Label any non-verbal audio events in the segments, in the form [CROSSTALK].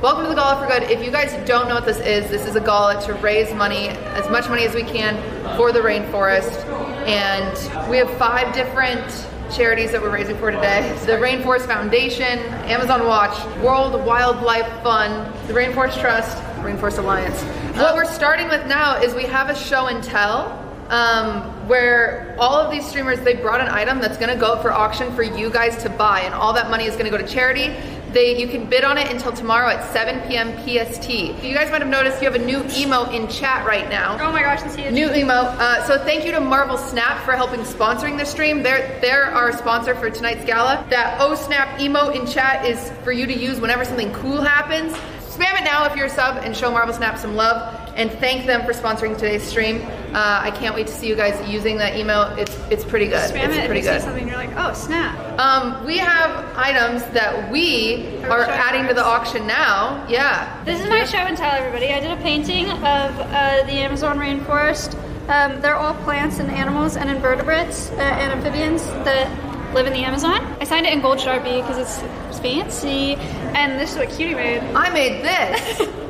Welcome to the Gala for Good. If you guys don't know what this is, this is a gala to raise money, as much money as we can for the rainforest. And we have five different charities that we're raising for today. The Rainforest Foundation, Amazon Watch, World Wildlife Fund, the Rainforest Trust, Rainforest Alliance. What we're starting with now is we have a show and tell um, where all of these streamers, they brought an item that's gonna go up for auction for you guys to buy and all that money is gonna go to charity. They, you can bid on it until tomorrow at 7 p.m. PST. You guys might have noticed you have a new emote in chat right now. Oh my gosh, that's huge. New emote. Uh, so thank you to Marvel Snap for helping sponsoring the stream. They're, they're our sponsor for tonight's gala. That Oh Snap emote in chat is for you to use whenever something cool happens. Spam it now if you're a sub and show Marvel Snap some love and thank them for sponsoring today's stream. Uh, I can't wait to see you guys using that email. It's it's pretty good. Spam it's it pretty if you good. see something, you're like, oh snap. Um, we have items that we are show adding to the auction now. Yeah. This is my show and tell, everybody. I did a painting of uh, the Amazon rainforest. Um, they're all plants and animals and invertebrates uh, and amphibians that live in the Amazon. I signed it in gold sharpie because it's, it's fancy. And this is what Cutie made. I made this. [LAUGHS]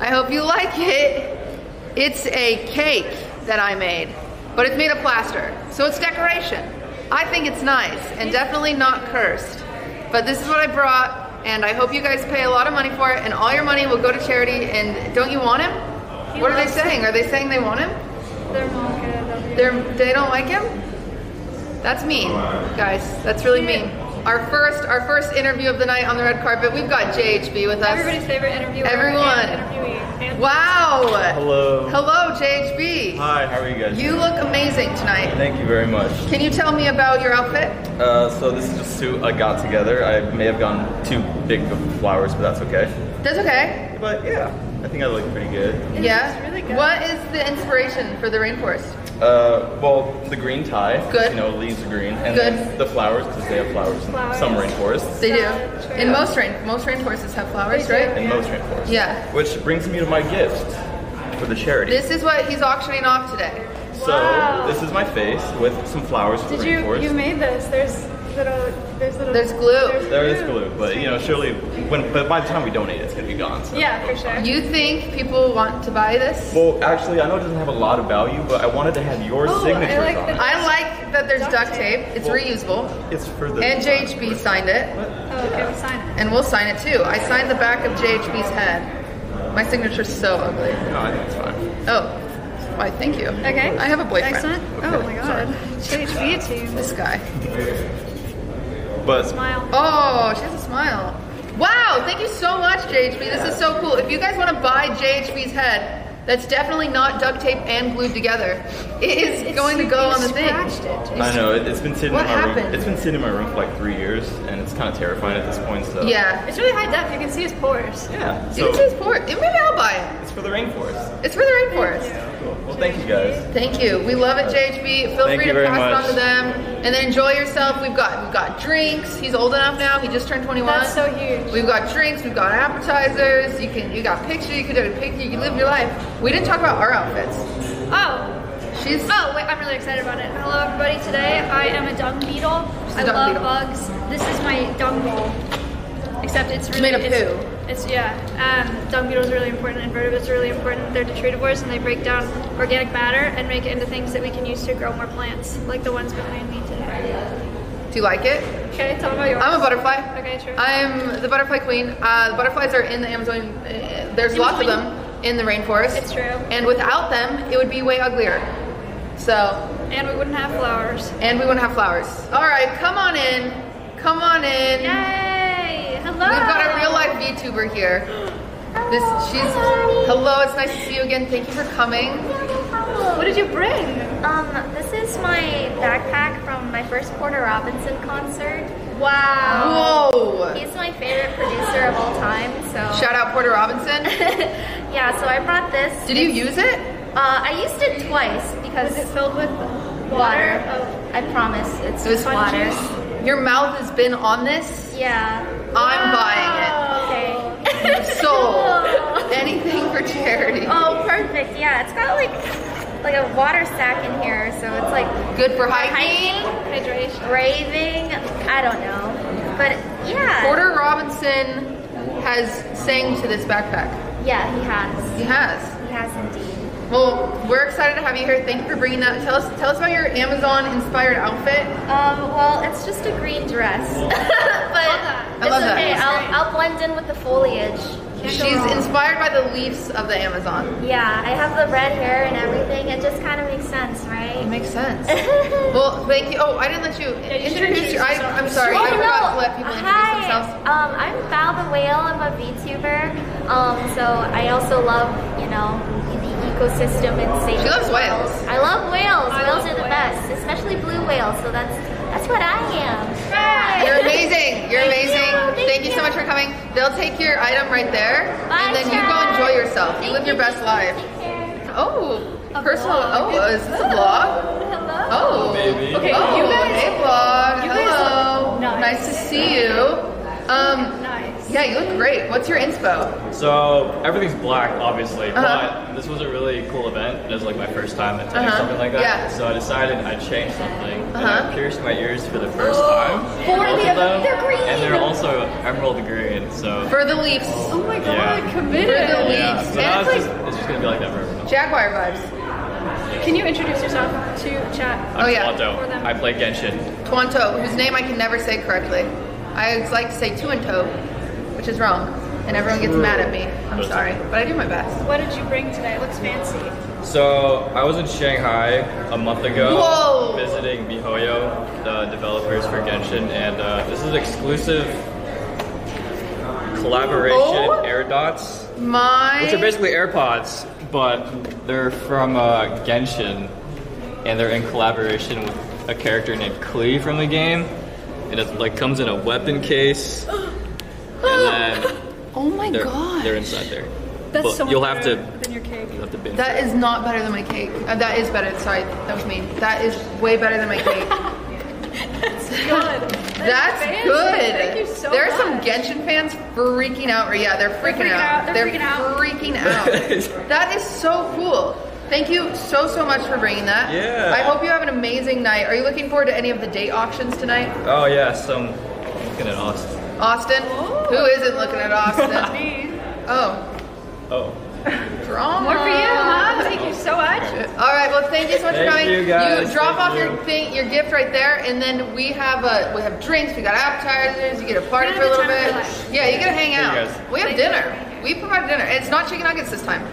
I hope you like it. It's a cake that I made, but it's made of plaster, so it's decoration. I think it's nice and definitely not cursed. But this is what I brought, and I hope you guys pay a lot of money for it, and all your money will go to charity. And don't you want him? He What are they saying? Are they saying they want him? They're not good. They're, they don't like him? That's mean, guys. That's really mean. Our first, our first interview of the night on the red carpet. We've got JHB with us. Everybody's favorite interviewer. Everyone. And interviewee. And Wow. Hello. Hello, JHB. Hi, how are you guys? You look amazing tonight. Thank you very much. Can you tell me about your outfit? Uh, so this is just a suit I got together. I may have gone too big of flowers, but that's okay. That's okay. But yeah, I think I look pretty good. It yeah. looks really good. What is the inspiration for the rainforest? Uh, well, the green tie. Good. You know, leaves are green, and Good. the flowers because they have flowers in Flowers. some rainforests. They do. True. In most rain, most rainforests have flowers, right? In most rainforests. Yeah. Which brings me to my gift for the charity. This is what he's auctioning off today. so Wow. this is my face with some flowers from Did the you rainforest. you made this? There's little there's little There's glue. there is glue, but you know, surely when but by the time we donate, it's gonna be gone. So. Yeah, for sure. You think people want to buy this? Well, actually, I know it doesn't have a lot of value, but I wanted to have your Oh, I signatures like on it. I like that there's Duct duct tape. tape. It's Well- reusable. It's for the And JHB signed it. Oh, okay, we sign it. And we'll sign it too. I signed the back of JHB's head. My signature's so ugly. No, I think it's fine. Oh, why? Thank you. Okay. I have a boyfriend. Excellent. Oh my god. JHB team. This guy. [LAUGHS] But Smile. Oh, she has a smile. Wow, thank you so much, JHB. This is so cool. If you guys want to buy JHB's head, that's definitely not duct tape and glued together. It is It's- going to go on the thing. scratched it. I know it, it's been sitting What in my room. happened? It's been sitting in my room for like three years, and it's kind of terrifying at this point. So Yeah. It's really high def. You can see his pores. yeah. You So can choose port. Maybe I'll buy it. It's for the rainforest. It's for the rainforest. Cool. Well, thank you guys. Thank you. We love it, JHB. Feel Thank free you to very pass it on much. to them, and then enjoy yourself. We've got we've got drinks. He's old enough now. He just turned 21. That's so huge. We've got drinks. We've got appetizers. You can you got pictures. You can do a picture. You can live your life. We didn't talk about our outfits. Oh. She's Oh, wait, I'm really excited about it. Hello, everybody. Today I am a dung beetle. a I dung love beetle. bugs. This is my dung bowl. Except it's really made of poo. It's yeah. Um, dung beetles are really important. Invertebrates are really important. They're detritivores and they break down organic matter and make it into things that we can use to grow more plants, like the ones behind me today. Do you like it? Okay, tell me about yours. I'm a butterfly. Okay, true. I'm the butterfly queen. Uh, the butterflies are in the Amazon. Uh, there's In lots of them in the rainforest. It's true. And without them, it would be way uglier. So, and we wouldn't have flowers. and we wouldn't have flowers. All right, come on in. Come on in. Yay! Hello. We've got a real life VTuber here. This she's hello. It's nice to see you again. Thank you for coming. What did you bring? Um, this is my backpack from my first Porter Robinson concert. Wow. Whoa! He's my favorite producer of all time, so Shout out Porter Robinson. [LAUGHS] yeah. So I brought this. Did you use it? Uh, I used it twice because it's filled with water. Oh. I promise, it's It was water. Your mouth has been on this. Yeah. I'm buying it. Oh, okay. it. Sold. [LAUGHS] Anything for charity. oh, perfect. Yeah, it's got like like a water sack in here, so it's like Good for for hiking. hiking, Hydration. raving. I don't know, but yeah. Porter Robinson has sang to this backpack. Yeah, he has. He has. He has indeed. Well, we're excited to have you here. Thank you for bringing that. Tell us, tell us about your Amazon-inspired outfit. Um, well, it's just a green dress, [LAUGHS] but I it's love that. okay. That's I'll, I'll blend in with the foliage. She's inspired by the leaves of the Amazon. Yeah, I have the red hair and everything. It just kind of makes sense, right? It makes sense. [LAUGHS] well, thank you. Oh, I didn't let you you introduce introduce your. I, yourself. I'm sorry. Oh, I no. forgot to let people introduce Hi. themselves. Um, I'm Bao the Whale. I'm a VTuber. Um, so I also love, you know, the ecosystem and saving She loves the world. whales. I love whales. I whales love are the whales. best, especially blue whales. So that's that's what I am. You're amazing. You're Thank amazing. you. Thank Thank you so much for coming. They'll take your item right there, Bye, and then you go enjoy yourself. You Thank live your best life. Take care. Oh, A personal. vlog. Oh, is this a vlog? Hello. Oh, Baby. Okay, oh, you guys. hey vlog. you guys Hello. nice. Nice to see you. Um, Nice. Yeah, you look great. What's your inspo? So everything's black, obviously, Uh-huh. but this was a really cool event. It was like my first time attending Uh-huh. something like that. Yeah. So I decided I'd change something. Uh-huh. I pierced my ears for the first time. [GASPS] For the- of them. they're green. And they're also emerald green. So For the Leafs. Oh my god, Yeah. committed. For the yeah. Leafs. So And it's it's, like- just, it's just gonna be like that forever. now. Jaguar vibes. Can you introduce yourself to chat? Oh, yeah. For Tuonto. I play Genshin. Tuonto, whose name I can never say correctly. I always like to say Tuanto, which is wrong, and everyone gets mad at me. I'm sorry, but I do my best. What did you bring today? It looks fancy. So I was in Shanghai a month ago, Whoa. visiting MiHoYo, the developers for Genshin, and uh, this is exclusive collaboration Oh. air dots, My which are basically AirPods, but they're from uh, Genshin, and they're in collaboration with a character named Klee from the game, and it like comes in a weapon case, [GASPS] [GASPS] and [GASPS] then Oh my they're, god. they're inside there. That's But so much you'll have better to than your cake. you'll have to bin That is not better than my cake. Uh, that is better. Sorry, that was mean. That is way better than my cake. [LAUGHS] That's [LAUGHS] Good. That's fancy. good. Thank you so much. there are some much. Genshin fans freaking out. Or yeah, they're freaking, freaking out. out. They're freaking out. freaking [LAUGHS] out. that is so cool. Thank you so so much for bringing that. Yeah. I hope you have an amazing night. Are you looking forward to any of the date auctions tonight? Oh yeah, so I'm looking at Austin. Austin? Who isn't looking at Austin? [LAUGHS] Me. oh, Oh. drama. More for you, Mom. Thank you so much. All right. Well, thank you so much Thank for coming. you, guys. drop Thank off you. your thing, your gift right there, and then we have a we have drinks. We got appetizers. You get a party for a little bit. a time of our life. Yeah, you get to hang out. We have dinner. We provide dinner. And it's not chicken nuggets this time.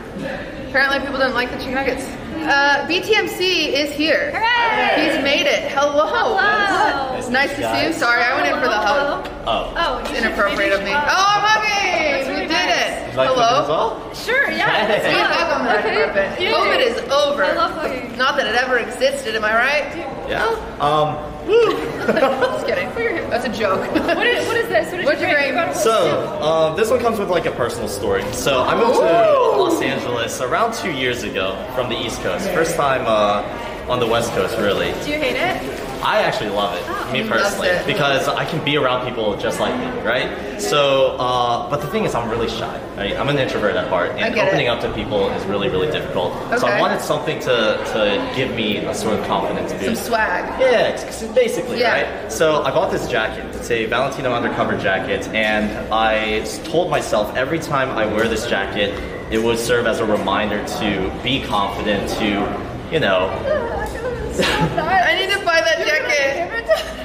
Apparently, people didn't like the chicken nuggets. Uh, BTMC is here. Hooray! He's made it. Hello. Hello. It's nice to see you. Sorry, I went in for the hug. Oh. Oh, It's you should inappropriate of me. uh, Oh, I'm hugging. That's We did nice. it. Hello. Sure, yeah. let's We hug on the red Okay. carpet. Yeah. COVID is over. I love hugging. Not that it ever existed, am I right? Yeah. Um, Just kidding. That's a joke. What is, what is this? What did What'd you bring? You got a whole so, um, this one comes with like a personal story. So, I moved to Los Angeles around two years ago from the East Coast. First time uh, on the West Coast, really. Do you hate it? I actually love it, me personally, Loves it. because I can be around people just like me, right? So, uh, but the thing is, I'm really shy. Right? I'm an introvert at heart, and get it. opening up to people is really, really difficult. So, I wanted something to, to give me a sort of confidence boost. Some swag. Yeah, it's, it's basically, Yeah. right? So I bought this jacket. It's a Valentino undercover jacket, and I told myself every time I wear this jacket, it would serve as a reminder to be confident, to, you know, [LAUGHS] I need to buy that jacket. [LAUGHS]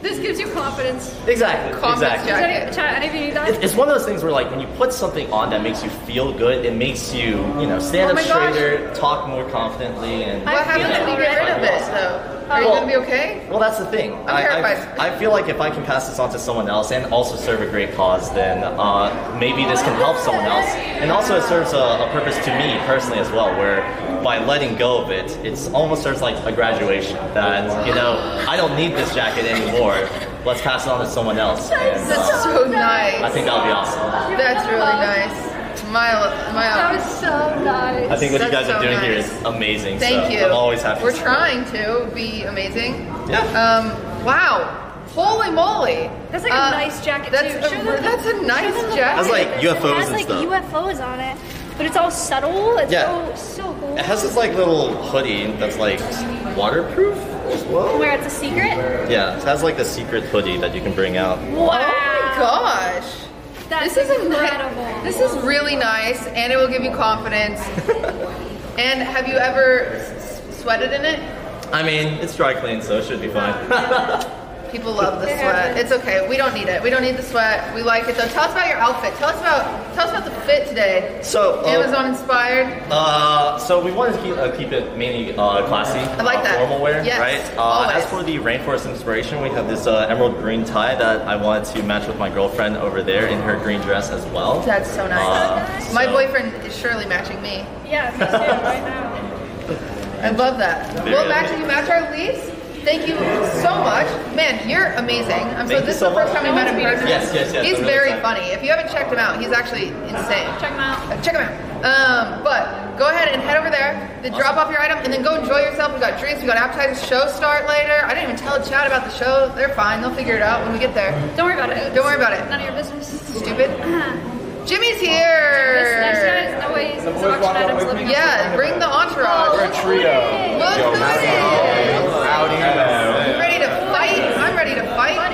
This gives you confidence. exactly, Confidence exactly. Does any, chat, any of you need that? It's one of those things where, like, when you put something on that makes you feel good, it makes you, you know, stand Oh up my gosh. straighter, talk more confidently, and. I What feel happens it if you get rid of already. it, though? Are you Well- gonna be okay? Well, that's the thing. I, terrified. I, I feel like if I can pass this on to someone else and also serve a great cause, then uh, maybe this can help someone else. And also, it serves a, a purpose to me personally as well, where by letting go of it, it almost serves like a graduation. That you know, I don't need this jacket anymore. Let's pass it on to someone else. And, That's uh, so I think that would be awesome. That's really nice. My, my. That was so nice. I think what you That's guys are doing here nice. is amazing. Thank so you. I'm always happy. We're to trying to be amazing. Yeah. Um. Wow. Holy moly. That's like a Uh, nice jacket that's too. A, Show them- that's a nice show them the jacket. That's like back. UFOs It has like stuff. UFOs on it, but it's all subtle. It's Yeah. so so cool. It has this like little hoodie that's like waterproof as well. Where it's a secret. Yeah, it has like the secret hoodie that you can bring out. Wow. Oh my gosh. That's this is incredible. This is really nice, and it will give you confidence. [LAUGHS] and have you ever s- s- sweated in it? I mean, it's dry clean, so it should be fine. [LAUGHS] People love the sweat. It's okay. We don't need it. We don't need the sweat. We like it though. Tell us about your outfit. Tell us about tell us about the fit today. So, uh, Amazon inspired. Uh, so we wanted to keep, uh, keep it mainly uh, classy, I like uh, that. formal wear, Yes, right? Uh, always. as for the rainforest inspiration, we have this uh, emerald green tie that I wanted to match with my girlfriend over there in her green dress as well. That's so nice. Uh, My boyfriend is surely matching me. Yeah, me too, right now. I love that. Very Well, good. matching you match our leaves. Thank you so much, man. You're amazing. I'm so. Thank you This is so the first much. time we met him person. Yes, yes, yes, He's I'm really very excited. funny. If you haven't checked him out, he's actually insane. Check him out. Uh, Check him out. Um, but go ahead and head over there, then drop off your item, and then go enjoy yourself. We got drinks, we got appetizers. Show start later. I didn't even tell Chad about the show. They're fine. They'll figure it out when we get there. Don't worry about it. Don't worry about it. None of your business. Stupid. Jimmy's here. Next guy here. is no way he's auction items living Yeah, bring the entourage. We're a trio. Look who it is. Howdy. Ready to fight? I'm ready to fight.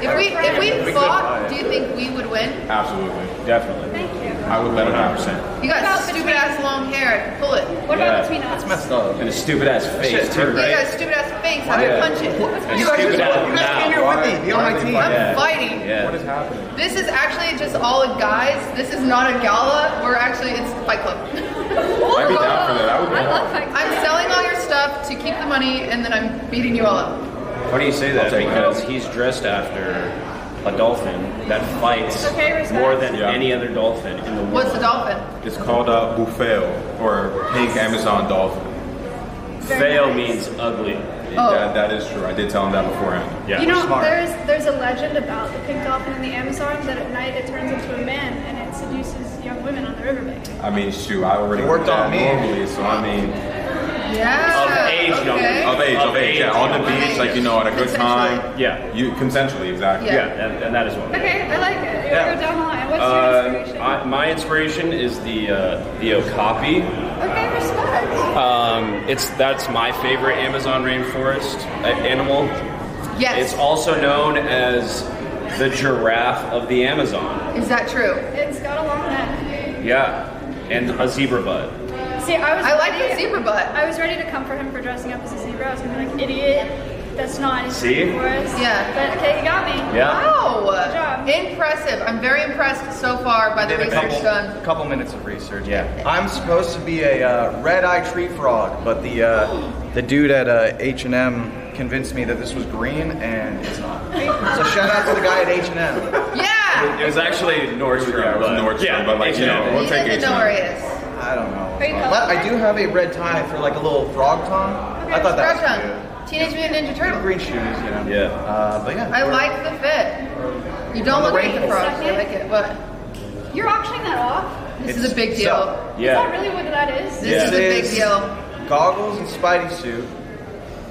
If we if we fought, do you think we would win? Absolutely. Definitely. Thank you. I would bet 100%. You got stupid ass long hair. Pull it. What Yeah. about between us? Messed up. And a stupid ass face, too, You got a stupid ass face. I Yeah. can punch it. And stupid ass mouth. with me. Be on my team. I'm Yeah. fighting. Yeah. What is happening? This is actually just all guys. This is not a gala. We're actually it's Fight Club. I'd be down for that. I would be I love fight Club. I'm selling all your stuff to keep the money, and then I'm beating you all up. Why do you say that? Because he's dressed after a dolphin that fights Okay, more than Yeah. any other dolphin in the world. What's the dolphin? It's called a bufeo or pink Amazon dolphin. Fail means ugly. Oh. That, that is true. I did tell him that beforehand. Yeah. You know, Smart. there's there's a legend about the pink dolphin in the Amazon that at night it turns into a man and it seduces young women on the riverbank. I mean, shoot, I already It worked do that on me. normally, so I mean, Yeah. Of age, young okay. of age, of age, yeah, on the beach, like you know, at a good time. Yeah. You consensually, exactly. Yeah. Yeah, and, and that is what. Okay, I like it. You Yeah. go down the line. What's Uh, your inspiration? I, my inspiration is the uh, the okapi. okay, respect. Um, it's that's my favorite Amazon rainforest uh, animal. Yes. It's also known as the giraffe of the Amazon. Is that true? It's got a long neck. Yeah, and a zebra butt. See, I was I like ready, the zebra butt. I was ready to come for him for dressing up as a zebra. I was gonna be like, idiot. That's not his See? rainforest. Yeah. But okay, you got me. Yeah. Wow. Good job. Impressive. I'm very impressed so far by the Did a research couple, done. couple minutes of research. Yeah. I'm supposed to be a uh, red-eye tree frog, but the uh, the dude at uh, H&M convinced me that this was green, and it's not. So shout out to the guy at H&M. Yeah. It was actually Nordstrom. Yeah, it was but- Nordstrom, yeah, but like, you know, H&M. we'll take doesn't H&M. know where he is. I don't know. But I do have a red tie for like a little frog tongue. I thought that was Scrub cute. Teenage Mutant Ninja Turtle. Green shoes, you know. Yeah. Uh, but yeah. I we're- like the fit. You don't look like the frog. I like it. What? You're auctioning that off? This is It's- a big deal. so- Is that really what that is? This Yeah. is a big This deal. Goggles and Spidey suit,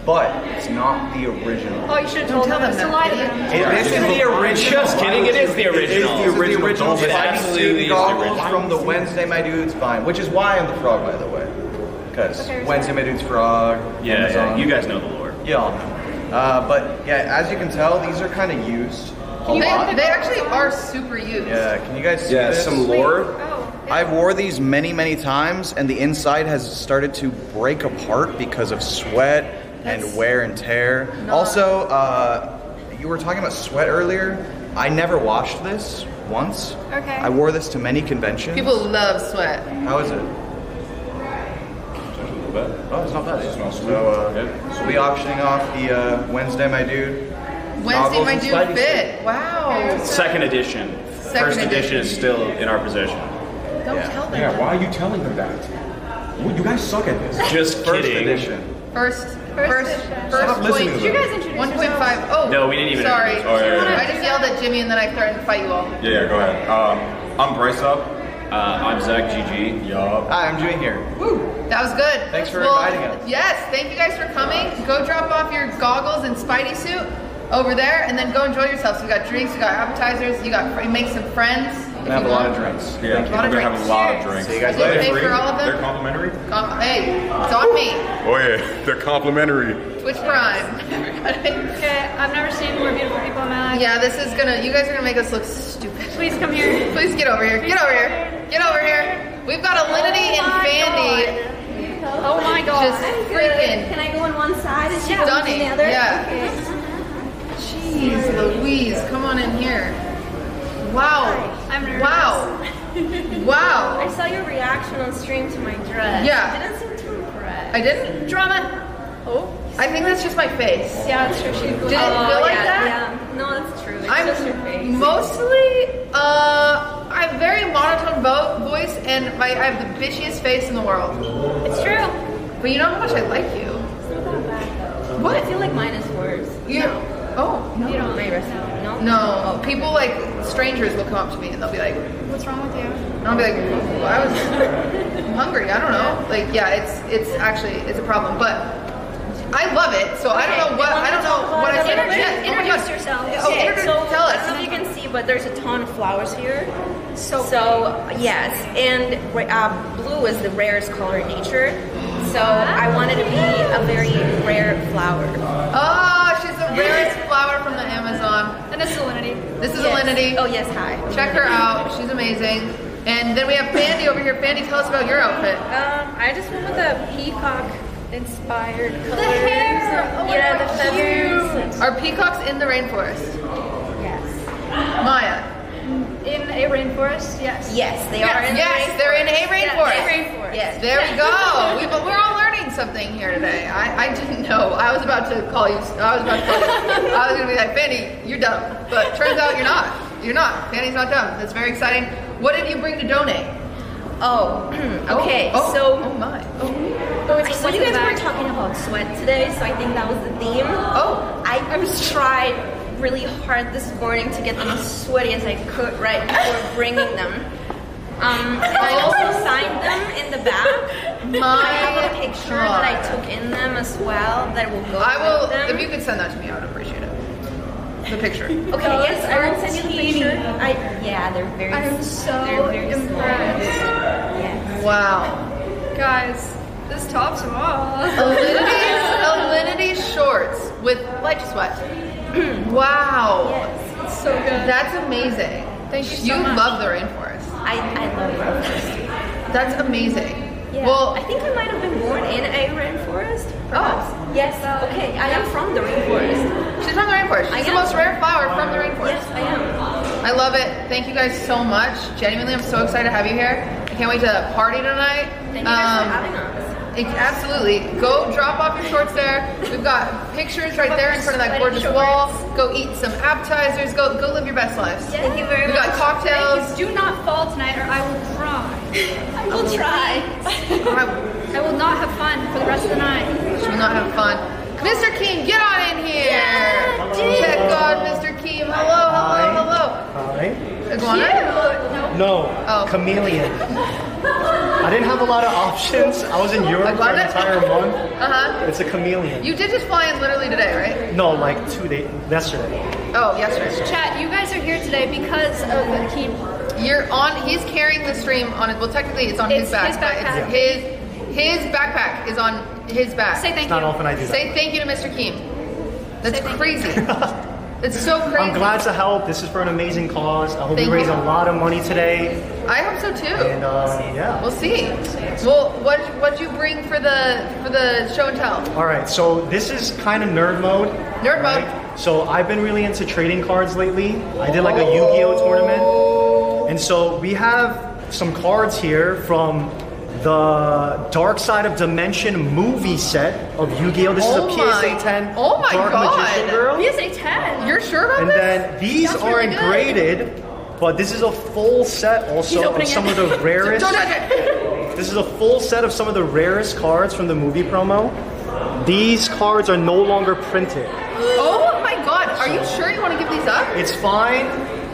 but it's not the original. Oh, you should have Don't told tell them. them It's a that, lie to idiot. them. This is the original. Just kidding, it is the original. It is the original, original Spidey Absolutely suit is and the goggles original. from the Wednesday My Dude's Fine, which is why I'm the frog, by the way. Because Okay. Wednesday My Dude's Frog, Yeah, yeah, you guys know the lore. You all know. Uh, but yeah, as you can tell, these are kind of used a They, lot. they actually are super used. Yeah, can you guys see Yeah, this? some lore. Oh, yeah. I wore these many, many times, and the inside has started to break apart because of sweat That's and wear and tear. Also, uh, you were talking about sweat earlier. I never washed this once. Okay. I wore this to many conventions. People love sweat. How is it? It's a little bad. Oh, it's not bad. It smells so, uh, so we auctioning off the uh, Wednesday, my dude. Wednesday, my dude Spidey fit. Wow. Second edition. Second First edition edition. is still in our possession. Don't Yeah. tell them. Yeah, why are you telling them that? You, you guys suck at this. Just First kidding. edition. First, First first, first point. to Did you guys introduce One point yourselves? five. Oh, No, we didn't even Sorry, Oh, yeah, yeah, yeah. I just yelled at Jimmy and then I threatened to fight you all. Yeah, yeah, go ahead. Um, I'm Bryce Up. Uh, I'm Zach GG. Yup. Hi, I'm doing here. Woo! That was good. Thanks for Well, inviting us. Yes, thank you guys for coming. Go drop off your goggles and Spidey suit over there, and then go enjoy yourselves. We got drinks, we got appetizers, you got you make some friends. Gonna have a lot of drinks. Yeah, we're gonna drinks. have a lot of drinks. See you guys Did you later. pay for all of They're complimentary? Um, hey, it's on me. Oh yeah, they're complimentary. Twitch Prime. [LAUGHS] Okay, I've never seen more beautiful people in my life. yeah, this is gonna. You guys are gonna make us look stupid. Please come here. Please get over here. Get over here. Get over here. We've got Alinity and Fandy. Oh my god. Just freaking Can I go on one side and she goes on stunning. the other? Yeah. Okay. Jeez Louise, come on in here. Wow. I'm nervous. Wow. [LAUGHS] I saw your reaction on stream to my dress. Yeah. It didn't seem too impressed. I didn't? Drama. Oh. I think that's just my face. Yeah, that's true. She Did it feel like yeah, that? Yeah. No, that's true. It's just your face. I'm mostly, uh, I have very monotone vo- voice and my, I have the bitchiest face in the world. It's true. But you know how much I like you. What? I feel like mine is worse. You, oh, no. You don't my recipe. No. No, people like strangers will come up to me and they'll be like, What's wrong with you? and I'll be like, well, I was I'm [LAUGHS] hungry. I don't know. Like, yeah, it's it's actually it's a problem, but I love it. So I don't know what I don't know what I said. Introduce- oh introduce God. yourself. Oh, Okay, introduce- so tell I don't know us. if you can see, but there's a ton of flowers here. So, So yes, and uh, blue is the rarest color in nature. So I wanted to be a very rare flower. Oh, she's the rarest flower from the Amazon. And this is Alinity. This is Yes. Alinity. Oh yes, hi. Check her out. She's amazing. And then we have Fandy over here. Fandy, tell us about your outfit. Um, I just went with a peacock inspired colors. The hair! Oh yeah, the feathers. Are peacocks in the rainforest? Yes. Maya. In a rainforest, yes. Yes, they Yes, are in yes, the they're in a rainforest. Yes, rainforest. Yes. There we go. [LAUGHS] We, but we're all learning something here today. I, I didn't know. I was about to call you. I was about to call you. I was gonna be like, Fanny, you're dumb. But turns out you're not. You're not. Fanny's not dumb. That's very exciting. What did you bring to donate? Oh, [CLEARS THROAT] oh okay. Oh, oh, so oh my. Oh, I saw you guys were talking about sweat today, so I think that was the theme. oh. I was tried really hard this morning to get them as sweaty as I could right before [LAUGHS] bringing them. Um, and I also signed them in the back. My I have a picture that I took in them as well that will go I will. them. If you could send that to me, I would appreciate it. The picture. [LAUGHS] Okay, yes, I will send you the teeny. picture. I yeah, they're very. I'm so they're very impressed. Yes. Wow. Guys, this top's them all. Alinity's, [LAUGHS] Alinity's shorts with light sweat. [CLEARS THROAT] wow. Yes. so good. That's amazing. Thank you so You much. love the rainforest. I I love rainforest. That's amazing. Yeah. Well, I think I might have been born in a rainforest. Perhaps. Yes. Okay, I am from the rainforest. she's from the rainforest. She's I the most rare flower from the rainforest. Yes, I am. I love it. Thank you guys so much. Genuinely, I'm so excited to have you here. I can't wait to party tonight. Thank you guys Um, for having us. It- absolutely. Go drop off your shorts there. We've got pictures right there in front of that gorgeous wall. Go eat some appetizers. Go go live your best lives. Thank you very We much. We've got cocktails. Do not fall tonight or I will cry. [LAUGHS] I will try. I will not have fun for the rest of the night. will not have fun. Mr. Keem, get on in here. Check God, Mr. Keem. Hello, hello, hello. Hi. Iguana? No, Oh. chameleon. I didn't have a lot of options. I was in Europe for an entire month. Uh huh. It's a chameleon. You did just fly in literally today, right? No, like two days, yesterday. Oh, yesterday. Chat, you guys are here today because of Akeem. You're on. He's carrying the stream on it. Well, technically, it's on his back. his but backpack. It's his his backpack is on his back. Say thank Not you. often I do that. Say thank you to Mr. Keem. That's Say crazy. [LAUGHS] That's so crazy. I'm glad to help. This is for an amazing cause. I hope Thank we raise you. a lot of money today. I hope so too. And uh, yeah. We'll see. Well, what what'd you bring for the for the show and tell? All right, so this is kind of nerd mode. Nerd mode. right? So I've been really into trading cards lately. I did like a Yu-Gi-Oh tournament, and so we have some cards here from the Dark Side of Dimension movie set of Yu-Gi-Oh. This Oh is a oh my- PSA 10 oh my Dark God. Magician Girl. PSA 10. You're sure about And this? then these Sounds are really graded, but this is a full set also of some it. of the [LAUGHS] rarest. Don't touch it. [LAUGHS] This is a full set of some of the rarest cards from the movie promo. These cards are no longer printed. Oh my God! Are you sure you want to give these up? It's fine.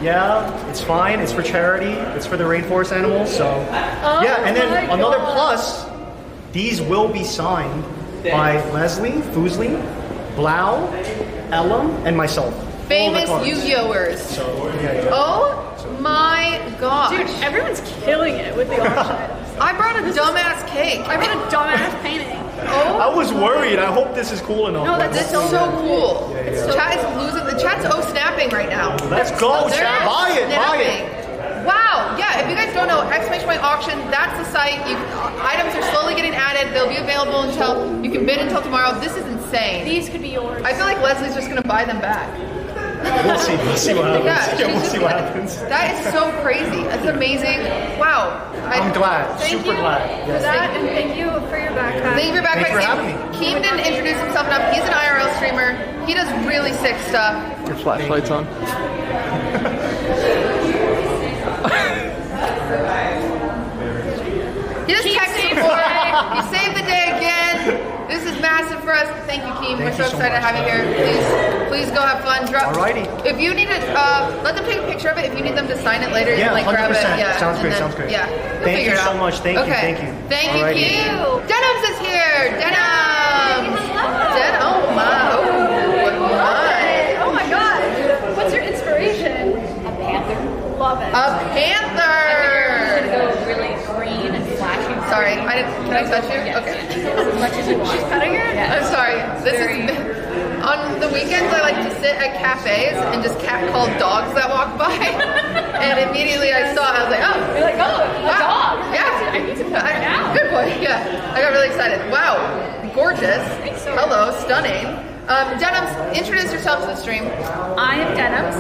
Yeah, it's fine. It's for charity. It's for the rainforest animals. So, oh yeah. And then Oh another God. plus, these will be signed by Leslie, Fuslie, Blau, Ellum, and myself. Famous. Yu-Gi-Ohers. So, yeah, yeah. Oh my gosh. Dude, everyone's killing it with the auction. I brought a dumbass cake. I brought a dumbass painting. Oh, I was worried. I hope this is cool enough. No, that's this is so cool. Chat is losing. The chat's oh snapping right now. Let's go, oh, They're chat. Buy it, buy it. Wow. Yeah. If you guys don't know, exclamation point auction. That's the site. You, uh, items are slowly getting added. They'll be available until you can bid until tomorrow. This is insane. These could be yours. I feel like Leslie's just gonna buy them back. We'll see. We'll see what happens. Yeah, Yeah, we'll just see what gonna- happens. That is so crazy. That's amazing. Wow. I, I'm glad. Thank Super you glad. for Yes. that, and thank you for your backpack. Thank you for your backpack. Thanks for having me. Keem didn't introduce himself enough. He's an IRL streamer. He does really sick stuff. Your flashlight's on. He does Keem tech saved support. the. He saved the day again. This is massive for us. Thank you, Keem. We're Thank so you so excited to have you here. Please, please go have fun. Drop. Alrighty. If you need to, uh, let them take a picture of it. If you need them to sign it later, you Yeah, can like grab it. 100%. Yeah. Sounds and great, then- sounds great. Yeah. We'll Thank you so much. Thank you, thank you. Thank you, Alrighty. Keem. Denims is here. Denims. Den- oh my. Oh my. Oh my god. What's your inspiration? A panther. Love it. A panther. Go really green and flashy. Sorry, I didn't. Can I touch you? Yes. Okay. As much as you want. Petting her? I'm sorry. This Very- is on the weekends. I like to sit at cafes and just catcall dogs that walk by, [LAUGHS] and immediately I saw. I was like, oh, You're like, oh, a wow. dog. Yeah, I need to her. Good boy. Yeah, I got really excited. Wow, gorgeous. Hello, stunning. Um, Denims, introduce yourself to the stream. I am Denims,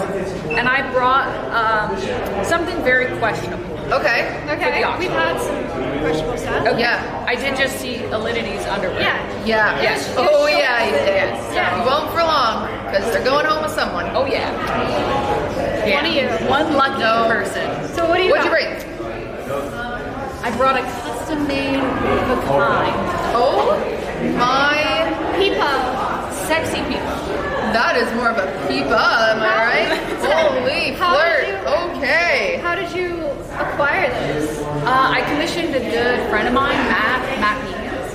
and I brought um, something very questionable. Okay. Okay, we've had some questionable stuff. Okay. Yeah. I did just see Alinity's underwear. Yeah. Yeah. Yes. Oh yeah, you did. Yes. Yeah. You won't for long because they're going home with someone. Oh yeah. yeah. One of you. One lucky No. person. So what do you What'd you bring? I brought a custom made pecan. Oh. oh my Peepa. Sexy people. That is more of a peepa, am I right? [LAUGHS] Holy How flirt. did you- Okay. How did you acquire this? Uh, I commissioned a good friend of mine, Matt, Matt Meekins,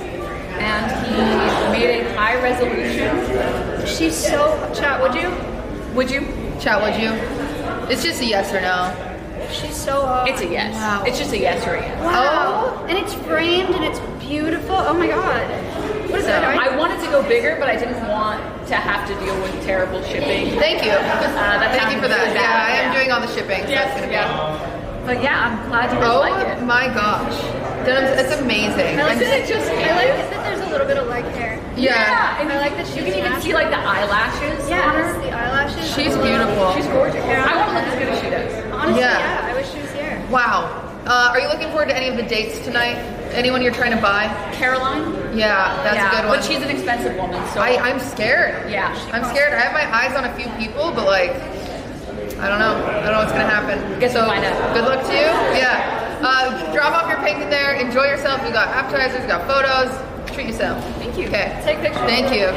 and he made a high resolution. She's so chat. Would you? Would you? Chat, would you? It's just a yes or no. She's so. Uh, It's a yes. Wow. It's just a yes or a yes. Wow. And it's framed and it's beautiful. Oh my god. What is So that? I wanted to go bigger, but I didn't want to have to deal with terrible shipping. Thank you. that Thank you for that. Yeah, I am yeah. doing all the shipping. So that's gonna be Yeah. But yeah, I'm glad you really Oh like it. my gosh. Denims, it's amazing. I like that just- it just. I like that there's a little bit of leg hair. yeah. and I like that she You can even see like the eyelashes Yeah, on her. the eyelashes. She's beautiful. She's gorgeous. Yeah. I want to look as good as she does. Honestly, Yeah. yeah. I wish she was here. Wow. Uh, are you looking forward to any of the dates tonight? Anyone you're trying to buy? Caroline. Yeah, that's yeah, a good one. But she's an expensive woman, so I, I'm scared. Yeah, I'm scared. I have my eyes on a few people, but like, I don't know. I don't know what's gonna happen. Guess so, we'll find out. good luck to you. Yeah. Uh, drop off your painting there. Enjoy yourself. We got appetizers. We got photos. Treat yourself. Thank you. Okay. Take pictures. Thank you.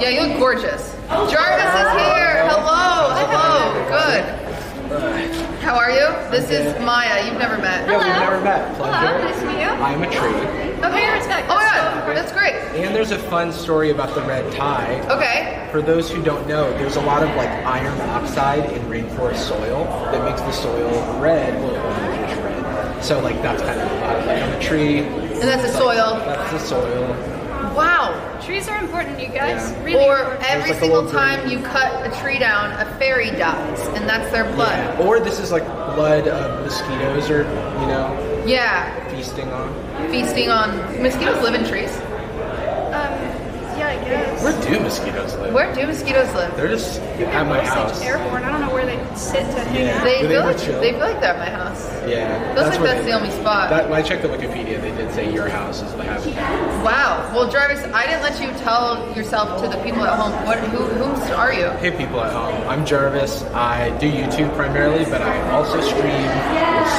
Yeah, you look gorgeous. Jarvis is here. Hello. Hello. Good. How are you? This is Maya. You've never met. Yeah, we've never met. Pleasure. Hello, nice to meet you. I'm a tree. Okay, respect. Oh my That's god, so- that's great. And there's a fun story about the red tie. Okay. For those who don't know, there's a lot of like iron oxide in rainforest soil that makes the soil red or red. So like that's kind of the vibe. Like I'm a tree. And that's the soil. That's the soil. Wow. Trees are important, you guys. Yeah. Really or important. every like single time you cut a tree down, a fairy dies, and that's their blood. Yeah. Or this is like blood of mosquitoes or you know Yeah. feasting on. Feasting on mosquitoes live in trees. Um, yeah, I guess. Where do mosquitoes live? Where do mosquitoes live? They're just at my house. just airborne. I don't know where they sit to hang Yeah. out. They Do they feel ever like chill? they feel like they're at my house. Yeah. Feels like that's the only spot. That, when I checked the Wikipedia, they did say your house is the habitat. Wow. Well, Jarvis, I didn't let you tell yourself to the people at home. What? Who? Whom are you? Hey people at home, I'm Jarvis. I do YouTube primarily, but I also stream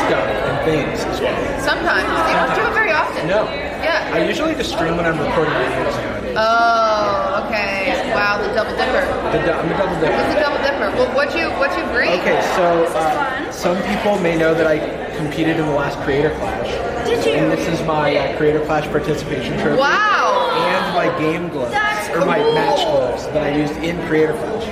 stuff and things as well. Sometimes you don't do it very often. No. Yeah. I usually just stream when I'm recording videos nowadays. Oh, okay. Wow, the double dipper. The du- I'm a double What's dipper. the double dipper? Well, what you what you bring? Okay, so uh, some people may know that I competed in the last Creator Clash. Did you? And this is my uh, Creator Clash participation trophy. Wow. And my game gloves, That's or my cool. match gloves that I used in Creator Clash.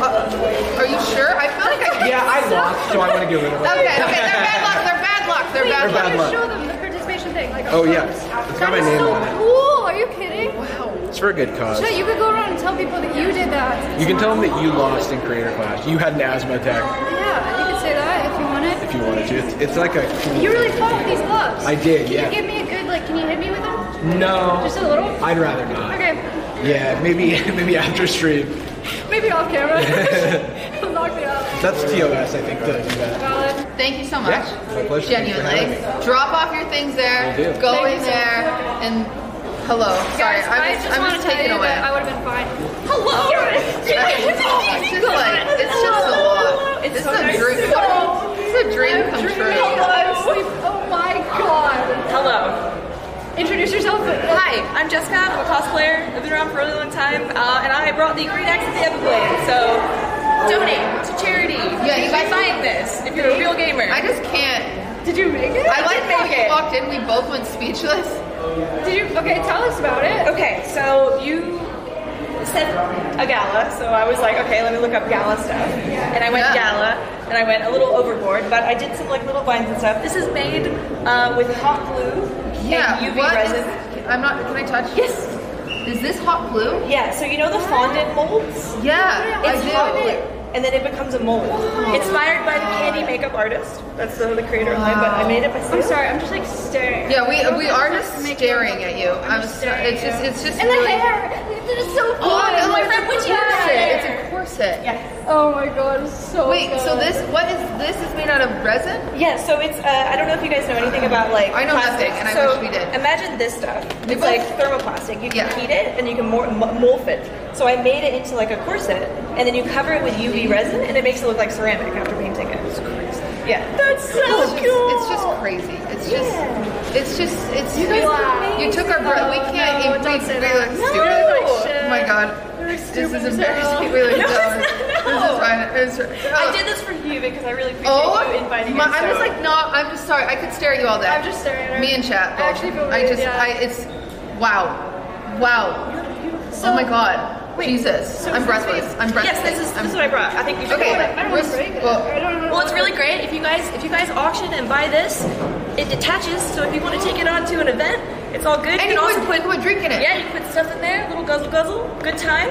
Uh, are you sure? I feel like I [LAUGHS] Yeah, I [LAUGHS] lost, so I want to get rid of it. Okay, okay, they're bad luck. They're bad luck. They're Wait, bad They're luck. bad luck. show them the participation thing. Like, Oh yeah, it's got my name so on it. cool. Are you kidding? Wow. It's for a good cause. So you could go around and tell people that you did that. You can tell them that you lost in Creator Clash. You had an asthma attack Yeah, you could say that if you wanted. if you wanted to. It's, it's like a cool You really thing fought with these gloves. I did, Can yeah. you give me a good like? Can you hit me with them? No. Just a little. I'd rather not. Okay. Yeah, maybe [LAUGHS] maybe after stream. Maybe off camera. He'll [LAUGHS] [LAUGHS] knock me out. That's TOS, I think, to do that. Valid. Thank you so much. Yeah, my pleasure. Genuinely. Drop off your things there. Will do. Go Thank in you so there and hello. Sorry, Guys, I'm I just, just I'm want just to tell taken you away. that I would have been fine. Hello. It's just like it's just a lot. It's this so a nice dream. to This is a dream come true. Oh my god. Hello. Introduce yourself. Hi, I'm Jessica. I'm a cosplayer. I've been around for a really long time, uh, and I brought the Great Axe of the Ebon Blade. So donate to charity. Yeah, you guys- find this if you're a real gamer. I just can't. Did you make it? I like did how make you walked in. We both went speechless. Did you? Okay, tell us about it. Okay, so you said a gala, so I was like, okay, let me look up gala stuff. And I went Yeah. gala, and I went a little overboard, but I did some like little vines and stuff. This is made uh, with hot glue Yeah. and UV is- resin. I'm not. Can I touch? Yes. Is this hot glue? Yeah, so you know the fondant molds? Yeah, I It's do. hot glue. And then it becomes a mold. Inspired by the candy makeup artist. That's the, the creator of mine, but I made it myself. I'm sorry. I'm just like staring. Yeah, we we are just staring at you. I'm, just sorry. staring It's just it's just And the hair. It's so cool. Oh, and my my friend it's a corset. It's a corset. Yes. Oh my god, it's so. Wait, so this what is this is made out of resin? Yeah, so it's, uh, I don't know if you guys know anything about like I know plastics. nothing, and I so wish we did. Imagine this stuff. We It's like thermoplastic. You can Yeah. heat it and you can mor- m- morph it. So I made it into like a corset, and then you cover it with UV resin, and it makes it look like ceramic after painting it. It's crazy. Yeah. That's so It's just, it's just crazy. It's just it's just it's You guys you took our breath. We Oh, can't no, we, we that. look No. stupid. You look like shit. Oh my god. This is as embarrassing. We look No, dumb. not. This is fine. It's, I did this for you because I really appreciate Oh, you inviting my, me. I'm just so- like not. I'm just sorry. I could stare at you all day. I'm just staring at her. Me and chat. I actually feel I just. yeah. I. It's. Wow. Wow. So- oh my god. Wait, Jesus. so I'm breathless. I'm breathless. Yes, this is, this is what I brought. I think you should Okay. go with it. I don't We're want to break it. well- I don't know. Well, it's really great if you guys if you guys auction and buy this, it detaches. So if you want to take it on to an event, it's all good. And you can also put, put drink in it. yeah, you put stuff in there, little guzzle guzzle, good time.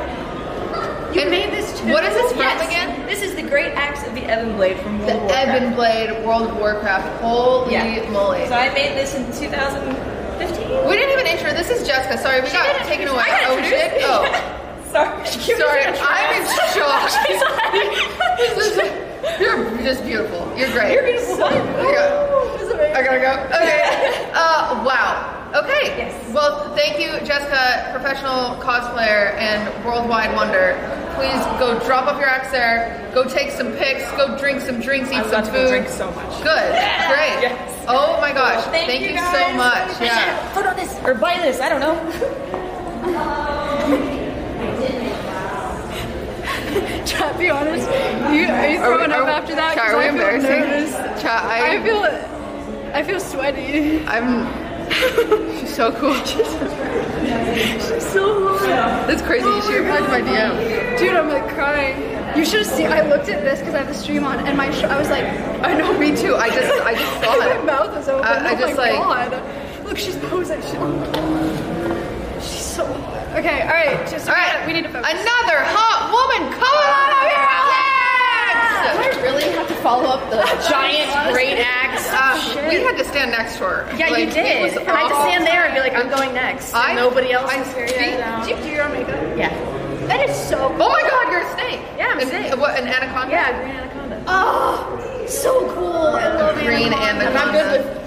You And made this too. What is this from Yes. again? This is the Great Axe of the Ebon Blade from World The of Warcraft. Ebon Blade World of Warcraft. Holy Yeah. moly. So I made this in 2015. We didn't even intro. This is Jessica. Sorry, we got didn't taken away. Got oh shit. Oh. [LAUGHS] Sorry. Sorry, I'm in shock. [LAUGHS] She's like, This is- You're just beautiful. You're great. You're beautiful. I gotta, I gotta go. Okay. [LAUGHS] Uh, wow. Okay. Yes. Well, thank you, Jessica, professional cosplayer and worldwide wonder. Please go drop off your axe there. Go take some pics. Go drink some drinks. Eat I'm some food. drink so much. Good. [LAUGHS] Great. Yes. Oh my gosh. Thank, you, you, so much. Yeah. Put on this or buy this. I don't know. Chat, be honest. You, are you throwing Are up we- after that? 'Cause are we I feel embarrassing? nervous. I, I feel, I feel sweaty. I'm. [LAUGHS] She's so cool. She's so hot. That's crazy. Oh you should reply to my DM. Dude, I'm like crying. You should have seen. I looked at this because I have the stream on, and my I was like, I know, me too. I just, I just [LAUGHS] saw my mouth was open. I- I oh just, my like- god. Look, she's posing. She, she's so hot. Okay, all right. Just All right, we need to focus. Another hot woman. Come on up here, Alex. I really have to follow up the [LAUGHS] giant great axe. Uh, we had to stand next to her. Yeah, Like, you it did. was And I had to stand there and be like, I'm going next. I- nobody else I- was here see? yet. Did you do your own makeup? Yeah. That is so cool. Oh my God, you're a snake. Yeah, I'm a snake. What, an anaconda? Yeah, green anaconda. Oh, so cool. I love Green anaconda. And I'm good with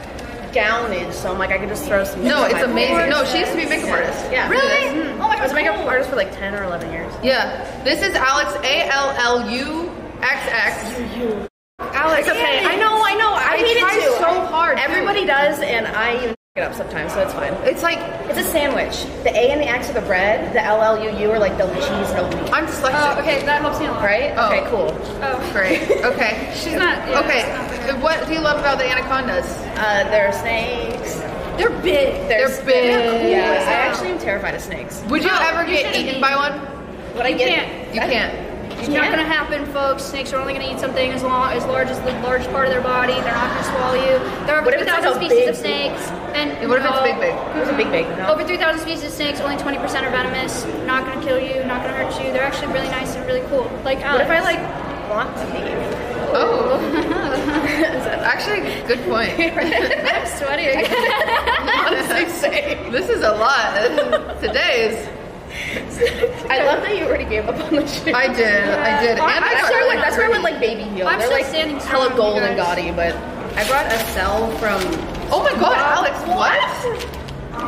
gownage, so I'm like, I could just throw some. No, it's amazing. No, she used to be a makeup artist. Yeah. Really? Mm. Oh my I was a god. makeup artist for like 10 or 11 years. Yeah. This is Alex A L L U X X. Alex, okay. I know, I know. I, I hate try it too. so hard. Everybody does, and I even it up sometimes, so it's fine. It's like It's a sandwich. The A and the X are the bread. The L L U U are like the cheese, and the meat. I'm dyslexic. Oh, okay, that helps me a lot. Right? Oh. Okay, cool. Oh, Great. [LAUGHS] Okay. She's not. Yeah, Okay. she's not What do you love about the anacondas? Uh, they're snakes. They're big. They're, They're big. Yeah, Yeah. I actually am terrified of snakes. Would you No, ever you get shouldn't eaten be. by one? But I You get can't. You can't. It's not gonna happen, folks. Snakes are only gonna eat something as long as large as the large part of their body. They're not gonna swallow you. There are over What if 3,000 like species big of snakes, and Yeah, what if it's big, big? It's a big, big. No. Over 3,000 species of snakes, only 20% are venomous. Not gonna kill you, not gonna hurt you. They're actually really nice and really cool. Like What if I like want to be? Oh, [LAUGHS] actually, good point. [LAUGHS] I'm sweaty. [LAUGHS] Honestly. This is a lot. Today is. [LAUGHS] I love that you already gave up on the shoe. I did. I did. And I that's got where I really went. That's where I went like baby heel. I'm They're like standing hella strong, gold and gaudy, but I brought a cell from. Oh my god, Alex, what?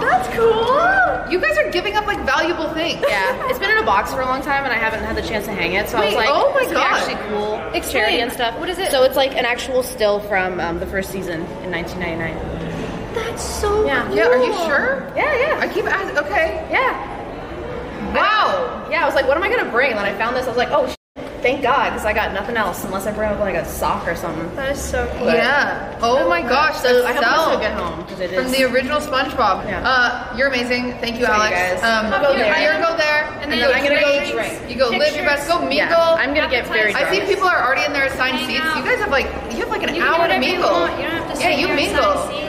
That's cool. You guys are giving up like valuable things. Yeah, it's been in a box for a long time, and I haven't had the chance to hang it. So I was like, oh my this would be God. actually cool Explain. charity and stuff. What is it? So it's like an actual still from um, the first season in 1999. That's so Yeah. cool. Yeah, are you sure? Yeah, yeah, I keep asking. Okay. yeah. Wow. Yeah, I was like, what am I gonna bring? And then I found this. I was like, oh, sh- thank God, because I got nothing else unless I bring like a sock or something. That is so cool. Yeah. Oh my gosh. So that I hope cell this will get home because it is From the original SpongeBob. Yeah. Uh, you're amazing. Thank you, Thank you, Alex. guys. Um, I'll go you- there. You're go there, And and then then I'm gonna go drink. You go live your best. Go mingle. Yeah, I'm gonna get very I see people are already in their assigned Hang seats. out. You guys have like you have like an You hour to mingle. You don't have to yeah, you mingle. assigned seat.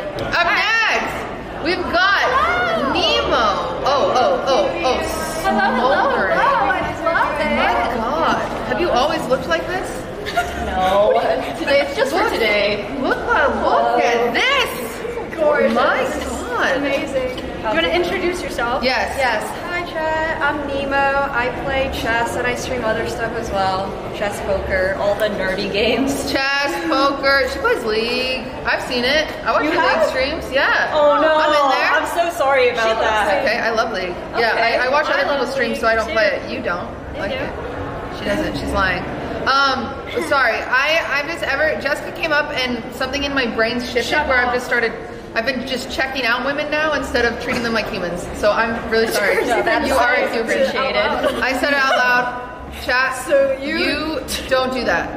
Today. Look, at- look at this. Gorgeous. My God. Amazing. You want to introduce yourself? Yes. Yes, hi Chet, I'm Nemo. I play chess and I stream other stuff as well. Chess, poker, all the nerdy games. [LAUGHS] Chess, poker. She plays League. I've seen it. I watch You your have? League streams. Yeah. Oh no, I'm in there. I'm so sorry about It's that. okay. I love League. Yeah, I, I watch I other love people's streams, League, so I don't too. play it. You don't. I like do. it. She doesn't. She's lying. Um, sorry. I I've just ever Jessica came up and something in my brain shifted Shut where I've just started. I've been just checking out women now instead of treating them like humans. So I'm really sorry. No, that's you are appreciated. I said it out loud. Chat. So you- you don't do that.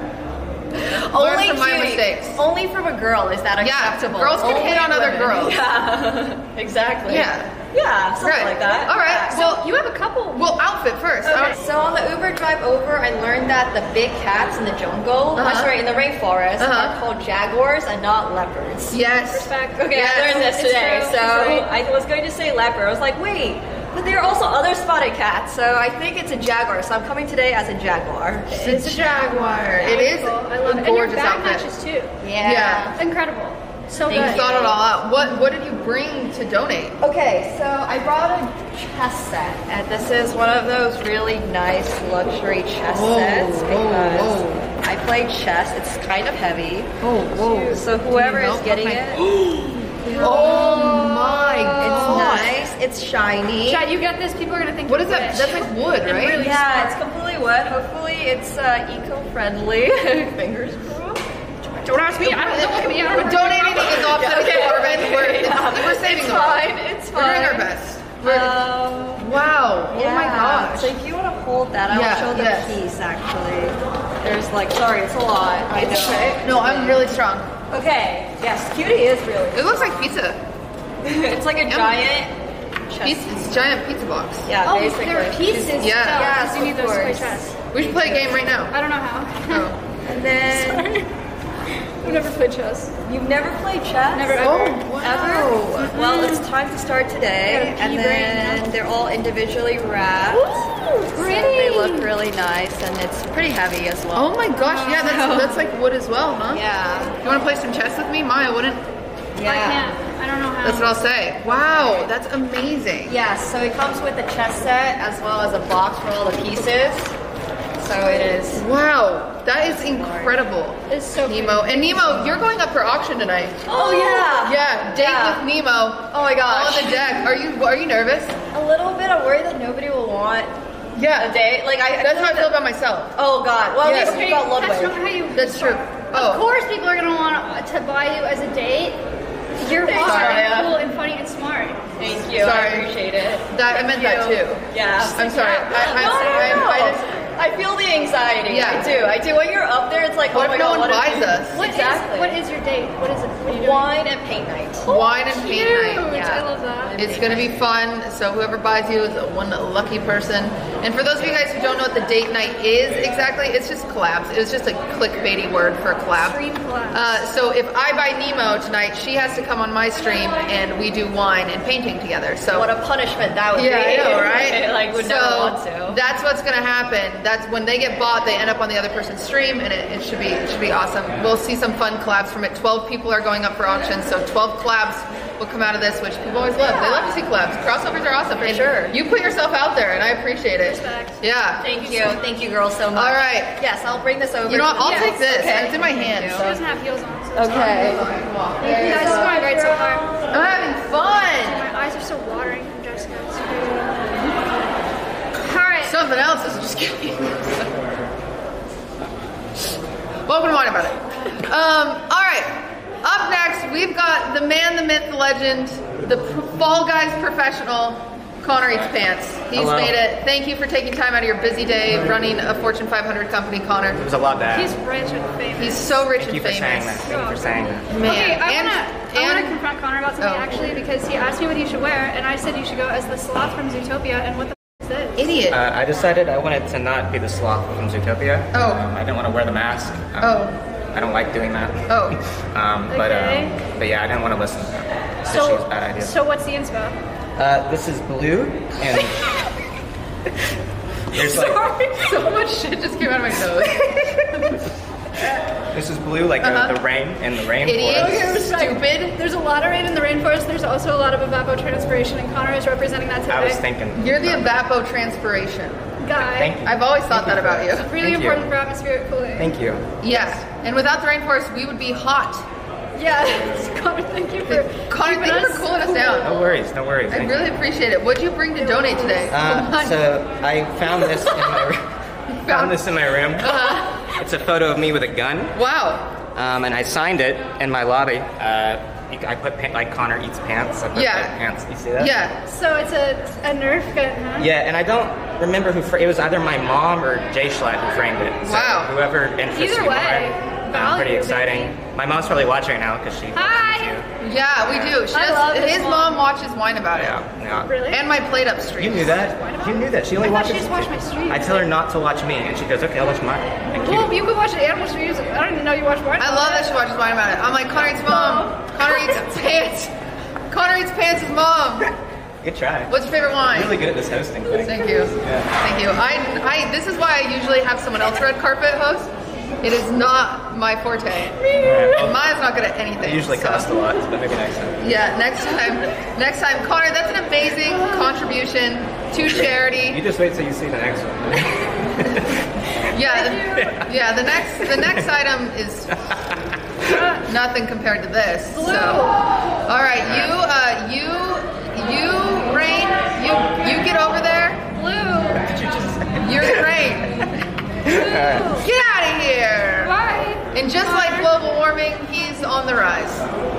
Only from my mistakes. Only from a girl is that acceptable. Yeah, girls can Only hit on other girls. [LAUGHS] Yeah, [LAUGHS] exactly. Yeah. Yeah, something Right. like that. All right. Yeah. Well, You have a couple. well, outfit first. Okay, don't- so on the Uber drive over, I learned that the big cats in the jungle, Uh-huh. uh, sorry, in the rainforest, Uh-huh. are called jaguars and not leopards. Yes. Respect. Okay, Yes. I learned this It's today. true, So right. I was going to say leopard. I was like, wait, but there are also other spotted cats. So I think it's a jaguar. So I'm coming today as a jaguar. It's a jaguar. It is I love it. And your gorgeous outfit. matches too. Yeah. Incredible. So You good. thought it all out. What What did you bring to donate? Okay, so I brought a chess set, and this is one of those really nice luxury chess Whoa, sets because whoa. I play chess. It's kind of heavy. Oh, whoa. So whoever is getting my- it, [GASPS] Oh my it's god. nice. It's shiny. Chat, you get this. People are gonna think. What you're is that? rich. That's like wood, right? really yeah, smart. it's completely wood. Hopefully, it's uh, eco-friendly. [LAUGHS] Fingers crossed. Don't ask me. I don't don't look at me. I don't We're donating to the Dolphin Okay. Department. We're, Yeah. we're saving It's them. fine. It's fine. We're doing our best. Um, wow. Oh my yeah. gosh. So if you want to hold that, I'll Yeah, show the yes. piece actually. There's like, sorry, it's a lot. I It's know. okay. No, I'm really strong. Okay. Yes, cutie is really. It looks like pizza. [LAUGHS] it's like a Yum. giant. Pizza, it's a giant pizza box. Yeah, Oh, basically. there are pieces. Yeah. Yeah. Yes, you need those to course. chess. We should play a game right now. I don't know how. Oh. [LAUGHS] And then I've never played chess. you've never played chess. Never ever. Oh, wow. Ever? Well, it's time to start today, and then they're all individually wrapped. Ooh, So pretty. they look really nice, and it's pretty heavy as well. Oh my gosh, yeah, that's that's like wood as well, huh? Yeah. You want to play some chess with me? Maya wouldn't. Yeah. I can't. I don't know how. That's what I'll say. Wow, that's amazing. Yes, so it comes with a chess set as well as a box for all the pieces. So it is. Wow, that is incredible. It's so Nemo. And Nemo, you're going up for auction tonight. Oh yeah. Yeah, date Yeah. with Nemo. Oh my gosh. On the deck. Are you are you nervous? A little bit. I'm worried that nobody will want Yeah. a date. Like I. That's how I feel about myself. Oh God. Well, Yeah. at least we got That's not how you. That's true. Of Oh. course, people are gonna want to buy you as a date. You're Thanks, hot Maya. cool and funny and smart. Thank you. Sorry. I appreciate it. That I meant that too. Yeah. I'm sorry. I, I, no, no, I, no. I just, I feel the anxiety. Yeah. I do. I do. When you're up there, it's like, What oh if my no God, one what buys if you- us? What is- exactly. what is your date? What is it? What are you doing? Wine and paint night. wine and paint night. Yeah. I love that. It's gonna be fun. So whoever buys you is one lucky person. And for those of you guys who don't know what the date night is exactly, it's just collabs. It was just a clickbaity word for a collab. Stream collabs. Uh, so if I buy Nemo tonight, she has to come on my stream and we do wine and painting together. So What a punishment that would yeah, be. I know, [LAUGHS] right? like, would so never want to. that's what's gonna happen. That's when they get bought, they end up on the other person's stream, and it, it should be it should be awesome. We'll see some fun collabs from it. Twelve people are going up for auction, so twelve collabs will come out of this, which people always love. They love to see collabs. Crossovers are awesome. For sure. You put yourself out there, and I appreciate it. Yeah. Thank you. Thank you, girls, so much. All right. Yes, I'll bring this over. You know what? I'll the- take this. Okay. It's in my hand. She doesn't have heels on. So Okay. You guys are going great so far. I'm having fun. My eyes are still watering from Jessica. It's crazy. All right. Something else is just kidding. Welcome to Wine About It. Um, all right. Up next, we've got the man, the myth, the legend, the Fall Guys professional, Connor Eats Pants. He's Hello. made it. Thank you for taking time out of your busy day running a Fortune 500 company, Connor. It was a lot bad. He's rich and famous. He's so rich Thank you and for saying that. Thank you for saying that. Man. Okay, I and, wanna, I wanna confront Connor about something Oh. actually because he asked me what he should wear, and I said you should go as the sloth from Zootopia. And what the f- is this? Idiot. Uh, I decided I wanted to not be the sloth from Zootopia. Oh. Um, I didn't want to wear the mask. Um, Oh. I don't like doing that. Oh. [LAUGHS] Um, but, Okay. um, but yeah, I didn't want to listen to that. So, So, she bad idea. so what's the inspo? Uh, this is blue, and [LAUGHS] there's like Sorry, so much shit just came out of my nose. this is blue, like Uh-huh. the, the rain and the rain. Idiot. forest. Stupid. There's a lot of rain in the rainforest. There's also a lot of evapotranspiration, and Connor is representing that today. I was thinking. You're the evapotranspiration guy. Thank you. I've always thought that about you. It's Really Thank you. important for atmospheric cooling. Thank you. Yes, and without the rainforest, we would be hot. Yeah, [LAUGHS] Connor, thank you for Connor, keeping thank you for cooling us cool. down. No worries, no worries. I Thank really appreciate it. What did you bring to donate today? Uh, so I found this in my [LAUGHS] found this in my room. Uh-huh. It's a photo of me with a gun. Wow. Um, and I signed it in my lobby. Uh, I put pa- like Connor eats pants. I put Yeah. pants. You see that? Yeah. So it's a, a Nerf gun, huh? Yeah, and I don't remember who. Fra- it was either my mom or Jay Schlatt who framed it. So Wow. Whoever interests Either you way, more. Um, pretty exciting. baby. My mom's probably watching right now because she. Hi. Yeah, we do. She I does, love his his mom. watches wine about it. Yeah, yeah. Really? And my plate up stream. You knew that. You knew that. She only I watches. she just watched my streams. I tell her not to watch me, and she goes, "Okay, I'll watch mine." Thank you. Well, you could watch the animal streams. I don't even know you watch mine. I love that she watches wine about it. I'm like, Connor eats mom. Connor eats [LAUGHS] pants. Connor eats pants' mom. [LAUGHS] Good try. What's your favorite wine? You're really good at this hosting thing. Thank you. Yeah. Thank you. I, I, this is why I usually have someone else red carpet host. It is not my forte. Mine's not good at anything. It usually so- costs a lot, but maybe next time. Yeah, next time. Next time, Connor. That's an amazing contribution to charity. You just wait till you see the next one. [LAUGHS] Yeah, the, [LAUGHS] yeah. The next, the next item is nothing compared to this. So, all right, you, uh, you, you, Rain, you, you get over there. Blue. You're the rain. [LAUGHS] Get out of here! Bye. And just like global warming, he's on the rise.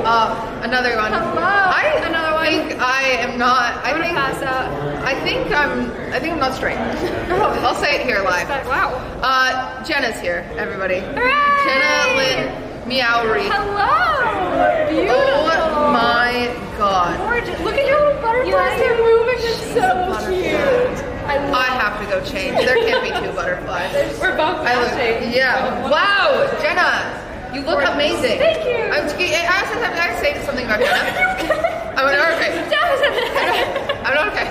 Uh, another one. Hello. I Another one. think I am not. I I'm gonna think pass out. I think I'm. I think I'm not straight. [LAUGHS] I'll say it here live. Wow. Uh, Jenna's here, everybody. Hooray! Jenna Lynn Meowri. Hello. Beautiful. Oh my god. Gorgeous. Look at your little butterflies. They're moving. It's so cute. I I have to go change. There can't be two butterflies. [LAUGHS] We're both I look, matching. yeah. Wow, Jenna, you look amazing. Thank you. I'm, I also have to say something about Jenna. [LAUGHS] I'm not oh, okay. [LAUGHS] I'm not okay.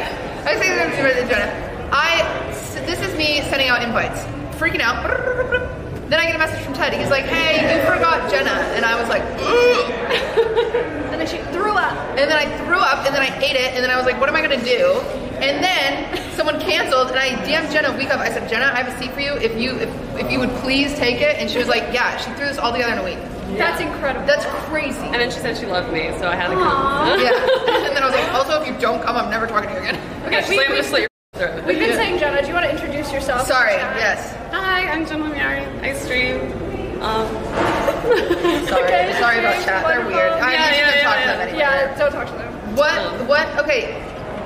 I say something about Jenna. I. This is me sending out invites, freaking out. Then I get a message from Ted. He's like, "Hey, you forgot Jenna," and I was like, And then she threw up. and then I threw up, and then I ate it, and then I was like, "What am I gonna do?" And then someone canceled, and I DM'd Jenna a week up. I said, "Jenna, I have a seat for you. If you if, if you would please take it." And she was like, "Yeah." She threw this all together in a week. That's incredible. That's crazy. And then she said she loved me, so I had to Aw. come. yeah. And then I was like, "Also, if you don't come, I'm never talking to you again." [LAUGHS] Okay, she's like, I'm gonna slit your throat. We've been saying, Jenna, do you want to introduce yourself? Sorry. Yes. Hi, I'm Jenna Meowri. I stream. Um, [LAUGHS] Sorry. Okay, Sorry about stream, chat. They're wonderful. weird. I Yeah, just yeah, talk yeah, to them yeah. anymore. Yeah, don't talk to them. What? What? Okay.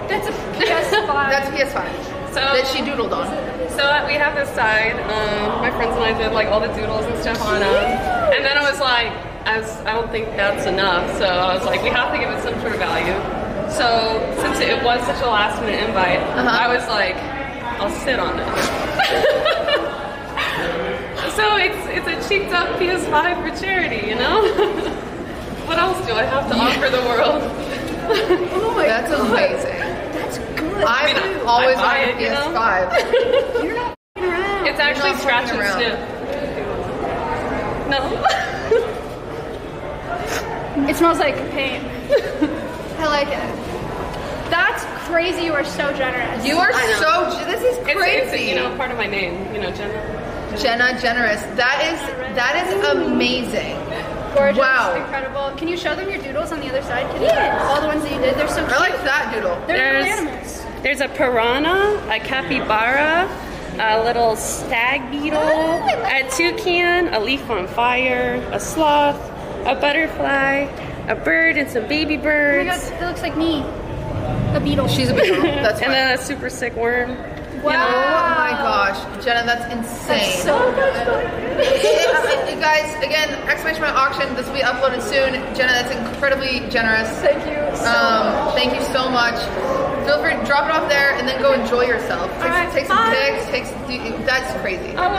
That's a PS5. That's [LAUGHS] a PS5 so, that she doodled on. so we have this side. Um, my friends and I did like all the doodles and stuff on them, and then I was like, I was, I don't think that's enough. So I was like, we have to give it some sort of value. So since it was such a last minute invite, Uh-huh. I was like, I'll sit on it. [LAUGHS] so it's it's a cheaped up PS5 for charity, you know. [LAUGHS] what else do I have to offer the world? oh my That's God. amazing. That's good. I've I mean, always I buy wanted it, you know? PS5. [LAUGHS] You're not around. It's actually not scratch and around. sniff. No. [LAUGHS] It smells like paint. [LAUGHS] I like it. That's crazy. You are so generous. You are I know. so. This is It's- crazy. It's, you know, part of my name. You know, Jenna. Jenna Generous. That is that is amazing. Gorgeous, Wow. incredible. Can you show them your doodles on the other side? Can you? All the ones that you did. They're so cute. I like that doodle. They're There's animals. There's a piranha, a capybara, a little stag beetle, a toucan, a leaf on fire, a sloth, a butterfly, a bird, and some baby Oh my birds. god, that looks like me. A beetle. She's a beetle. [LAUGHS] That's and then a super sick worm. Wow. Oh my gosh, Jenna, that's insane. That's so It- it- guys, again, exclamation point auction. This will be uploaded soon. Jenna, that's incredibly generous. Thank you so um, much. Thank you so much. Feel free to drop it off there and then go enjoy yourself. Take, Alright, take some pics. Take some, do- that's crazy. Oh,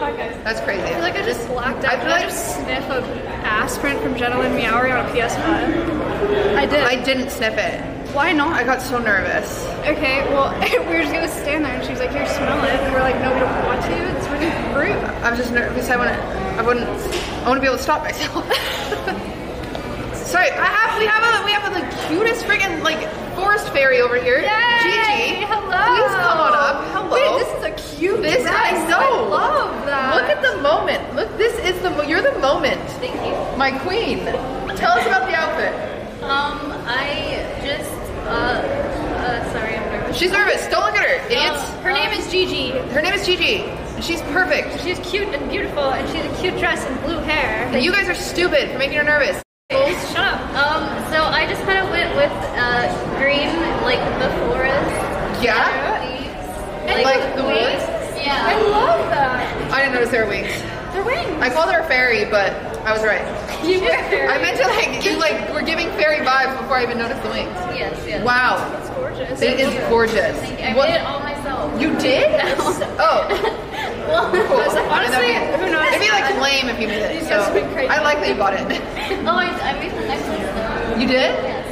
Bye, guys. [LAUGHS] That's crazy. I feel like I just blacked out. I feel Did I like- just sniff a aspirin print from Jenna Lynn Meowri on a PS5? I did. I didn't sniff it. Why not? I got so nervous. Okay, well, [LAUGHS] we were just gonna stand there, and she was like, "Here, smell it." And we're like, "No, we don't want to. It's really rude." I was just nervous. I want to. I wouldn't. I want to be able to stop myself. [LAUGHS] Sorry, I have. We have a. We have a, the cutest friggin' like forest fairy over here. Gigi. Hello. Please come on up. Hello. Wait, this is a cute This dress. I know. I love that. Look at the moment. Look, this is the. You're the moment. Thank you. My queen. Tell us about the outfit. Um, I just, uh, uh, sorry, I'm nervous. She's nervous. Don't look at her, idiots. Her name is Gigi. Her name is Gigi. and She's perfect. She's cute and beautiful, and she has a cute dress and blue hair. And you guys are stupid for making her nervous. Shut up. Um, so I just kind of went with, uh, green, like the forest. Yeah? Leaves, Like the wings. woods? Yeah. I love that. I didn't notice there were wings. They're wings. I called her a fairy, but I was right. You were fairy. [LAUGHS] I meant to like you like were giving fairy vibes before I even noticed the wings. Yes, yes. Wow, It's gorgeous. it is gorgeous. I What- did it all myself. You did? [LAUGHS] oh, [LAUGHS] well, cool. honestly, who knows? It'd be like uh, lame if you made it. So been crazy. I like that you bought it. oh, I, I made the necklace though. You did? Yes.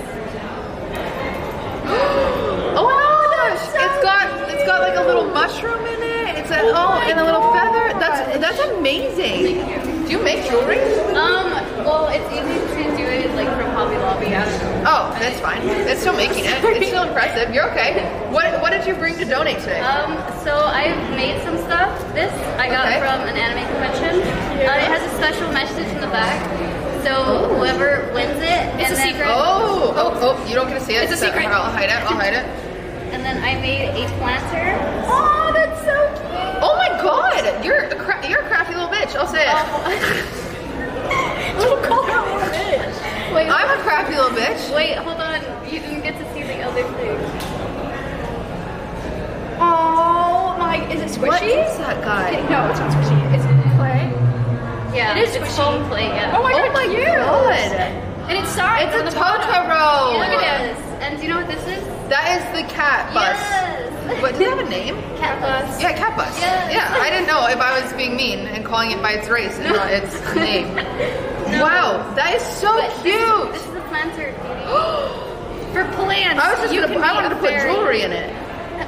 [GASPS] Oh my gosh! [GASPS] It's got it's got like a little mushroom in it. Oh, and a little feather. That's that's amazing. Do you make jewelry? Um, well, it's easy to do it like from Hobby Lobby. I. Oh, that's fine. It's still making it. It's still impressive. You're okay. What what did you bring to donate today? Um, so I've made some stuff. This I got Okay. from an anime convention. Uh, it has a special message in the back. So whoever wins it, It's a secret. Oh, oh, oh! You don't get to see it. It's a so secret. I'll hide it. I'll hide it. and then I made a planter. Oh, that's so God! You're a cra- you're a crafty little bitch. I'll say it. [LAUGHS] Don't call her a bitch. Wait, I'm a crafty little bitch. Wait, hold on. You didn't get to see the other thing. Oh my, is it squishy? What is that guy? No, it's not squishy. It's clay. Yeah, It is it's squishy. foam. Yeah. Oh my Oh god, my cute. God! And it's sorry. It's a Totoro. Look at this. And do you know what this is? That is the cat bus. Yes. What does it have a name? Cat bus. Yeah, cat bus. Yes. Yeah, I didn't know if I was being mean and calling it by its race and not its [LAUGHS] name. Wow, that is so But this is- cute. This is a planter. [GASPS] For plants. I was just you gonna. I wanted to put fairy. jewelry in it.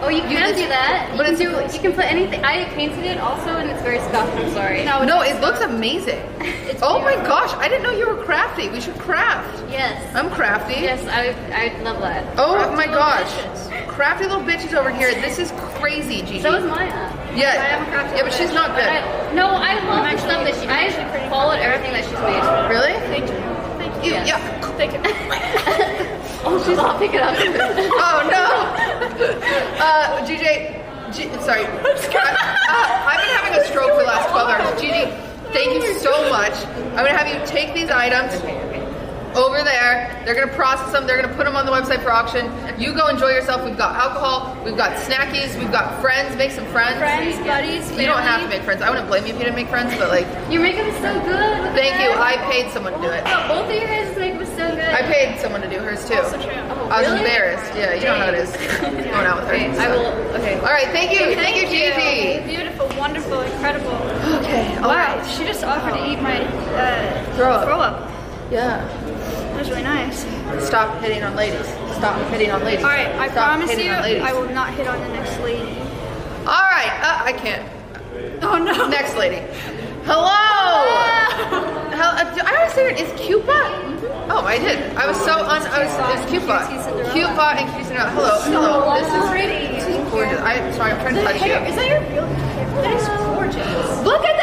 Oh, you You can just- do that. You can it's- do. You can put anything. I painted it also, and it's very scuffed. I'm sorry. No, No, it looks amazing. [LAUGHS] It's Oh my gosh, I didn't know you were crafty. We should craft. Yes. I'm crafty. Yes, I I love that. Oh Crafty my gosh. bitches. Crafty little bitches over here. This is crazy, Gigi. So is Maya. Yeah. I am a crafty Yeah, but she's not good. I, no, I love the stuff that she. I actually followed everything that she's made. Really? Thank you. Ew, Yes. yuck. Thank you. [LAUGHS] Oh, she's all pick it up. [LAUGHS] Oh no. Uh, GJ, G- sorry. [LAUGHS] I, uh, I've been having a stroke for the last 12 hours. Gigi, thank you so much. I'm gonna have you take these items over there. They're gonna process them. They're gonna put them on the website for auction. You go enjoy yourself. We've got alcohol. We've got snackies. We've got friends. Make some friends. Friends, buddies, You don't have to make friends. I wouldn't blame you if you didn't make friends, but like, You're making is so good. thank you. I paid someone to do it. Oh, both of you guys' makeup is so good. I paid someone to do hers too. Also true. Oh, I was Really? embarrassed. Yeah, you know how it is [LAUGHS] going out with her. Okay, I will. Okay. All right, thank you, thank, you, Gigi. Beautiful, wonderful, incredible. [GASPS] Okay. all Wow, right. she just offered to eat my uh, Throw up. Throw up. Yeah. That was really nice. Stop hitting on ladies. Stop hitting on ladies. All right, I Stop promise you. I will not hit on the next lady. All right, uh, I can't. Oh no. Next lady. Hello. Hel- uh, I always say it is Cupa. Oh, I did. I was so un. I was. It's Cupa. Cupa and Cinderella. Hello. Hello. This is pretty. This is gorgeous. I'm sorry. I'm trying to touch you. Is that your real hair? That is gorgeous. Look at this.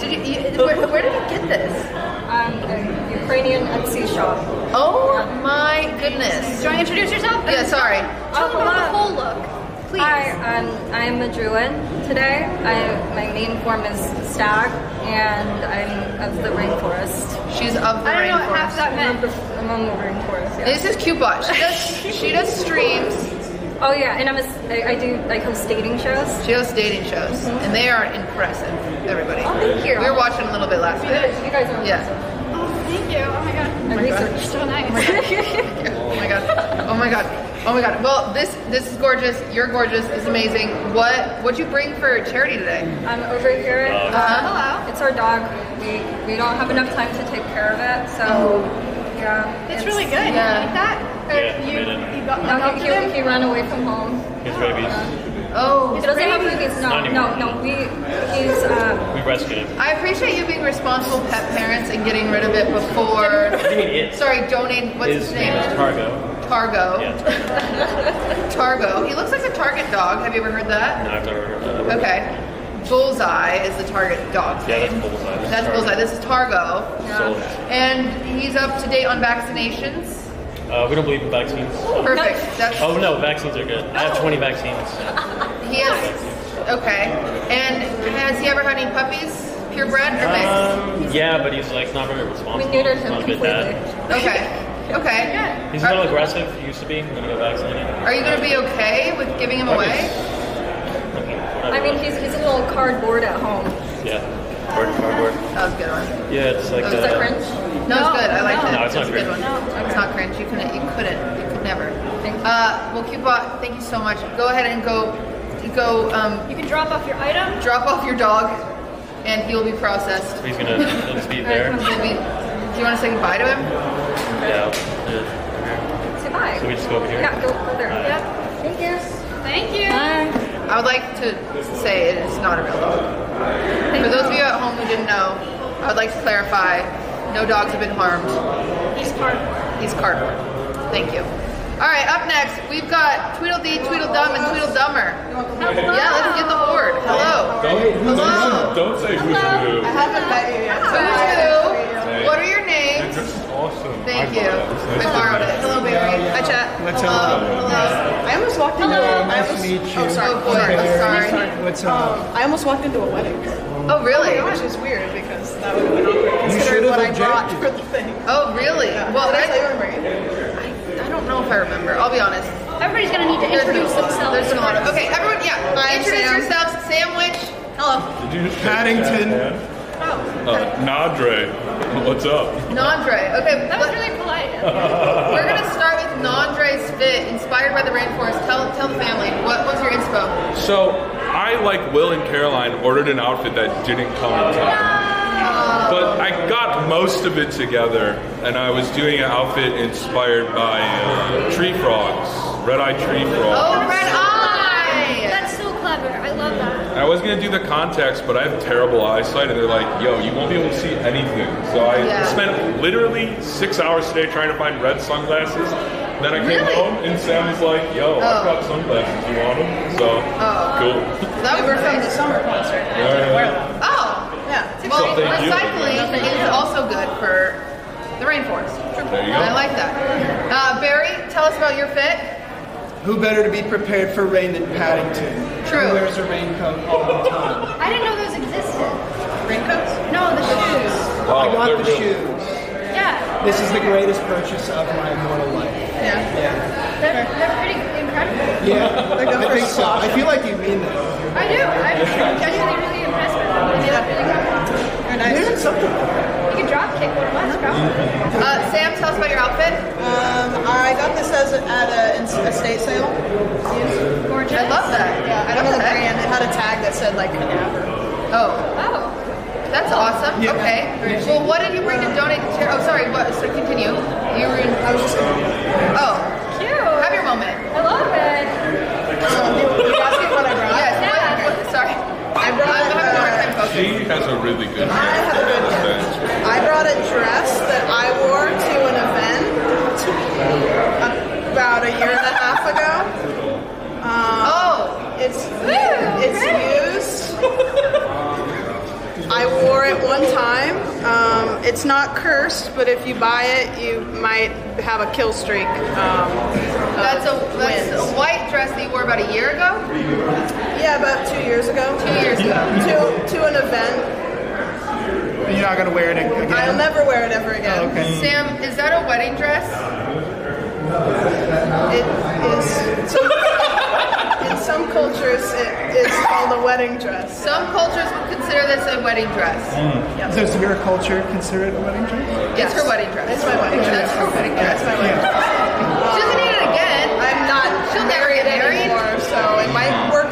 Did you, you where, where did you get this? A Ukrainian Etsy shop. Oh my goodness. Do you want to introduce yourself? Yeah, sorry. Tell them about the whole look. Please. Hi, um, I'm a druid today. I, my main form is stag, and I'm of the rainforest. She's of the I don't know what rainforest. half that meant. I'm on the rainforest. Yeah. This is Cupa. She [LAUGHS] does. She does streams. Oh yeah, and I'm a, I, I do I host dating shows. She hosts dating shows, and they are impressive. Everybody. Oh, thank you. We were watching a little bit last You night. guys, you guys are Yeah. Oh, thank you. Oh my god. I researched. So nice. [LAUGHS] Oh my god. Oh my god. Oh my god. Well, this this is gorgeous. You're gorgeous. It's amazing. What what'd you bring for charity today? I'm over here. Uh-huh. Uh, It's our dog. We we don't have enough time to take care of it, so yeah. It's really good. You Yeah. like that? Yeah, you, you got No, he, him? he, he ran away from home. His rabies. Oh, He doesn't have rabies. No, no, no. We he's um, We rescued him. I appreciate you being responsible pet parents and getting rid of it before. What [LAUGHS] you mean it? Sorry, donate. What's his, His name? name is Targo. Targo. Yeah. [LAUGHS] Targo. He looks like a target dog. Have you ever heard that? No, I've never heard of that. Okay. Bullseye is the target dog. Yeah, that's bullseye. This is That's Targo. Bullseye. This is Targo. Sold. And he's up to date on vaccinations. Uh, we don't believe in vaccines. Perfect. That's Oh no, vaccines are good. I have 20 vaccines. he is okay. And has he ever had any puppies? Purebred or mixed? Um, yeah, but he's like not very responsible. We neutered He's him not a good dad. Okay. Okay. Yeah. He's a little aggressive. He used to be. I'm gonna go vaccinate him. Are you going to be okay with giving him away? Okay. I mean he's he's a little cardboard at home. Yeah. Card- Cardboard. That was a good one. Yeah, it's like. Was uh, that cringe? No, it's good. I liked it. No, it's not a good cringe. one. It's not cringe. You couldn't. You couldn't. You could never. Uh, well, Cuba, thank you so much. Go ahead and go. Go. Um, You can drop off your item. drop off your dog, and he will be processed. He's gonna he'll just be [LAUGHS] there. He'll be- do you want to say goodbye to him? Yeah. Say bye. So we just go over here. Yeah, go, go there. Alright. Yep. Thank you. Thank you. Bye. I would like to say it is not a real dog. For those of you at home who didn't know, I would like to clarify: no dogs have been harmed. He's cardboard. He's cardboard. Thank you. All right, up next, we've got Tweedledee, Tweedledum, and Tweedledummer. Yeah, let's get the horde. Hello. Hello. Don't say who's who. I haven't met you yet. Who's who? What are your names? This is awesome. Thank I you. it. I borrowed meet it. you. Hello, Berry. Hi, Chet. What's Hello. up? Hello. I almost walked into Hello. a Nice I to meet Oh, sorry. Oh, sorry. I'm sorry. What's up? Um, I almost walked into a wedding. Oh, really? Which is weird because that would have been awkward. Considering what I brought for the thing. Oh, really? Yeah. Well, Did I I, remember? I don't know if I remember. I'll be honest. Everybody's gonna need to There's introduce been- themselves. There's been a lot of. Okay, everyone, yeah. Hi, I'm introduce Sam. yourselves. Sandwich. Hello. Did you. Uh, Nandre. What's up? Nandre. Okay, That was really polite. [LAUGHS] we're gonna start with Nandre's fit, inspired by the rainforest. Tell tell the family what was your inspo. So, I, like Will and Caroline, ordered an outfit that didn't come in time. But I got most of it together, and I was doing an outfit inspired by uh, tree frogs, red-eyed tree frogs. Oh, red eye. That's so clever. I. I was gonna do the context, but I have terrible eyesight, and they're like, "Yo, you won't be able to see anything." So I Yeah. spent literally six hours today trying to find red sunglasses. Then I came Really? home, and Sam was like, "Yo, Oh. I've got sunglasses. You want them?" So Oh. cool. That We was were from the summer concert. Yeah, yeah, Wear yeah. them. Oh. Yeah. Well, So thank you. recycling is also good for the rainforest. There you go. I like that. Uh, Berry, tell us about your fit. Who better to be prepared for rain than Paddington? True. Who wears a raincoat all the time? I didn't know those existed. Raincoats? No, the shoes. Wow, I got the real- shoes. Yeah. This is the greatest purchase of my mortal life. Yeah. Yeah. They're, they're pretty incredible. Yeah, They're good I think so. I feel like you mean that. I do. I'm genuinely really impressed with them. They look really comfortable. They're nice. They're acceptable. You can drop take one of us, girl. Uh, Sam, tell us about your outfit. Um, I got this as a, at a estate sale. Gorgeous. I love that. Yeah, I don't know the brand. It had a tag that said like cadaver. Oh. Oh. That's awesome. Yeah. Okay. Well, what did you bring to donate to charity? Oh, sorry. What? So continue. You were in. I was just. Oh. Cute. Have your moment. I love it. Um, you you asking what I brought? Yes. What, what, sorry. I brought. I'm having a hard uh, time focusing. She has a really good I have a good sense. I brought a dress that I wore to an event about a year and a half ago. Um, oh, it's it's used. I wore it one time. Um, it's not cursed, but if you buy it, you might have a kill streak. Um, That's a that's wins. a white dress that you wore about a year ago. Yeah, about two years ago. Two years ago. To, to an event. And you're not gonna wear it again. I'll never wear it ever again. okay. Sam, is that a wedding dress? It is. [LAUGHS] In some cultures, it is called a wedding dress. Some cultures would consider this a wedding dress. Mm. Does your culture consider it a wedding dress? It's her wedding dress. It's my wedding dress. That's her wedding dress. That's my wedding dress. She doesn't need it again. I'm not She'll never get married. anymore, so it might work for you.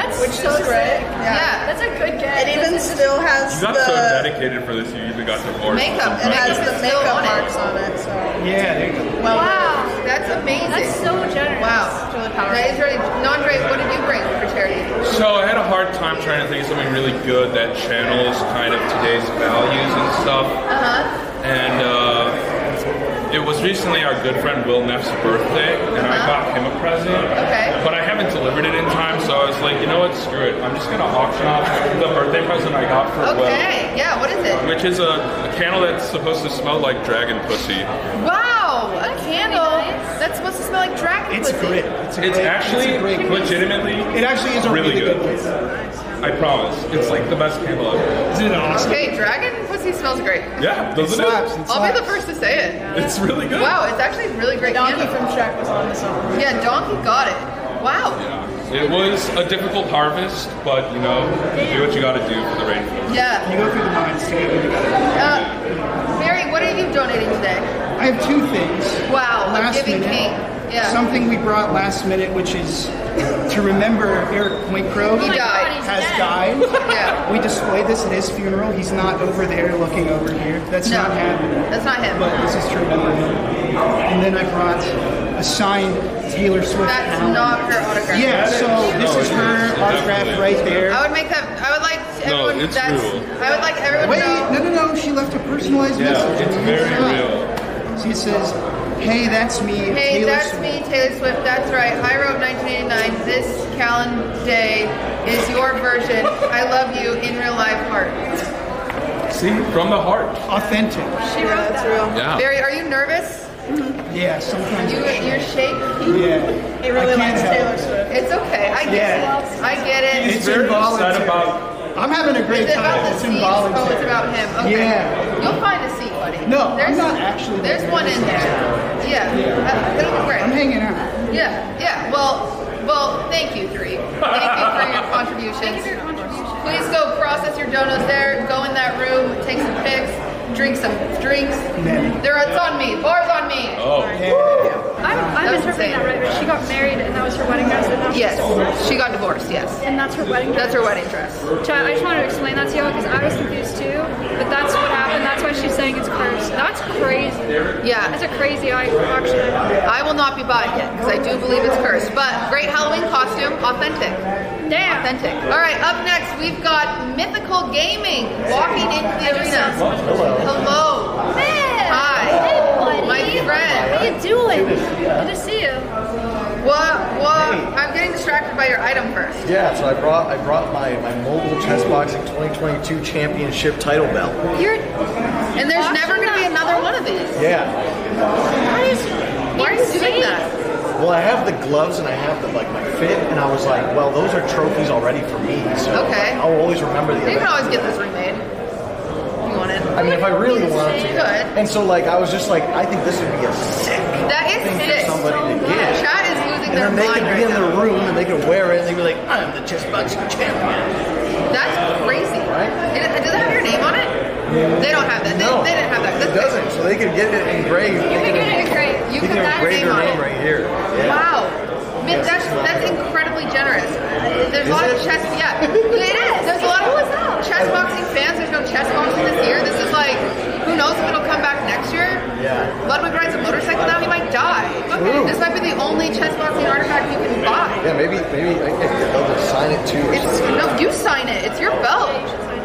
That's Which so is great. sick. Yeah. That's a good get. It even This is- still has You got so dedicated for this, you even got divorced. Makeup. it has the makeup on it. marks on it. So Yeah, there you go. well, Wow, that's amazing. That's so generous. Wow. it's really powerful. That is really. Nandre, what did you bring for charity? So I had a hard time trying to think of something really good that channels kind of today's values and stuff. Uh huh. And uh, it was recently our good friend Will Neff's birthday, and I got him a present. Okay. But I haven't delivered it in time, so I was like, you know what, screw it. I'm just gonna auction off the birthday present I got for Okay. Yeah. What is it? Which is a, a candle that's supposed to smell like dragon pussy. Wow, a candle that's supposed to smell like dragon It's pussy. great. It's, a It's actually it's great legitimately It actually is a really, really, good. good. I promise. It's like the best candle ever. Isn't it awesome? Okay, dragon pussy smells great. Yeah, doesn't It slaps, it? it I'll be the first to say it. It's really good. Wow, it's actually a really great Donkey candle. from Shrek was on the song. Yeah, Donkey got it. Wow. Yeah. It was a difficult harvest, but you know, do what you gotta do for the rainforest. Yeah. You go through the mines together. Uh, Mary, what are you donating today? I have two things. Wow, a Last giving minute. king. Yeah. Something we brought last minute, which is to remember Eric PointCrow. He died. Has died. [LAUGHS] Yeah. We displayed this at his funeral. He's not over there looking over here. That's No, not happening. that's not him. But this is to remember him. And then I brought a signed Taylor Swift That's album. not her autograph. Yeah, so this No, is her is. Autograph definitely right there. I would make that. I would like everyone. No, everyone. it's that's. real. I would like everyone Wait, to know. no, no, no. She left a personalized Yeah, message. it's very real. She says, "Hey, that's me, Hey, Taylor that's Swift." me, Taylor Swift. That's right. High Road 1989. This calendar day is your version. [LAUGHS] I love you in real life heart. See, from the heart. Authentic. She wrote that's that. real. Yeah. Berry, are you nervous? Mm-hmm. Yeah, sometimes. You, you're shaky. Yeah. He really I likes Taylor. Swift. It's okay. I get Yeah. it. I get it. It's He's very upset about. I'm having a great Is it about time. the It's involuntary. Oh, it's about him. Okay. Yeah. You'll find a seat, buddy. No, I'm there's, not actually There's there. one in there. Yeah. Uh, It'll be great. I'm hanging out. Yeah, yeah. Well, well, thank you, three. Thank you for your [LAUGHS] contributions. Please go process your donuts there. Go in that room, take some pics, drink some drinks. There, it's on me. Bars on me. Oh. I'm, I'm That was interpreting that right, but she got married and that was her wedding dress and that's Yes, she got divorced. Yes, and that's her wedding dress. that's her wedding dress. Chad, I just wanted to explain that to you because I was confused too. But that's what happened. That's why she's saying it's cursed. That's crazy. Yeah. That's a crazy i- auction. I will not be buying it because I do believe it's cursed. But great Halloween costume, authentic. Damn. Authentic. All right, up next we've got Mythical Gaming walking into the arena. Hello. Hello. Man. Hi. Hey, buddy. My friend. How you doing? Good to see you. What? What? I'm getting distracted by your item first. Yeah, so I brought I brought my, my Mogul chess boxing 2022 championship title belt. You're, and there's never going to be another one of these. Yeah. Why, is, why are you doing that? Well, I have the gloves and I have the like my fit, and I was like, well, those are trophies already for me. So Okay. I'll always remember the. You can always get this remade. You want it. I mean, if I really wanted to. You could. And so, like, I was just like, I think this would be a sick That is sick. for somebody to get. Chat is losing And their then they mind could be right in now. the room and they could wear it and they'd be like, I'm the chess boxing champion. That's crazy. Right? It, does it have your name on it? They don't have that. They, No. they didn't have that. It doesn't, so they could get it engraved. They can could- get it engraved. You can engrave name their name right here. Yeah. Wow. I mean, that's that's incredibly generous. There's a lot of chess. Yeah, [LAUGHS] it is. There's a lot of chess boxing fans. There's no chess boxing this year. This is like, who knows if it'll come back next year? Yeah. Ludwig rides a motorcycle now. He might die. True. This might be the only chess boxing artifact you can buy. Yeah, maybe maybe I can they'll just sign it too. Or It's something. no, you sign it. It's your belt.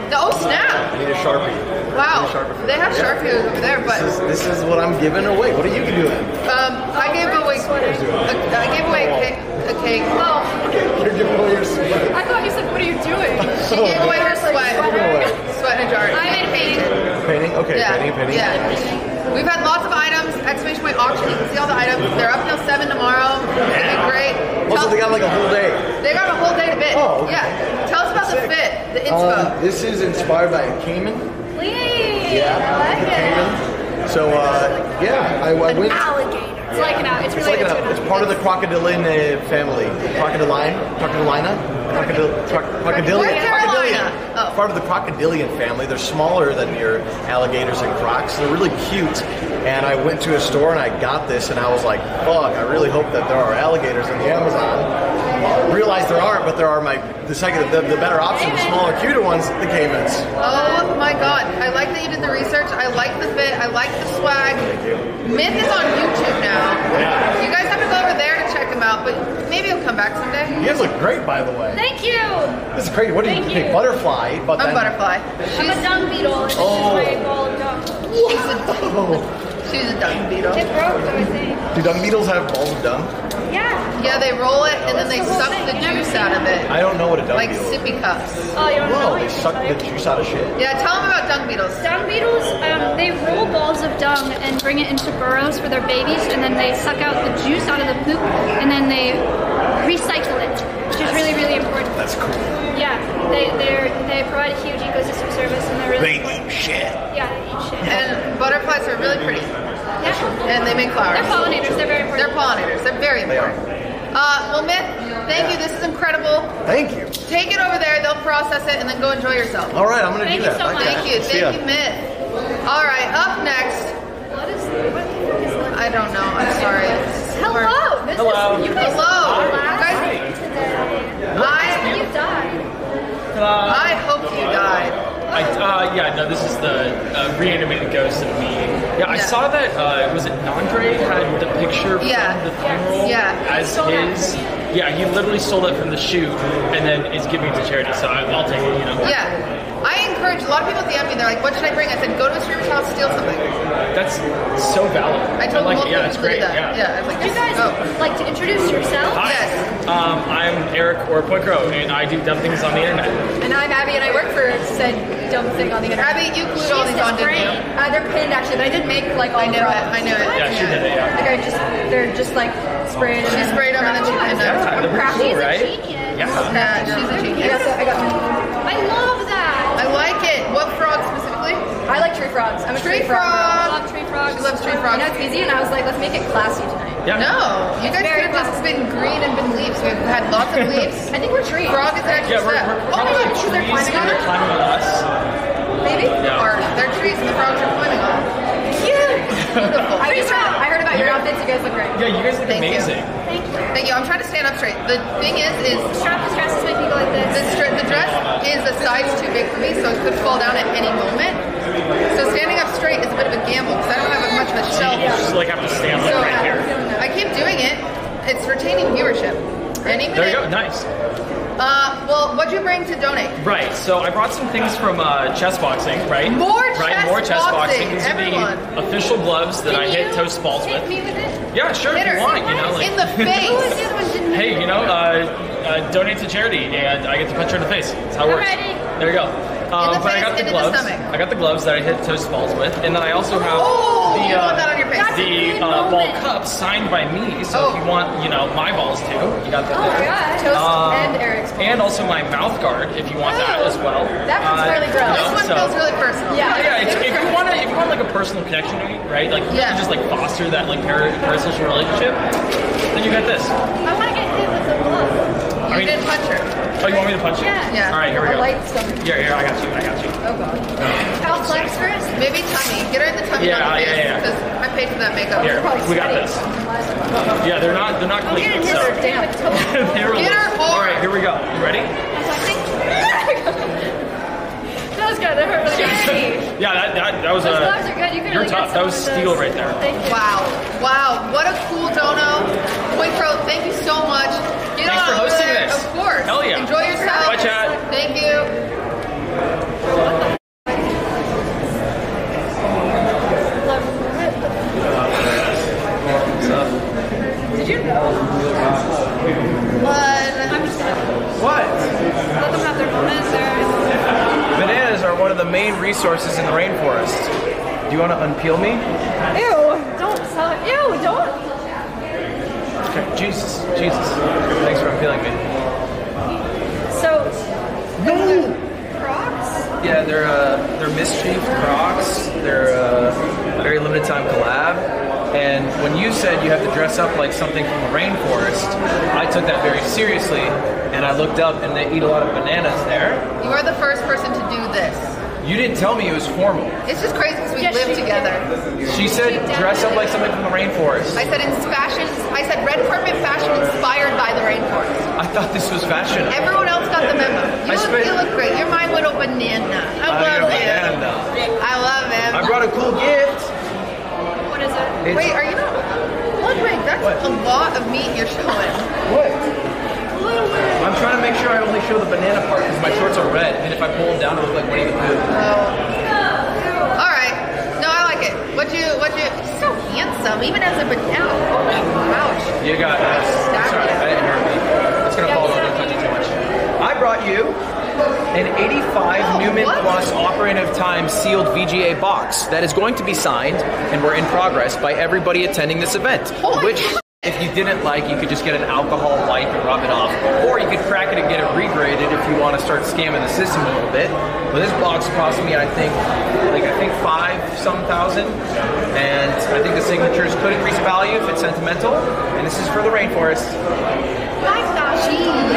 The oh snap! I need a sharpie. Wow, they have Yeah. Sharpie over there, but This is, this is what I'm giving away. What are you doing? um, I gave away. A, I gave away a cake. A cake. Oh, You're giving away your sweat. I thought you said, what are you doing? [LAUGHS] she gave away her sweat. Sweat in a jar. I made painting. Painting? Okay, Yeah, painting, painting. yeah. We've had lots of items. Exclamation point auction. You can see all the items. They're up till seven tomorrow. It's gonna be great. Also, they got like a whole day. They got a whole day to bid. Oh, okay. Yeah. Tell the fit, the inspo. Um, this is inspired by a caiman. Yeah, I like caiman. So, uh, yeah, I, I went. Alligator. It's like an It's It's like related an, to it's part of the crocodilian family. Crocodiline? Crocodilina? Crocodil, croc, crocodilian? Where's Carolina? Crocodilian. Part of the crocodilian family. They're smaller than your alligators and crocs. They're really cute. And I went to a store and I got this and I was like, fuck, I really hope that there are alligators in the Amazon. Realized there aren't, but there are my the second the, the better option, the smaller, cuter ones, the caimans. Oh my god. I like that you did the research. I like the fit. I like the swag. Thank you. Myth is on YouTube now. Yeah. You guys have to go over there to check him out, but maybe he'll come back someday. You guys look great, by the way. Thank you. This is crazy. What do you Thank pick? you. Butterfly, but I'm then butterfly. I'm a dung beetle. This Oh. is my ball of dung. She's a she's a dung beetle. It broke, so I think. Do dung beetles have balls of dung? Yeah. Yeah, they roll it and then they suck the juice out of it. I don't know what a dung Like beetle is. sippy cups. Oh, you don't Whoa, know? they suck the juice out of shit. Yeah, tell them about dung beetles. Dung beetles, um, they roll balls of dung and bring it into burrows for their babies, and then they suck out the juice out of the poop, and then they recycle it, which is really, really important. That's cool. Yeah, they they they provide a huge ecosystem service, and they're really. They eat shit. Yeah, they eat shit. And butterflies are really pretty. Yeah. And they make flowers. They're pollinators. They're very important. They're pollinators. They're very important. Uh, well, Myth, thank you. This is incredible. Thank you. Take it over there. They'll process it and then go enjoy yourself. All right, I'm gonna thank do you that. so much. Okay. Thank you. See Thank ya. you, Myth. All right, up next. What is what is? I don't know. I'm sorry. Hello. This Hello. Is, you guys Hello. are You guys- last today. I- you died. I hope you died. I, uh, yeah, no, this is the uh, reanimated ghost of me. Yeah, I saw that. Uh, was it Nandre had the picture Yeah. from the funeral Yeah. as Stole that his? Yeah, he literally stole it from the shoot and then is giving it to charity. So I, I'll take it. You know. Yeah. I encourage a lot of people DM me. They're like, "What should I bring?" I said, "Go to a streamer's house, steal something." That's so valid. I told like multiple it. Yeah, it's people to great. do that. Yeah. Yeah. I was like, Would you guys oh. like to introduce yourself? Hi. Um, I'm Eric or PointCrow, and I do dumb things on the internet. And I'm Abby, and I work for said dumb thing on the internet. Abby, you glued all these on, didn't you? Uh, they're pinned actually, but I did make like all I knew it. I knew it. Yeah, she did it. Yeah. Like I just, they're just like sprayed. She sprayed them and then she pinned them. Yeah, they're pretty cool, right? Yeah, she's a genius. got, I got I love that. I like it. What frog specifically? I like tree frogs. I'm a Tree tree, frog. frog. girl. love tree frogs. She loves tree I frogs. know it's easy, and I was like, let's make it classy tonight. Yeah. No, you guys could have just been green and been leaves. We've had lots of [LAUGHS] leaves. I think we're trees. Frog is an extra Yeah, we're, step. we're Oh my God, because they're trees climbing on they're us? climbing on us. Maybe. Yeah. Or they're trees and the frogs are climbing on. Cute. Beautiful. I, just heard, I heard about your outfits. You guys look great. Yeah, you guys look Thank you. amazing. Thank you. Thank you. I'm trying to stand up straight. The thing is, is Strap the dresses make me go like the, this. str- the dress is a size too big for me, so it could fall down at any moment. So standing up straight is a bit of a gamble because I don't have as much of a shelf. You just like have to stand like So right here. I keep doing it. It's retaining viewership. And even There you if- go. Nice. Uh, well, what'd you bring to donate? Right. So I brought some things from uh, chess boxing. Right. More right. chess More chess boxing, boxing. These everyone. are the official gloves that I hit toast balls Hit with. me with it. Yeah, sure. Hit If you want, you know, like in the [LAUGHS] face. Who was the other one? Didn't hey, you know, uh, uh, donate to charity, and I get to punch her in the face. That's how it works. ready. There you go. Um, the but I face got the and in the gloves. stomach. I got the gloves that I hit toast balls with, and then I also have Oh, the you want that on your face. That's the uh, ball cup signed by me. So Oh. if you want, you know, my balls too, you got that Oh my god. Toast Um, and Eric's. And also my mouth guard, if you want that as well. That one's Uh, fairly gross. This one so- feels really personal. Yeah. yeah, it's, if you want to, if you want like a personal connection to me, right? Like you Yeah. just like foster that like par- parasocial relationship, then you got this. I want to get hit with the glove. You I mean- did punch her. Oh, you want me to punch you? Yeah. All right, here we go. light stomach. Here, here, I got you. I got you. Oh god. How flex first? Maybe tummy. Get her in the tummy. Yeah, the yeah, yeah. Because I paid for that makeup. Here, we got this. Yeah, they're not they're not Oh, clean. [LAUGHS] get so. her down. They were Get her. All right, here we go. You ready? [LAUGHS] [LAUGHS] That was good. That hurt really good. [LAUGHS] Yeah, that that, that was Those a. gloves are good. You can You're really tough. get That was some steel those. right there. Thank you. Wow. Wow. What a cool dono. PointCrow, thank you so much. Get Thanks on for over hosting there. this. Of course. Hell yeah. Enjoy yourself. Bye, chat. Thank you. Did you know? I'm just gonna What? let them have their moment. They're Bananas are one of the main resources in the rainforest. Do you want to unpeel me? Ew! Don't sell it. Ew! Don't. Okay. Jesus, Jesus. Thanks for unpeeling me. So. No. Crocs. Yeah, they're uh, they're mischief Crocs. They're uh, a very limited time collab. And when you said you have to dress up like something from the rainforest, I took that very seriously. And I looked up, and they eat a lot of bananas there. You are the first person to do this. You didn't tell me it was formal. It's just crazy because we live together. She said dress up like something from the rainforest. I said in fashion. I said red carpet fashion inspired by the rainforest. I thought this was fashion. Everyone else got the memo. I You, look, spent- you look great. You're my little banana. I I'm love your him. banana. I love him. I brought a cool gift. What is it? It's- Wait, are you not? Ludwig, that's a lot of meat you're showing. What? I'm trying to make sure I only show the banana part because my shorts are red, and if I pull them down, it looks like Winnie the Pooh. Oh. All right. No, I like it. What you? What you? He's so handsome, even as a banana. Ouch. You got this. Sorry, I didn't hurt me. It's gonna fall. Don't touch it too much. I brought you an 85 Newman Plus operative time sealed VGA box that is going to be signed and we're in progress by everybody attending this event. Oh which, if you didn't like, you could just get an alcohol wipe and rub it off, or you could crack it and get it regraded if you want to start scamming the system a little bit. But this box cost me, I think, like I think five some thousand, and I think the signatures could increase value if it's sentimental. And this is for the rainforest. Jeez.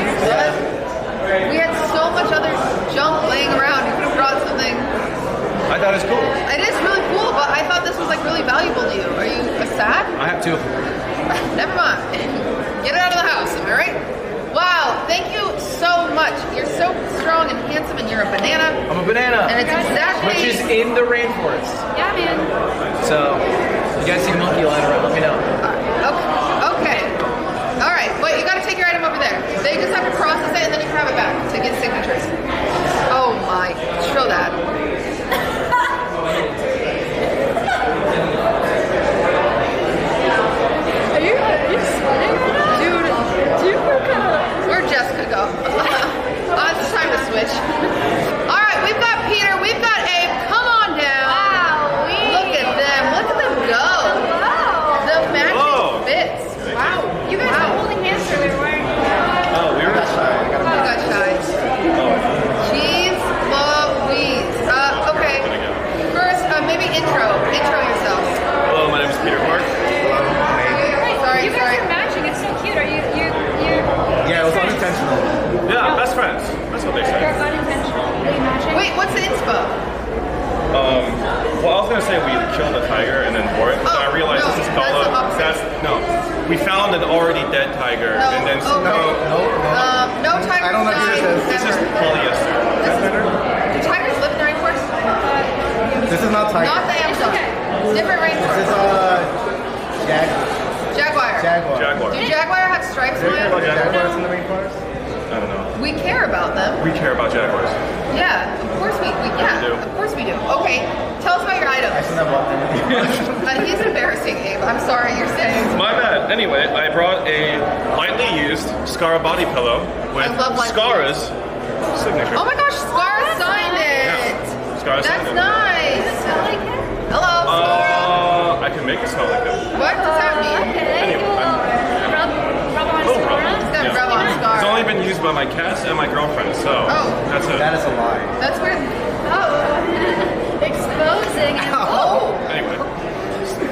We had so much other junk laying around. You could have brought something. I thought it was cool. It is really cool, but I thought this was like really valuable to you. Are you sad? I have two of them. Never mind. Get it out of the house, am I right? Wow, thank you so much. You're so strong and handsome, and you're a banana. I'm a banana. And it's exactly- Which is in the rainforest. Yeah, man. So, you guys see a monkey lying around, let me know. Uh, okay. Okay. All right. Wait, you got to take your item over there. They just have to process it, and then you can have it back to get signatures. Oh my! Show that. Are you, are you sweating right now? Dude, do you feel kind of... Where'd Jessica go? oh, it's time to switch. All right, we've got Peter, we've got Abe. Come on down. Wow. Look at them. Look at them go. The matching Whoa. fits. Wow. You guys wow. were holding hands earlier, weren't you? Oh, we were shy. You got shy. Jeez Louise. Uh, okay. First, uh, maybe intro. Intro yourself. Hello, my name is Peter Clark. Sorry, you guys sorry. are matching. It's so cute. Are you, you, you... Yeah, it was unintentional. Yeah, best friends. That's what they You're say. unintentionally matching? Wait, what's the inspo? Um, well, I was gonna say we killed a tiger and then wore it, but I realized no, this is that's called a. That's no. We found an already dead tiger No, and then oh, okay. Um, no tigers I don't know died This is ever. polyester. Is better? Do tigers live in the rainforest? This is not tiger. Not the Amazon. It's different This is rainforest. uh, jag- Jaguar. jaguar. Jaguar. Do jaguar have stripes on you care about it? jaguars in the rainforest? I don't know. We care about them. We care about jaguars. Yeah, of course we, we yeah, do. of course we do. Okay, tell us about your items. [LAUGHS] Uh, he's embarrassing, Abe. I'm sorry you're saying. My bad. Anyway, I brought a lightly used Scarra body pillow with I love lightly Scarra's signature. Oh my gosh, Scar signed it. Yeah. Scarra That's signed it. nice. Hello, Scar. Uh, I can make it smell like that. what does that mean? Anyway, I'm- Rub, rub on Oh, Scar. He's gonna rub on Scar. It's only been used by my cats and my girlfriend, so Oh. that's it. That is a lie. That's weird. Oh. [LAUGHS] Exposing. Oh. Anyway,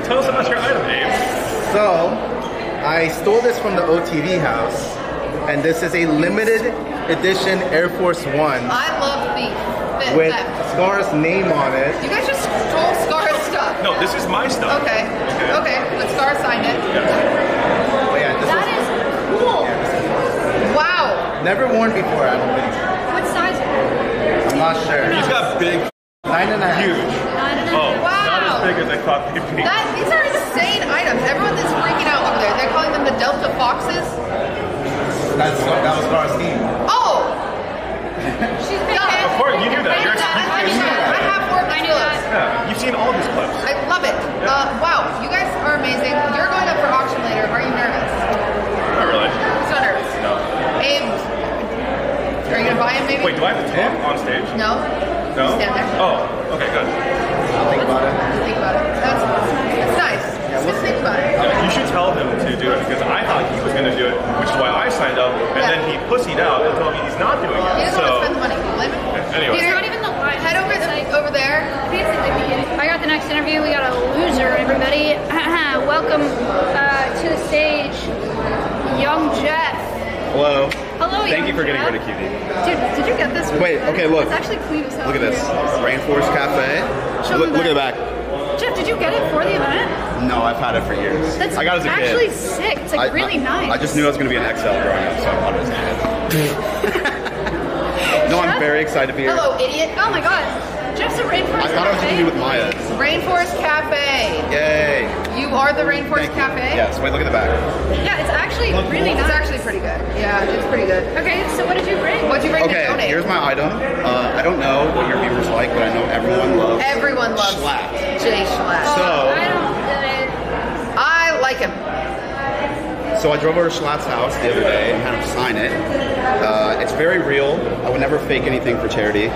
tell us about your item, Abe. So, I stole this from the OTV house, and this is a limited edition Air Force One I love thief. Fit, with theft. Scar's name on it. You guys just stole Scar's stuff. No, this is my stuff. Okay. Okay. But Scar signed it. Oh, Never worn before, I don't think. What size? is I'm not sure. He's got big, Nine and a half. huge. Oh, not as big as I thought they'd be. That, these are insane items. Everyone is freaking out over there. They're calling them the Delta Foxes. That's, that was Scar's team. Oh! [LAUGHS] She's big. Of course, you knew that. You're, I knew that. I have four I knew that. Yeah, you've seen all these clips. I love it. Uh, wow, you guys are amazing. You're going up for auction later. Are you nervous? Not really. Who's not nervous? No. Abe, are you gonna buy him maybe? Wait, do I have to talk on stage? No. No? Stand there. Oh, okay, good. Think about it. Think about it. That's that's nice. Just think about it. Yeah, you should tell him to do it because I thought he was going to do it, which is why I signed up, and Yeah. then he pussied out and told me he's not doing it. He it. doesn't want to So, spend the money. Can you blame anyway. Peter, not even the line. head over the, over there. I got the next interview. We got a loser, everybody. [CLEARS THROAT] Welcome uh, to the stage, YungJeff. Hello. Hello, Thank you for getting Jeff. rid of QD. Dude, did you get this? Wait, okay, look. It's actually clean as hell. Look at this. Rainforest Cafe. Show Look, them look at the back. Jeff, did you get it for the event? No, I've had it for years. That's I got it as a kid. actually sick. It's like I- really I, nice. I just knew I was going to be an XL growing up, so I bought it as a kid. no, I'm very excited to be here. Hello, idiot. Oh my god. Jeff's a rainforest I thought I was cafe. going to be with Maya. Rainforest Cafe. Yay. You are the Rainforest Cafe? Yes, wait, look at the back. Yeah, it's actually really It's actually pretty good. Yeah, it's pretty good. Okay, so what did you bring? What did you bring Okay, to donate? here's my item. Uh, I don't know what your viewers like, but I know everyone loves Everyone loves Schlatt. JSchlatt. So- I don't get it. I like him. So I drove over to Schlatt's house the other day and had him sign it. Uh, it's very real. I would never fake anything for charity.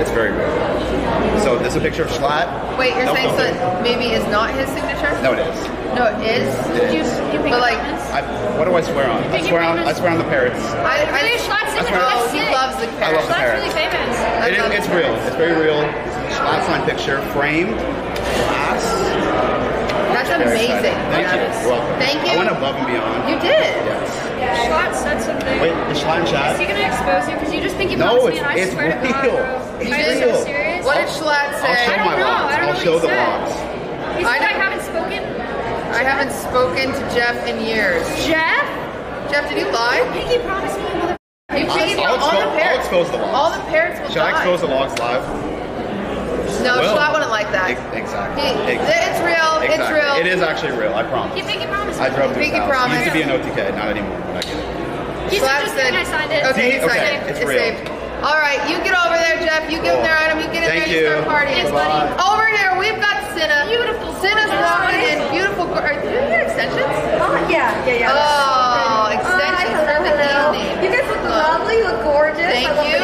It's very real. So this is a picture of Schlatt. Wait, you're No saying so filter. that maybe is not his signature? No, it is. No, it is. It you, is. you but like, I, what do I swear on? I swear on. I swear on the parrots. I, I, Really, Schlatt's That's signature. right. oh, he loves the parrots. I love the parrot. Schlatt's parrot. really famous. It is. It's real. It's very real. Schlatt signed picture, framed, glass. That's Very amazing. excited. Thank you. Travis. You're welcome. Thank you. I went above and beyond. You did. Yes. Schlatt said something. Wait, is Schlatt in chat? Is he gonna expose you? Because you just think he No, promised me, and I it's swear to God, real. bro. It's Are you real. so serious? What did Schlatt say? I'll say? show I don't my know. logs. I don't I'll know show what the said. logs. He I said I don't- haven't spoken. I haven't spoken to Jeff in years. Jeff? Jeff, did you lie? Pinky promised me, mother. You I'll, cheated I'll on all expose, the I'll expose the logs. All the parrots will Should I expose the logs live? No, Will. Schlatt wouldn't like that. Ex- Exactly. He- Exactly. it's real. It's real. It is actually real. I promise. He pinky promised. I drove to Pinky house. promise. He used to be an OTK, not anymore, but I get it. He Schlatt said just I signed it. Okay, See? he signed Okay, it. it's It's real. saved. All right, you get over there, Jeff. You give them their item. You get in Thank there. You, you. start partying. Thanks, buddy. Over here, we've got Cinna. Beautiful. Cinna's walking in. Beautiful. Are, do you get extensions? Oh, yeah, yeah, yeah. Oh, extensions oh, Hi, for the hello, hello. evening. You guys look lovely, you look gorgeous. Thank I love you.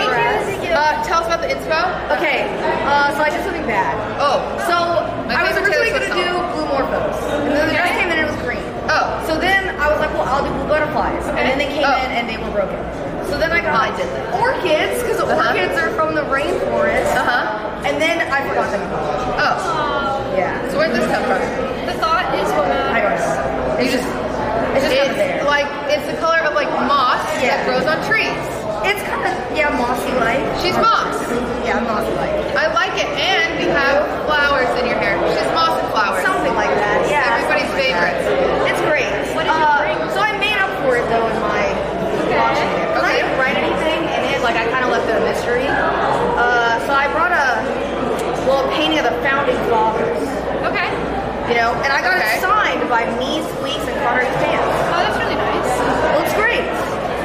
The dress. Uh, tell us about the inspo. Okay, uh, so I did something bad. Oh, So My I was originally going to do blue morphos, and then the dress came in and it was green. Oh. So then I was like, well, I'll do blue butterflies, and then they came Oh. in and they were broken. So then I got I did that. orchids because Uh-huh. orchids are from the rainforest. Uh huh. And then I forgot them. Oh. Yeah. So where'd this come from? The thought is what I don't matters. know. It's just, it's just It's there. like it's the color of like moss Yeah. that grows on trees. It's kind of yeah, mossy like. She's moss. Yeah, mossy like. I like it, and you have flowers in your hair. She's moss and flowers. Something like that. Yeah. Everybody's like favorite. that. It's great. What did you Uh, bring? So I made up for it though in my watching it. 'Cause I Okay. didn't write anything in it. Like I kind of left it a mystery. Uh, so I brought a well a painting of the founding fathers. Okay. You know, and I got Okay. it signed by me, Squeex, and Connor Stanz. Oh, that's really nice. Looks great.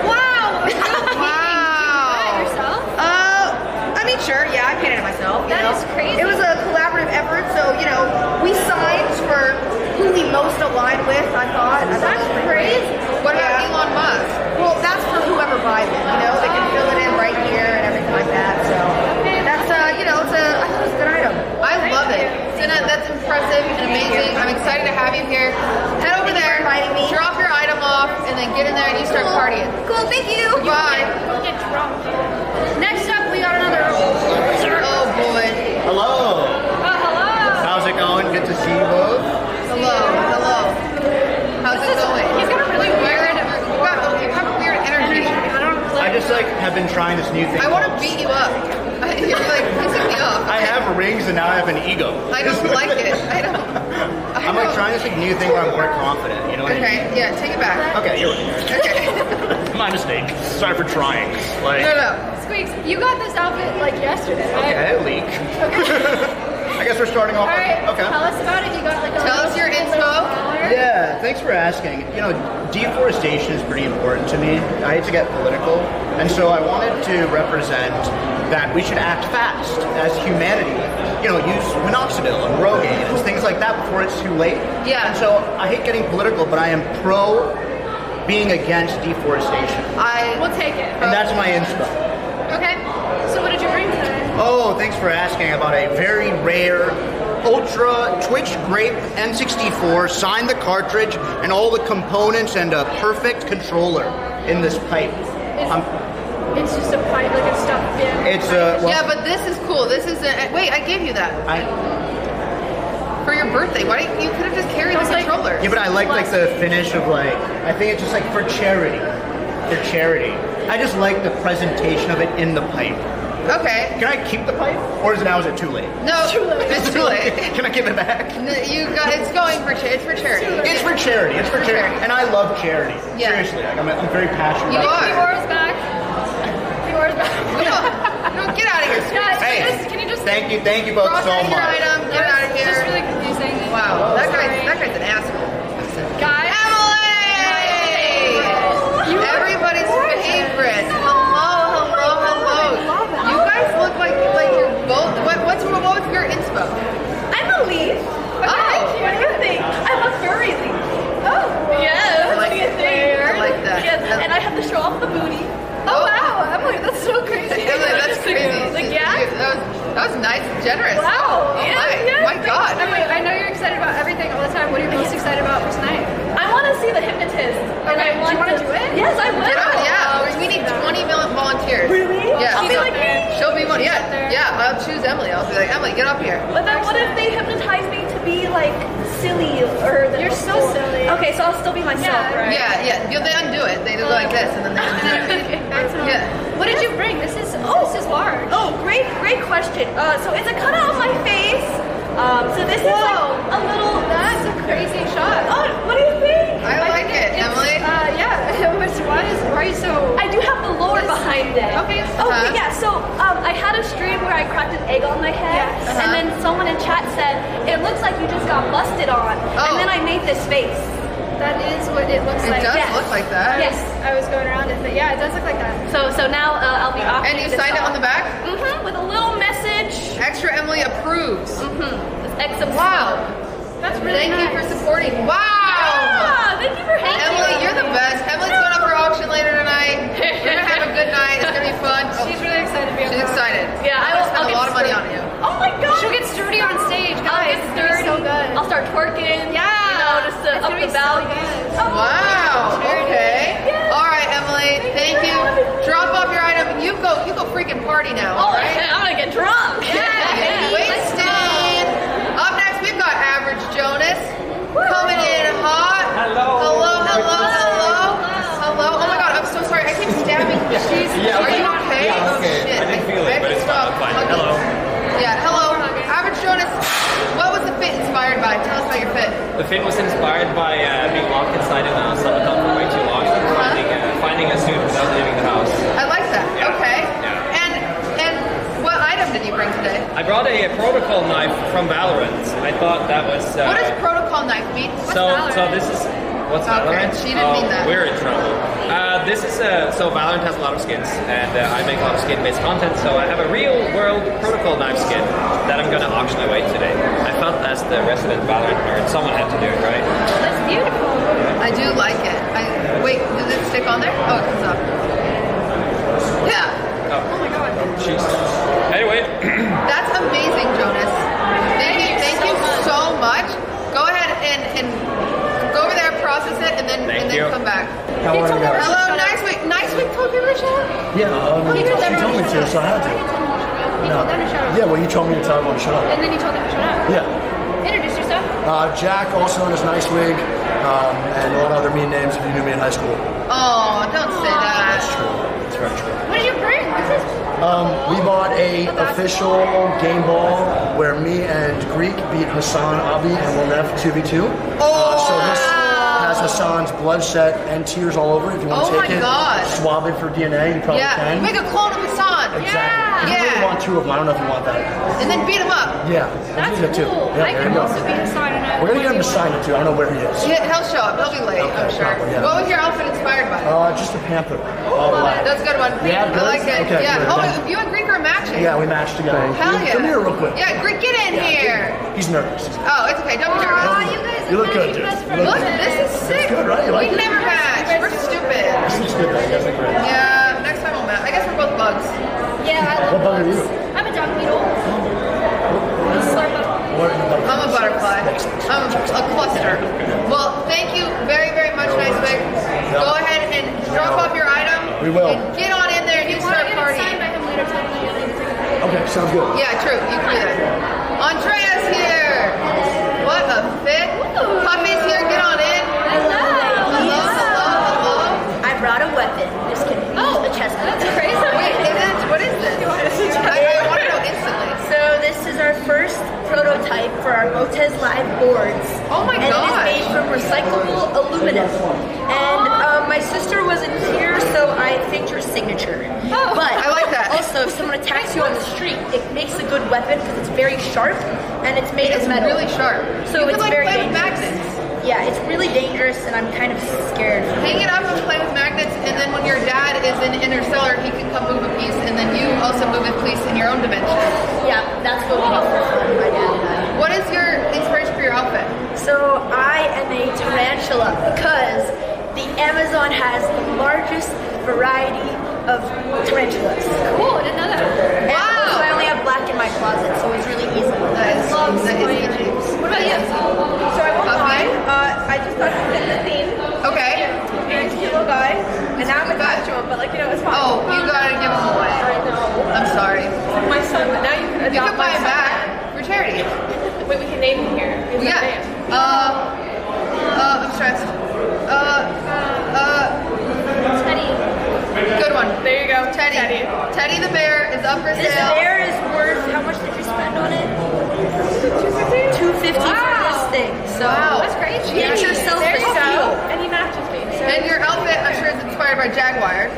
Wow. a real painting. Wow. Did you do that yourself? Uh, I mean, sure, yeah, I painted it myself. you That know. is crazy. It was a collaborative effort, so you know, we signed for who we most aligned with. I thought. I thought That's it crazy. What about Elon Musk? Well, that's for whoever buys it. You know, they can fill it in right here and everything like that. So that's uh, you know, it's a I thought it was a good item. I love it. Cinna, that's impressive and amazing. I'm excited to have you here. Head over Thank there, me. drop your item off, and then get in there and you start partying. Cool, thank you. Bye. We'll get drunk. Next Oh. Hello. Oh, hello. How's it going? Good to see you both. Hello. Hello. How's it going? He's got a really weird. You got, you have a weird energy. I don't. I just like have been trying this new thing. I want to beat you up. [LAUGHS] You're like pissing me off. I have rings and now I have an ego. I don't like it. I don't. I'm like trying this like new thing where I'm more confident. You know what I mean? Okay, yeah, take it back. Okay, you're right. Okay. [LAUGHS] My mistake. Sorry for trying. Like, No, no. Squeex, you got this outfit like yesterday, right? okay, leak. Okay. [LAUGHS] I guess we're starting off. All right, Okay. tell us about it. You got like a Tell us your little info. Yeah, thanks for asking. You know, deforestation is pretty important to me. I hate to get political, and so I wanted to represent that we should act fast as humanity. You know, use minoxidil and Rogaine and things like that before it's too late. Yeah. And so I hate getting political, but I am pro being against deforestation. I We'll take it. And that's my inspo. Okay. So what did you bring today? Oh, thanks for asking about a very rare Ultra Twitch Grape N64. Sign the cartridge and all the components and a perfect controller in this pipe. Um, It's just a pipe, like a stuffed in. It's, uh, well- yeah, but this is cool. This is a, wait. I gave you that I, for your birthday. Why didn't you could have just carried the controller? yeah, but I like like the finish of like. I think it's just like for charity, for charity. I just like the presentation of it in the pipe. Okay. Can I keep the pipe, or is now is it too late? No, it's too late. It's too late. [LAUGHS] Can I give it back? No, You got it's going for charity. It's for charity. It's for charity. It's for charity, and I love charity. Yeah. Seriously, like, I'm, I'm very passionate. You about are. it. Yours back. Yours back. No, no, get out of here. Guys, Hey, can you just, can you just Thank you, thank you both so much. item. Get out of here. Just really confusing. Wow, that guy's that guy's an asshole. Guys. Emily! Everybody's favorite. Hello, hello, hello. You guys look like like you're both. What, what's what was your inspo? I'm a leaf. Oh. What do you think? I'm a furry leaf. Oh. Yes. I like what do you think? I like that. Yes. And I have to show off the booty. Oh, wow, Emily, that's so crazy. Emily, that's crazy. Like, yeah. That was that was nice and generous. Wow. Oh Yeah, my, yeah, my God. Emily, I know you're excited about everything all the time. What are you most excited about for tonight? I want to see the hypnotist. And Okay, I do you wanna do it? Yes, I will. Get out, yeah, we need 20 million volunteers. Really? Yeah. I'll be like me? She'll be one. Yeah, yeah. I'll choose Emily. I'll be like, Emily, get up here. But then what if they hypnotize me to be like silly or the You're so silly. Okay, so I'll still be myself, Yeah. right? Yeah, yeah. You- They undo it. They do like this, and then they undo it. [LAUGHS] Yeah. What did you bring? This is Oh. this is large. Oh, great, great question. Uh, so it's a cutout of my face. Um, so this is like a little. That's a crazy shot. Oh, what do you think? I like think it, Emily. Uh, yeah. Which why is why are you so? I do have the lore behind it. Okay. Okay, Uh-huh. yeah. So um, I had a stream where I cracked an egg on my head, Yes. Uh-huh. and then someone in chat said it looks like you just got busted on, Oh. and then I made this face. That is what it looks It like. It does Yes. look like that. Yes. I was going around it, but yeah, it does look like that. So so now uh, I'll be off. And you signed it on the back? Mm-hmm. With a little message. Extra Emily approves. Mm-hmm. This X of Wow. That's really Thank you for supporting. Wow. Yeah, thank you for having Emily, me. you're the best. Emily's going up for auction later tonight. We're gonna have a good night. It's gonna be fun. Oh, [LAUGHS] She's really excited to be she's excited. Yeah, I'm I gonna will- spend I'll a lot of money on you. Oh my god. She'll get sturdy on stage, I'll It's sturdy. so good. I'll start twerking. Yeah. You know, just to It's up gonna the be so Oh, Wow. Okay. Yes. All right, Emily. Thank you. Drop off your item. You go. You go freaking party now. Oh, all right? I'm gonna get drunk. Yeah. Wasted. Up next, we've got Average Jonas coming in hot. Hello. Hello. Hello. Hello. Hello. Oh my God. I'm so sorry. I keep stabbing. She's. Yeah, Are you okay? Yeah, I'm Oh, okay. shit. I didn't feel it, have but it's fine. I'm fine. Okay. Hello. Yeah. Hello. Average Jonas. What was the fit inspired by? Tell us about your fit. The fit was inspired by uh, being locked inside in a silicone for way too long, finding, uh, finding a suit without leaving the house. I like that. Yeah. Okay. Yeah. And and what item did you bring today? I brought a, protocol knife from Valorant. I thought that was. Uh, what does protocol knife mean? What's so Valorant? so this is what's Okay, Valorant? she didn't oh, mean that. We're in trouble. Uh, this is uh, so Valorant has a lot of skins, and uh, I make a lot of skin-based content. So I have a real-world protocol knife skin that I'm gonna auction away today. I felt as the resident Valorant nerd, someone had to do it, right? That's beautiful. I do like it. I wait. Does it stick on there? Oh, it comes up. Yeah. Oh, my god. Jeez. Anyway, That's amazing, Jonas. Thank you. Thank you so much. Go ahead and and go over there, process it, and then Thank and then you. come back. How are you guys? Hello, nice week. Nice week. Told people to shut up. Yeah, um, He she told me to to, so I had to. No. told them to shut up. Yeah, well, you told me to tell everyone to shut up. And then you told them to shut up. Yeah. Introduce yourself. Uh, Jack, also known as NiceWigg, um, and a lot of other mean names if you knew me in high school. Oh, don't say that. That's true. It's very true. What did you bring? What's this? Um, we bought a official game ball where me and Greek beat HasanAbi and WillNeff 2v2. Uh, so this has Hasan's blood set and tears all over. If you want Oh to my take it, God. swab it for DNA, you probably yeah, can. make a clone of Hasan. Exactly. If you Yeah. really want two of them, I don't know if you want that. And then beat him up. Yeah. That's you get two. cool. Yeah, I can also be inside We're gonna get him to sign it too. I don't know where he is. Yeah, he'll show up. He'll be late, I'm sure. probably, yeah. What was your outfit inspired by? Uh, just a panther. All black. That's a good one. Yeah, I like it. Okay, yeah. good. Oh, Yeah. you and Greek are matching. Yeah, we matched together. Hell Come- yeah. Come here real quick. Yeah, Greek, get in here. He's nervous. Oh, it's okay. Don't be nervous. Oh, you guys You look good, dude. You Look, look good. this is sick. good, right? You like we it? never match. We're stupid. This looks good. though. You guys look great. Yeah, next time we'll match. I guess we're both bugs. Yeah, I What bug are you? I'm a dung beetle. What bug? I'm a butterfly. I'm a, a cluster. Well, thank you very, very much, NiceWigg. Go ahead and drop off your item. We will. And get on in there and you start partying. Okay, sounds good. Yeah, true. You can do that. Andrea's here. A fit. Puppy's here. Get on in. Hello. Hello. Hello. I brought a weapon. Just kidding. Oh, a chest. That's crazy. Wait, is what is this? I, I want to know instantly. So this is our first prototype for our Botez Live boards. Oh my god. and gosh. it is made from recyclable aluminum. And my sister wasn't here, so I faked her signature. Oh, but I like that. Also, if someone attacks you on the street, it makes a good weapon because it's very sharp and it's made It's of metal. really sharp. So You it's could, like, very play with dangerous. magnets. Yeah, it's really dangerous, and I'm kind of scared. Hang it up and play with magnets, and then when your dad is in Interstellar, he can come move a piece, and then you also move a piece in your own dimension. Yeah, that's what we do for fun, my dad and I. What is your inspiration for your outfit? So I am a tarantula because Amazon has the largest variety of tarantulas. Cool, I didn't know that. And also I only have black in my closet, so it's really easy. That is, that is easy. What about you? So I won't lie, uh, I just thought it fit the theme. Okay. He's a cute little guy, and now I'm attached to him, but like, you know, it's fine. Oh, you gotta give him away. I know. I'm sorry. My son, but now you can adopt You can buy him back for charity. [LAUGHS] Wait, we can name him here. Yeah. Uh, uh, I'm stressed. Uh, uh, Teddy. good one. There you go. Teddy. Teddy. Teddy the bear is up for This sale. bear is worth, how much did you spend on it? 250 250 for this thing. So Wow. That's great. Get yourself There a you go. And he matches me. So. And your outfit, I'm sure, is inspired by Jaguar.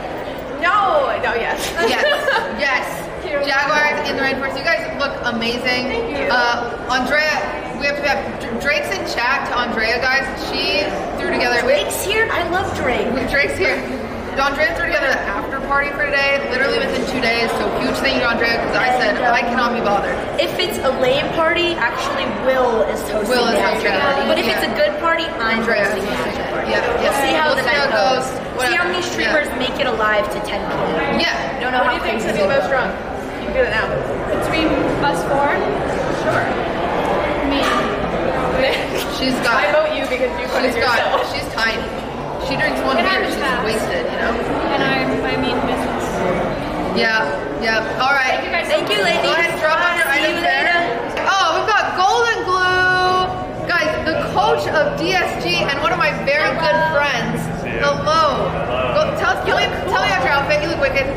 No, no, yes. Yes, [LAUGHS] yes. Jaguars in the rainforest. You guys look amazing. Thank you. Uh, Andrea, we have to have Drake's in chat to Andrea, guys. She threw together. Drake's here? I love Drake. [LAUGHS] Drake's here. Andrea threw together the after party for today, literally within two days. So huge thank you to Andrea because I said I cannot be bothered. If it's a lame party, actually Will is hosting Will is the after hosting it. party. But if Yeah. it's a good party, I'm Andrea. hosting the after party. Yeah, We'll see how We'll the see night how goes. goes. See how many streamers make it alive to 10 p.m. Yeah. Don't know how crazy most drunk? You can do it now. Between us four, Sure. Me. She's got. I vote you because you put She's it got. yourself. She's tiny. She drinks one And beer, I'm she's fast. wasted. You know. And I, I mean business. Yeah. Yeah. All right. Thank you, ladies. Go ahead and drop on your See you items there. Oh, we've got golden glue. Guys, the coach of DSG and one of my very good friends. Hello. Go, tell, tell, me, tell me about your outfit. You look wicked.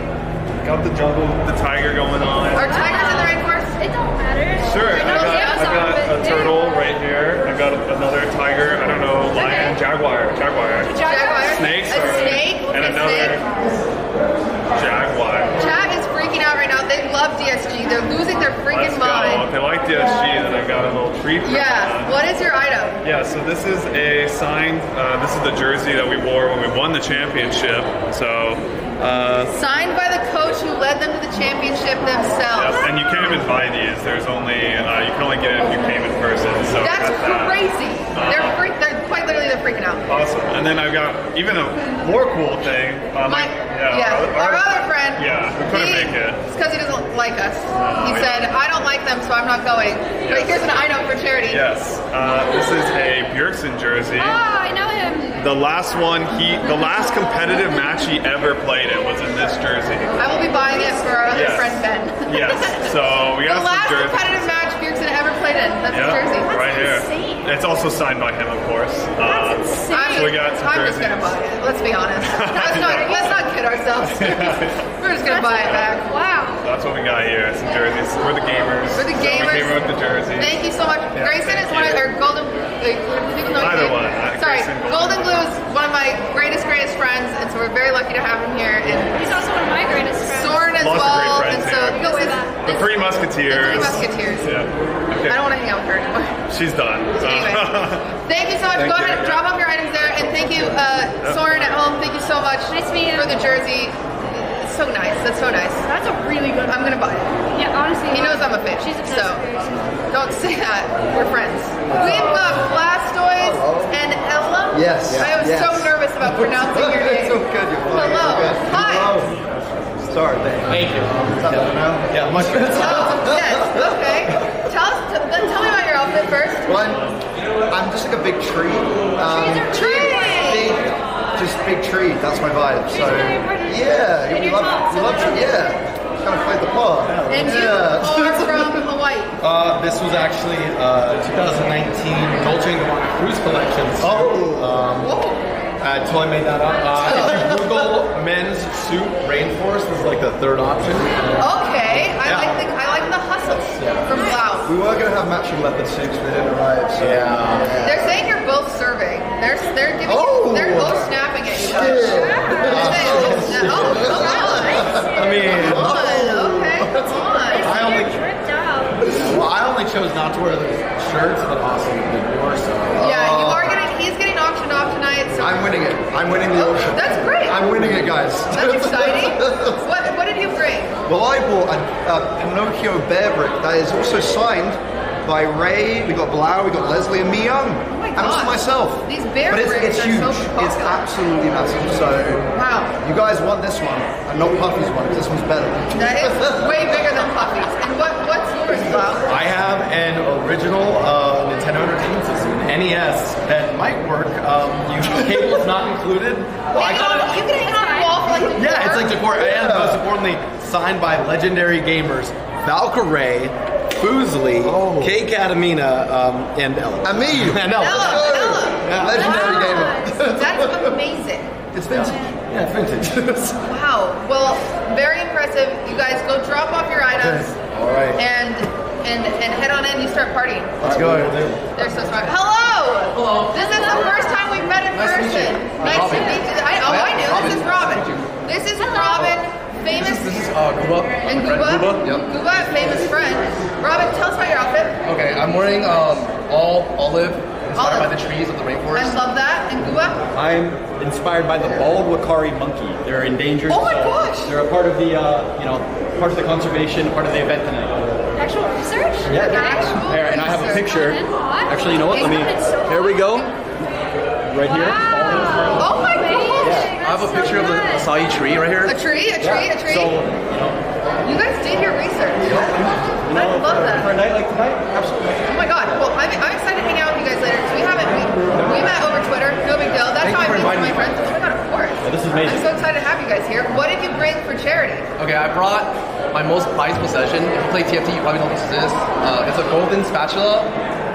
Got the jungle, the tiger going on. Our tigers in the rainforest? It don't matter. Sure, I got, I got a turtle right here. I got another tiger. I don't know, lion, jaguar, jaguar. Jaguar. Snakes. A snake. And another snake. jaguar. Chat is freaking out right now. They love DSG. They're losing their freaking Let's go. mind. If they like DSG, then I got a little treat for Yeah. What is your item? Yeah, so this is a signed, uh, this is the jersey that we wore when we won the championship. So, uh, Signed by the coach who led them to the championship themselves. Yep, and you can't even buy these. There's only uh, you can only get it if you came in person. So That's that. crazy. They're freak. They're quite literally they're freaking out. Awesome. And then I've got even a more cool thing. Uh, My, yeah, yeah, our, other friend. Yeah, we couldn't he- make it. It's because he doesn't like us. he yeah. said, "I don't like them, so I'm not going." But here's an item for charity. Yes, uh, this is a Bjergsen jersey. Ah, I know him. The last one he, the last competitive match he ever played in was in this jersey. I will be buying it for our other Yes. friend Ben. Yes. So we the got some last jerseys. competitive match Bjergsen ever played Brayden. That's Yeah, his jersey. right here. It's also signed by him, of course. Uh, I'm, so we got some I'm just jerseys. gonna buy it. Let's be honest. [LAUGHS] Let's not, let's not kid ourselves. [LAUGHS] We're just gonna buy it back. Wow. That's what we got here. Some jerseys. We're the gamers. We're the So gamers. we came with the jersey. Thank you so much. Yeah, Grayson thank is one of you. our golden. Like, Either one, uh, Sorry, Grayson. Golden Glue is one of my greatest, greatest friends, and so we're very lucky to have him here. And He's also one of my greatest friends. Soren as Lots of well. great friends and so here. this. The Three Musketeers. The Three Musketeers. Yeah. Okay. I don't want to hang out with her anymore. She's done. So. [LAUGHS] Thank you so much. Thank Go you. ahead and drop off your items there. And thank you, uh, Soren at home. Thank you so much nice to meet you. for the jersey. It's so nice. That's so nice. That's a really good One. I'm going to buy it. Yeah, honestly. He knows I'm a fan. She's obsessed so with don't [LAUGHS] say that. We're friends. We've got Blastoise and Ella. Yes. I was yes. so nervous about [LAUGHS] pronouncing your name. It's so good. You're fine. Hello. You're good. Hi. Sorry, thank you. Is that better now? Yeah, much better. Oh, yes. Okay. Tell us. T- then tell me about your outfit first. Well, I'm, I'm just like a big tree. Um, Trees. Big, just big tree. That's my vibe. So yeah, we you're love, tall, we love so- tree. Yeah, kind of played the part. And you yeah. are [LAUGHS] from Hawaii. Uh, this was actually uh, 2019 Dolce & Gabbana Cruise Collection. Oh. Um, I totally made that up. Uh, if you Google men's suit rainforest is like the third option. Okay. I Yeah. like the I like the hustle from Wow. We were gonna have matching leopard suits, but they didn't arrive. So yeah. They're saying you're both serving. They're they're giving Oh. you, they're both snapping at you. Shit. They're saying, oh, snap. oh, come on. I mean, Come on, okay, come on. I only well, I only chose not to wear the shirts, but awesome did more so. Yeah, you are getting he's getting auctioned off tonight, so I'm winning it. I'm winning the auction. That's great. I'm winning it, guys. That's exciting. [LAUGHS] what what did you bring? Well, I bought a, a Pinocchio bear brick that is also signed by Rae. We got Blau, we got Leslie, and Miyoung. Oh my and also myself. These bear but it's, bricks it's are huge. so it's absolutely massive. So Wow. you guys want this one, and not Puffy's one, because this one's better. That is [LAUGHS] way bigger than Puffy's. And what what's yours, Bob? I have an original uh, Nintendo Entertainment System, NES, that might work. Um, you, cable is not included. Well, I got it. You can hang it on the wall for like Yeah, it's like decor, and most importantly, signed by legendary gamers Valkyrae, Fuslie, Kay Katamina, um, and Ella. And me! [LAUGHS] and Ella. Ella, Yeah. Legendary gamer. That's amazing. It's vintage. Yeah, vintage. Wow. Well, very impressive. You guys go drop off your items All right. and and and head on in. You start partying. Let's go. They're so smart. Hello. Hello. This is the first time we've met in Nice to meet person. you. Nice Robin. to meet you. I, oh, I knew. This is Robin. This is Robin, famous. This is uh, Guba. And my friend Guba? Yep. Guba, famous friend. Robin, tell us about your outfit. Okay, I'm wearing um, all olive, inspired Olive. by the trees of the rainforest. I love that. And Guba? I'm inspired by the bald uakari monkey. They're endangered. Oh my so gosh! They're a part of the, uh, you know, part of the conservation, part of the event tonight. Actual research? Yeah, Actual and I have a picture. Actually, you know what? Let me. Here we go. Right here. Oh my gosh! I have a picture of the acai tree right here. A tree, a tree, a tree. So, you know, You guys did your research. you know, I love that. for a night like tonight, absolutely. Oh my god. Well, I'm, I'm excited to hang out with you guys later because we haven't. We, we met over Twitter. No big deal. That's Thank how I meet my friends. Oh my god, of course. Yeah, this is amazing. I'm so excited to have you guys here. What did you bring for charity? Okay, I brought my most prized possession. If you play TFT, you probably know what this is. Uh, it's a golden spatula.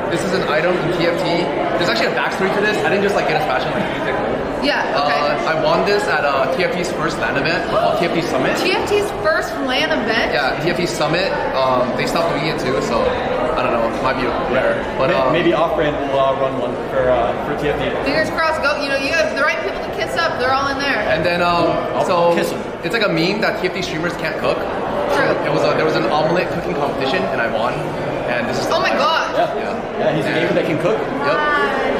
This is an item in TFT. There's actually a backstory to this. I didn't just like get a spatula like you. Yeah. Okay. Uh, I won this at uh, TFT's first LAN event called TFT Summit. TFT's first LAN event. Yeah, TFT Summit. Um, they stopped doing it too, so I don't know. It might be rare, but um, Maybe off-brand will uh, run one for uh, for TFT. Fingers crossed. Go. You know, you have the right people to kiss up. They're all in there. And then um, so kiss 'em. it's like a meme that TFT streamers can't cook. True. It was a, there was an omelet cooking competition and I won. And this is Oh my gosh. Yeah. Yeah, he's a gamer that can cook. Yep.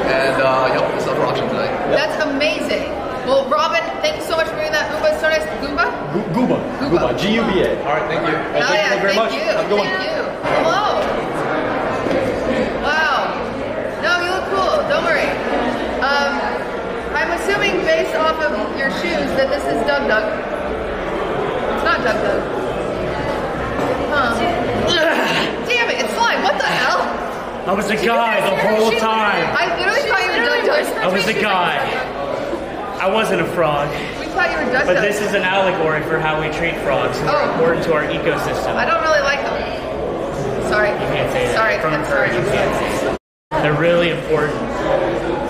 And uh, yep, it's up for auction tonight. That's amazing. Well, Robin, thank you so much for bringing that Uba. So nice. Gooba? Gu- Guba. Guba. G-U-B-A. All right, thank you. Hell yeah, Thank you very thank much. you. Have a good one. Thank you. Hello. Wow. No, you look cool. Don't worry. Um, I'm assuming based off of your shoes that this is DougDoug. It's not DougDoug. Huh. Damn it, it's slime. What the hell? I was a guy the whole time. I literally thought you were DougDoug. I was a guy. I wasn't a frog. We thought you were Doug But this is an allegory for how we treat frogs who are Oh. important to our ecosystem. I don't really like them. sorry. You can't say that. Sorry, From I'm sorry. you can't say that. They're really important.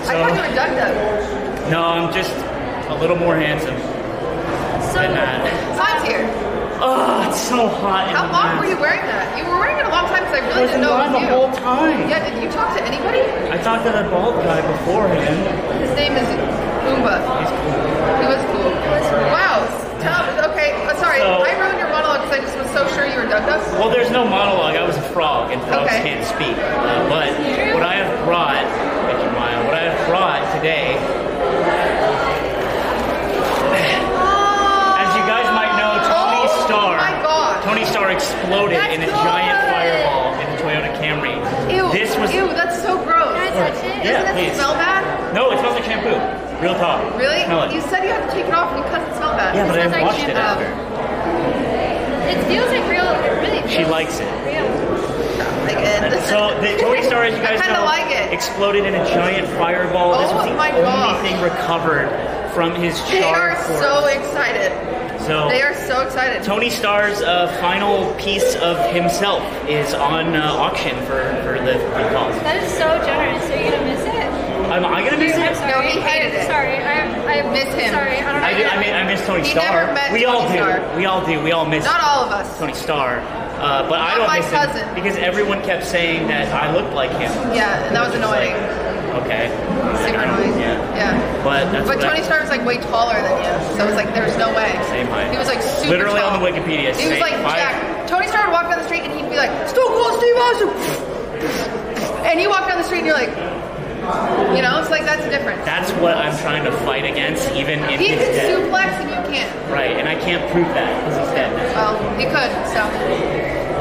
So, I thought you were DougDoug. no, I'm just a little more handsome so, than that. Sign's here. Oh, it's so hot. in How long mask. were you wearing that? You were wearing it a long time because I really was didn't know it was the you. whole time. Yeah, did you talk to anybody? I talked to the bald guy beforehand. His name is Oomba. He was cool. Wow. Tell, okay, uh, sorry. So- I ruined your monologue because I just was so sure you were DougDoug. Well, there's no monologue. I was a frog, and frogs Okay. can't speak. Uh, but what I have brought, you, Maya. What I have brought today, as you guys might know, Tony Starr. Oh my God. Tony Starr exploded That's in a good. giant fireball in a Toyota Camry. Ew. This was Ew, that's so gross. I touch it? Yeah, Doesn't it please. smell bad? no, it smells like shampoo. Real talk. Really? Smell it. You said you had to take it off because it smelled bad. Yeah, but I like washed it after. Um, it feels like real. It really She likes it. real. Like it. So the Tony [LAUGHS] Starr, as you guys know, like it. exploded in a giant fireball. Oh this was the my only gosh. thing recovered from his They are corpse. so excited. So- they are so excited. Tony Starr's uh, final piece of himself is on uh, auction for, for the, for the cause. That is so generous. Are you gonna miss it? Am I gonna miss I'm it? sorry. No, he hated I, it. Sorry, I, I Miss him. Sorry, I don't know. I, do, I, mean, I miss Tony He Starr. never met we all Tony do. Starr. We all do. We all miss Not all of us. Tony Starr. Uh, but I don't my miss cousin. him because everyone kept saying that I looked like him. Yeah, and that was annoying. Like, okay. Super annoying. But that's But Tony I, Starr was like way taller than you, so it was like there's no way. Same height. He was like super Literally tall. on the Wikipedia. He was like five- Jack. Tony Starr would walk down the street and he'd be like, Stone Cold Steve Austin. And you walk down the street and you're like, you know, it's like that's different. That's what I'm trying to fight against, even if He dead. suplex and you can't. Right, and I can't prove that because he's dead. Well, he could. So,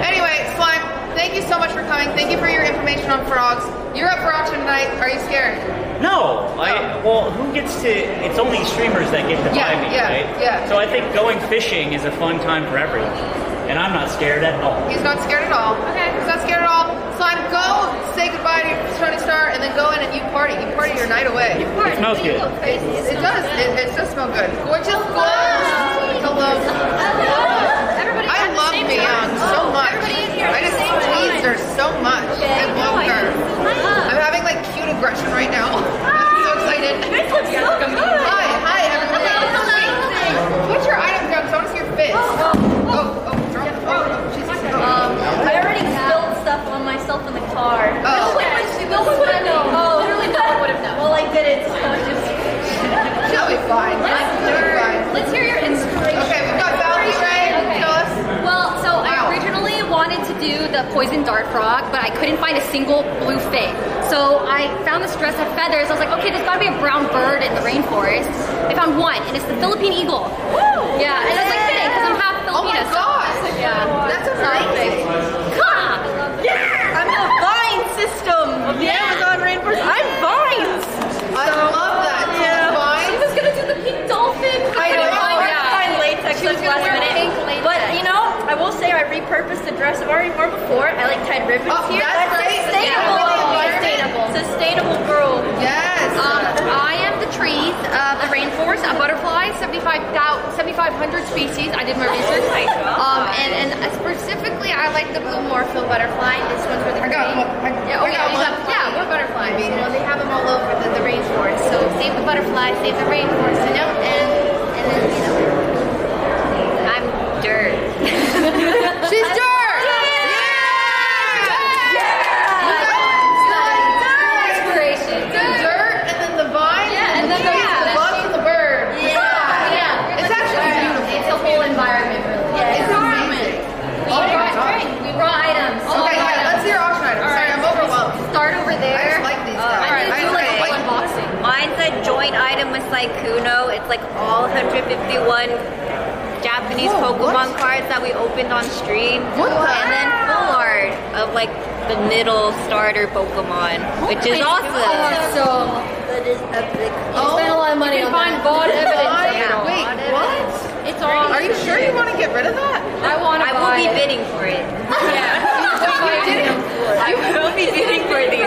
anyway, slime. Thank you so much for coming. Thank you for your information on frogs. You're up for auction tonight. Are you scared? No, I well, who gets to? It's only streamers that get to Yeah, buy me, yeah, right? yeah. So I think going fishing is a fun time for everyone, and I'm not scared at all. He's not scared at all. Okay. He's not scared at all. Slime, go say goodbye to Tony Starr and then go in and you party. You party your night away. You party. It smells good. It, it does. It, it does smell good. Gorgeous, gorgeous. Hello. Everybody. I love Beyond so much. I just tease her so much. I love her. Having like cute aggression right now. [LAUGHS] I'm so excited. Hi, hi everybody. Put your items down 'cause I want to see your fist. Oh, oh, drop it. Oh, oh, Jesus. Um, I already spilled stuff on myself in the car. Oh. No one would have known. Oh, literally no one would have known. Well, I didn't, so just. [LAUGHS] She'll be fine. She'll be fine. Let's hear your inspiration. Okay, we've got Val Ray. Tell us. Well, so wanted to do the poison dart frog, but I couldn't find a single blue fin. So I found this dress of feathers. I was like, okay, there's gotta be a brown bird in the rainforest. I found one, and it's the Philippine eagle. Yeah, and it's like fitting because I'm half Filipino. Oh my so- gosh. Yeah. That's amazing. Huh. Yeah! I'm in the vine system of the Amazon rainforest. I'm vines! I love that. Yeah. Vines? She was gonna do the pink dolphin. I know, Oh, I yeah. find latex She was like gonna last wear minute. pink latex. But you know, I will say I repurposed the dress I've already worn before. I like tied ribbons Oh, here. that's great. sustainable. Yeah. Sustainable. Sustainable girl. Yes. Um, I am the trees of the rainforest, a butterfly, 75,000 7,500 species. I did my research. [LAUGHS] Um, and, and specifically, I like the blue morpho butterfly. This one's for the I got one. I- yeah, oh, I yeah, got one. got- yeah, what butterflies? You know, they have them all over the, the rainforest. So save the butterfly, save the rainforest, you know? And, and then, you know, I'm dirt. She's dirt. Inspiration. Dirt and then the vine. Yeah, and then the- yeah, the bugs and the bird. Yeah, yeah. It's actually beautiful. It's a whole environment, really. Yeah, it's amazing. We brought, we brought items. Okay, yeah, let's hear auction items. All Sorry, right, I'm overwhelmed. Start over there. I just like these Uh, guys. I'm gonna I do like like- a unboxing. Mine's a joint item with like Kuno. It's like all 151 Japanese Whoa, Pokemon what? cards that we opened on stream. What the and then full art of like the middle starter Pokemon, oh which is awesome. Awesome. That is epic. Oh, spent a lot of money you on can that. find VOD [LAUGHS] evidence Vine? of it all. Wait, what? It's all. Are you sure you want to get rid of that? I want to I buy will be it. bidding for it. [LAUGHS] Yeah. You didn't. I will be bidding for these.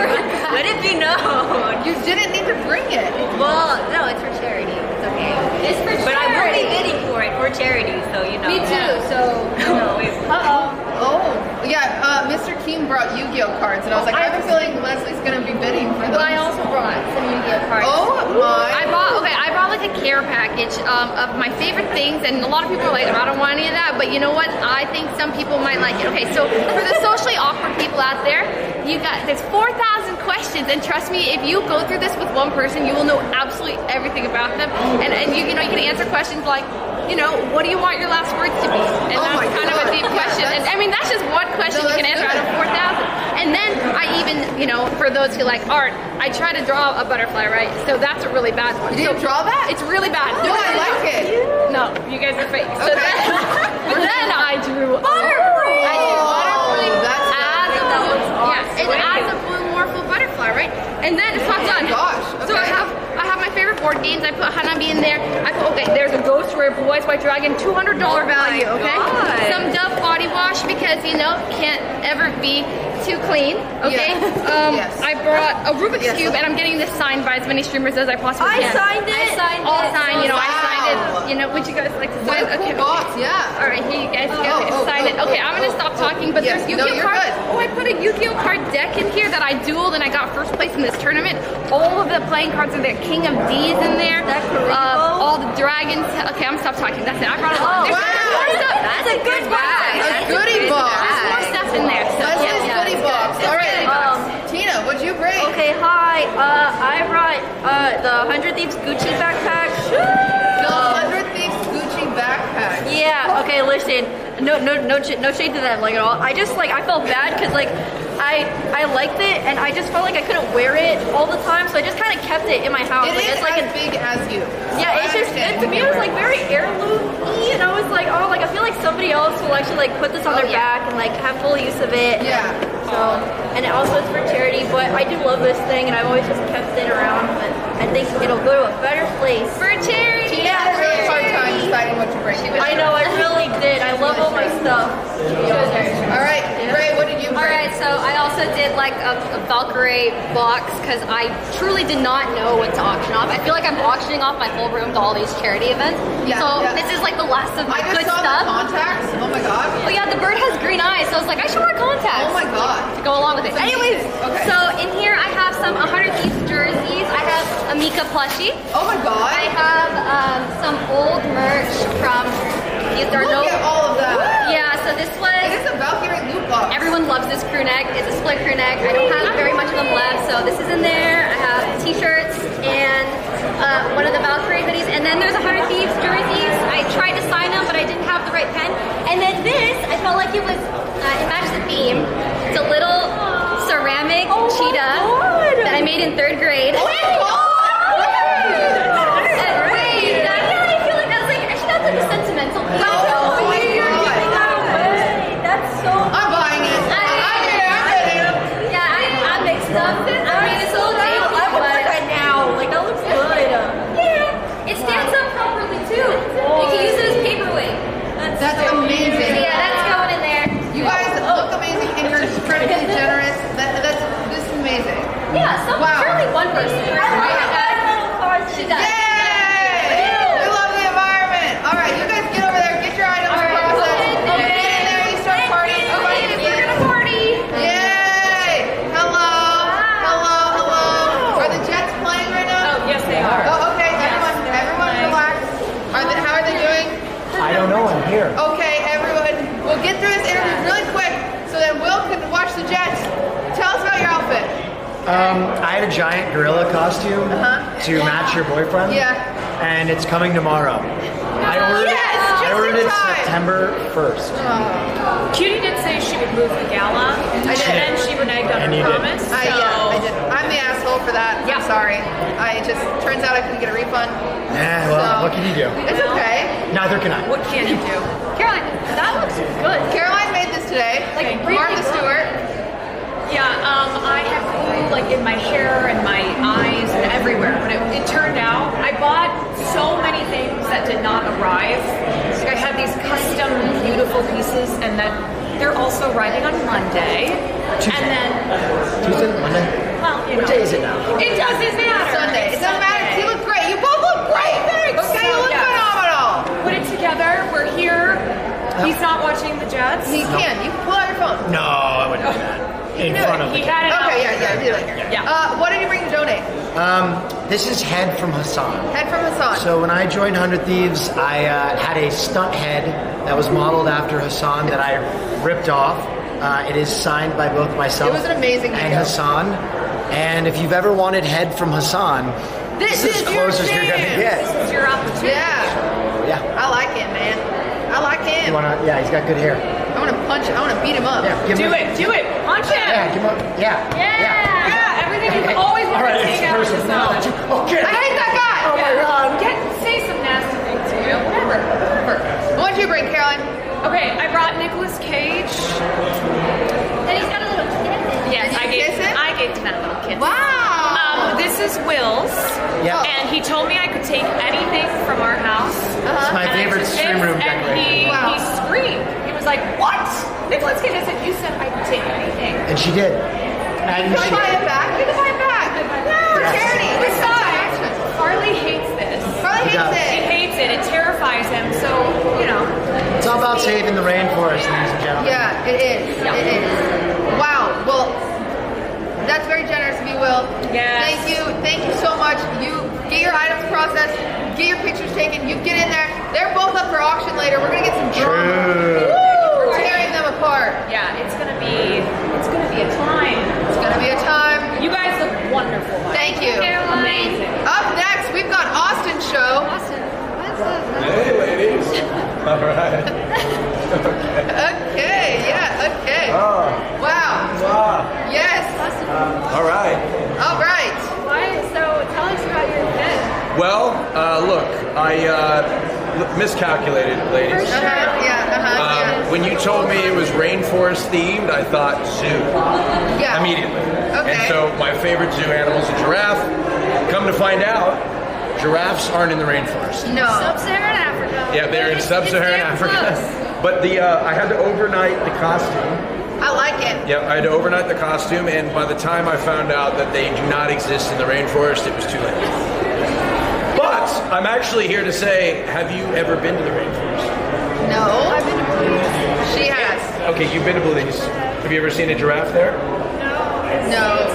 Let it be known. You didn't need to bring it. Well, no, it's for charity. It's okay. It's for charity. But I will be bidding for it for charity, so you know. Me too. So. [LAUGHS] No. Uh oh. Oh, Yeah, uh, Mr. Keem brought Yu-Gi-Oh cards, and I was like, I have a feeling Leslie's gonna be bidding for those. But I also brought some Yu-Gi-Oh cards. Oh my! I bought okay. I brought like a care package um, of my favorite things, and a lot of people are like, I don't want any of that. But you know what? I think some people might like it. Okay, so for the socially awkward people out there, you got there's 4,000 questions, and trust me, if you go through this with one person, you will know absolutely everything about them, and and you you know you can answer questions like. You know, what do you want your last words to be? And Oh that's kind of a deep question. And I mean, that's just one question No, you can answer out of 4,000. And then I even, you know, for those who like art, I try to draw a butterfly, right? So that's a really bad one. You didn't So- draw that? It's really bad. No, I like it. No, you guys are fake. So then, [LAUGHS] but then I drew Butterfly. I did butterfly Oh, that's as a that yeah, and a blue morpho butterfly, right? And then it's not Oh my done. gosh, So I have I have my favorite board games. I put Hanabi in there. I put okay. There's a Ghost Rare Blue Eyes White Dragon, two hundred dollar value. Okay. Oh God. Some Dove body wash because you know can't ever be too clean. Okay. Yeah. Um, [LAUGHS] Yes. I brought a Rubik's Yes. cube, and I'm getting this signed by as many streamers as I possibly I can. I signed it. I signed All it. signed. You know, I signed it. You know, would you guys like to What sign? a cool okay. box, yeah. All right, here you guys go. Oh, oh, sign it. oh, Okay, oh, I'm gonna oh, stop talking, but Yes, there's Yu-Gi-Oh you're cards. good. Oh, I put a Yu-Gi-Oh card deck in here that I dueled and I got first place in this tournament. All of the playing cards in there. King of D's in there. That uh, all the dragons. Okay, I'm gonna stop talking. That's it. I brought a lot. Oh, There's wow. more stuff. That's a good bag. A goodie box. There's more stuff in there. So, Leslie's yeah, yeah, goodie box. good. All It's right. good. Um, Tina, what'd you bring? Okay, hi. Uh, I brought uh, the 100 Thieves Gucci backpack. The 100 Thieves Gucci backpack. Yeah. Okay. Listen. No, no, no, no shade to them, like at all. I just like I felt bad because like I I liked it and I just felt like I couldn't wear it all the time, so I just kind of kept it in my house. It like is it's like as an, big as you. yeah, So it's just it, to me it was like very heirloom-y, and I was like, oh, like I feel like somebody else will actually like put this on Oh, their yeah. back and like have full use of it. Yeah. So, and it also it's for charity, but I do love this thing, and I've always just kept it around. But I think it'll go to a better place For charity. Had a really hard time deciding what to bring. I know, I really did. I love all my [LAUGHS] stuff. All right, Rae, what bring? All right, so I also did like a, a Valkyrae box because I truly did not know what to auction off. I feel like I'm auctioning off my whole room to all these charity events. Yeah, so yeah. this is like the last of my I good saw stuff. the contacts. Oh my god. Oh yeah, the bird has green eyes, so I was like, I should wear contacts. Oh my god. To go along with it. That's Anyways. Okay. so in here I have some 100 Thieves jerseys. I have a Mika plushie. Oh my god. I have um, some old merch from these are Look no. at all of that. Yeah, so this was. It is a Valkyrae loot box. Everyone loves this crew neck. It's a split crew neck. I don't have very much of them left, so this is in there. I have t-shirts and uh, one of the Valkyrae hoodies, and then there's a Hundred Thieves jerseys. I tried to sign them, but I didn't have the right pen. And then this, I felt like it was uh, it matched the theme. It's a little ceramic cheetah that I made in third grade. Oh my god. And wait, that- yeah, I feel like that's like actually that's like a sentimental piece. Oh my god. That's so. I'm buying it. I'm here. I'm ready. Yeah, I, I mixed up. I mean, it's a little I dainty, would but wear that now. Like that looks good. yeah, it stands up properly too. You can use it as paperweight. That's amazing. So yeah, that's going in there. You guys look amazing and you're incredibly generous. That, that's this is amazing. Yeah, some Wow. surely one person. She does. Yay! We love the environment. All right, you guys get over there, get your items All right, processed. okay. Get in there, you start partying. Everybody Okay, get we're in. gonna party. Yay! Hello, hello, hello. Are the Jets playing right now? Oh, yes, they are. Oh, okay. Everyone, everyone, relax. Are they, how are they doing? I don't know. I'm here. Okay, everyone. We'll get through this interview really quick, so that Will can watch the Jets. Tell us about your outfit. Um, I had a giant gorilla costume Uh-huh. to match your boyfriend. Yeah. And it's coming tomorrow. I ordered Yes, it. just I ordered in it time. September 1st. Cutie did say she would move the gala, I did. and then she reneged on And her you did. promise. I, so yeah, I did. I'm the asshole for that. Yeah. I'm sorry. I just turns out I couldn't get a refund. Yeah, well, So- what can you do? It's okay. Neither can I. what can you do? Caroline, that looks good. Caroline made this today. Like, Martha really Stewart. Yeah, um, I had glue like in my hair and my eyes and everywhere, but it, it turned out I bought so many things that did not arrive. Like I had these custom beautiful pieces, and that they're also arriving on Monday. And then, Tuesday, Monday. well, you What know, day is it now? It doesn't matter. Sunday. It doesn't matter. You look great. You both look great. Okay, you look Yeah. phenomenal. Put it together. We're here. He's not watching the Jets. He can. You can pull out your your phone. No, I wouldn't do that. You In can do front it. of the Okay, yeah, yeah, do it. Yeah. Uh, what did you bring to donate? Um, this is head from Hasan. Head from Hasan. So when I joined 100 Thieves, I uh, had a stunt head that was modeled after Hasan that I ripped off. Uh, it is signed by both myself It was an amazing and video. Hasan. And if you've ever wanted head from Hasan, This, is is as your close as you're gonna get. This is your opportunity. Yeah. yeah. I like him, man. I like him. You wanna? Yeah, he's got good hair. I want to punch. Him. I want to beat him up. Yeah, give Do him it, do it, punch him. Yeah, give him a, yeah. Yeah, yeah, everything you've Hey, always all wanted right, to it's take out of personal. Hasan. No, okay. I hate that guy. Oh my God. Get say some nasty things to you. Whatever. Whatever. What did you bring, Caroline? Okay, I brought Nicolas Cage. Then he's got a little kid. Yes, I gave kiss it? I gave him that little kiss. Wow. Um, this is Will's. Yeah. And he told me I could take anything from our house. Uh-huh. my And favorite took stream it, room And he. Wow. he screamed. He was like, "What?" Nicolas Cage. I said, "You said I could take anything." And she did. And Can I she, buy it back? You can buy it back. No, Yes. charity. Besides, Farley hates this. Farley hates does. He it. hates it. It terrifies him. So you know. it's all about saving the rainforest, ladies and gentlemen. Yeah, it is. It is. Wow. Well, that's very generous of you, Will. Yes. Thank you. Thank you so much. You get your items processed. Get your pictures taken. You get in there. They're both up for auction later. We're gonna get some drama. True. Woo! We're tearing them apart. Yeah, it's gonna be. It's gonna be a time. It's gonna be a time. You guys look wonderful. Thank you. Amazing. Up next, we've got Austin Show. Austin, what's up? Hey, ladies. [LAUGHS] All right. Okay, okay. yeah, okay. Oh, Wow. wow. Yes. All right. All right. Why? So tell us about your event. Well, uh, look, I uh, l- miscalculated, ladies. Uh-huh, yeah, uh-huh, Um, when you told me it was rainforest themed, I thought zoo yeah. Yeah. immediately. Okay. And so my favorite zoo animal is a giraffe. Come to find out, giraffes aren't in the rainforest. No. Sub-Saharan Africa. Yeah, they're in sub-Saharan it's Africa. close. [LAUGHS] But the uh, I had to overnight the costume. I like it. Yeah, I had to overnight the costume, and by the time I found out that they do not exist in the rainforest, it was too late. But I'm actually here to say, have you ever been to the rainforest? No. I've been to Belize. She has. Okay, you've been to Belize. Have you ever seen a giraffe there? No. No.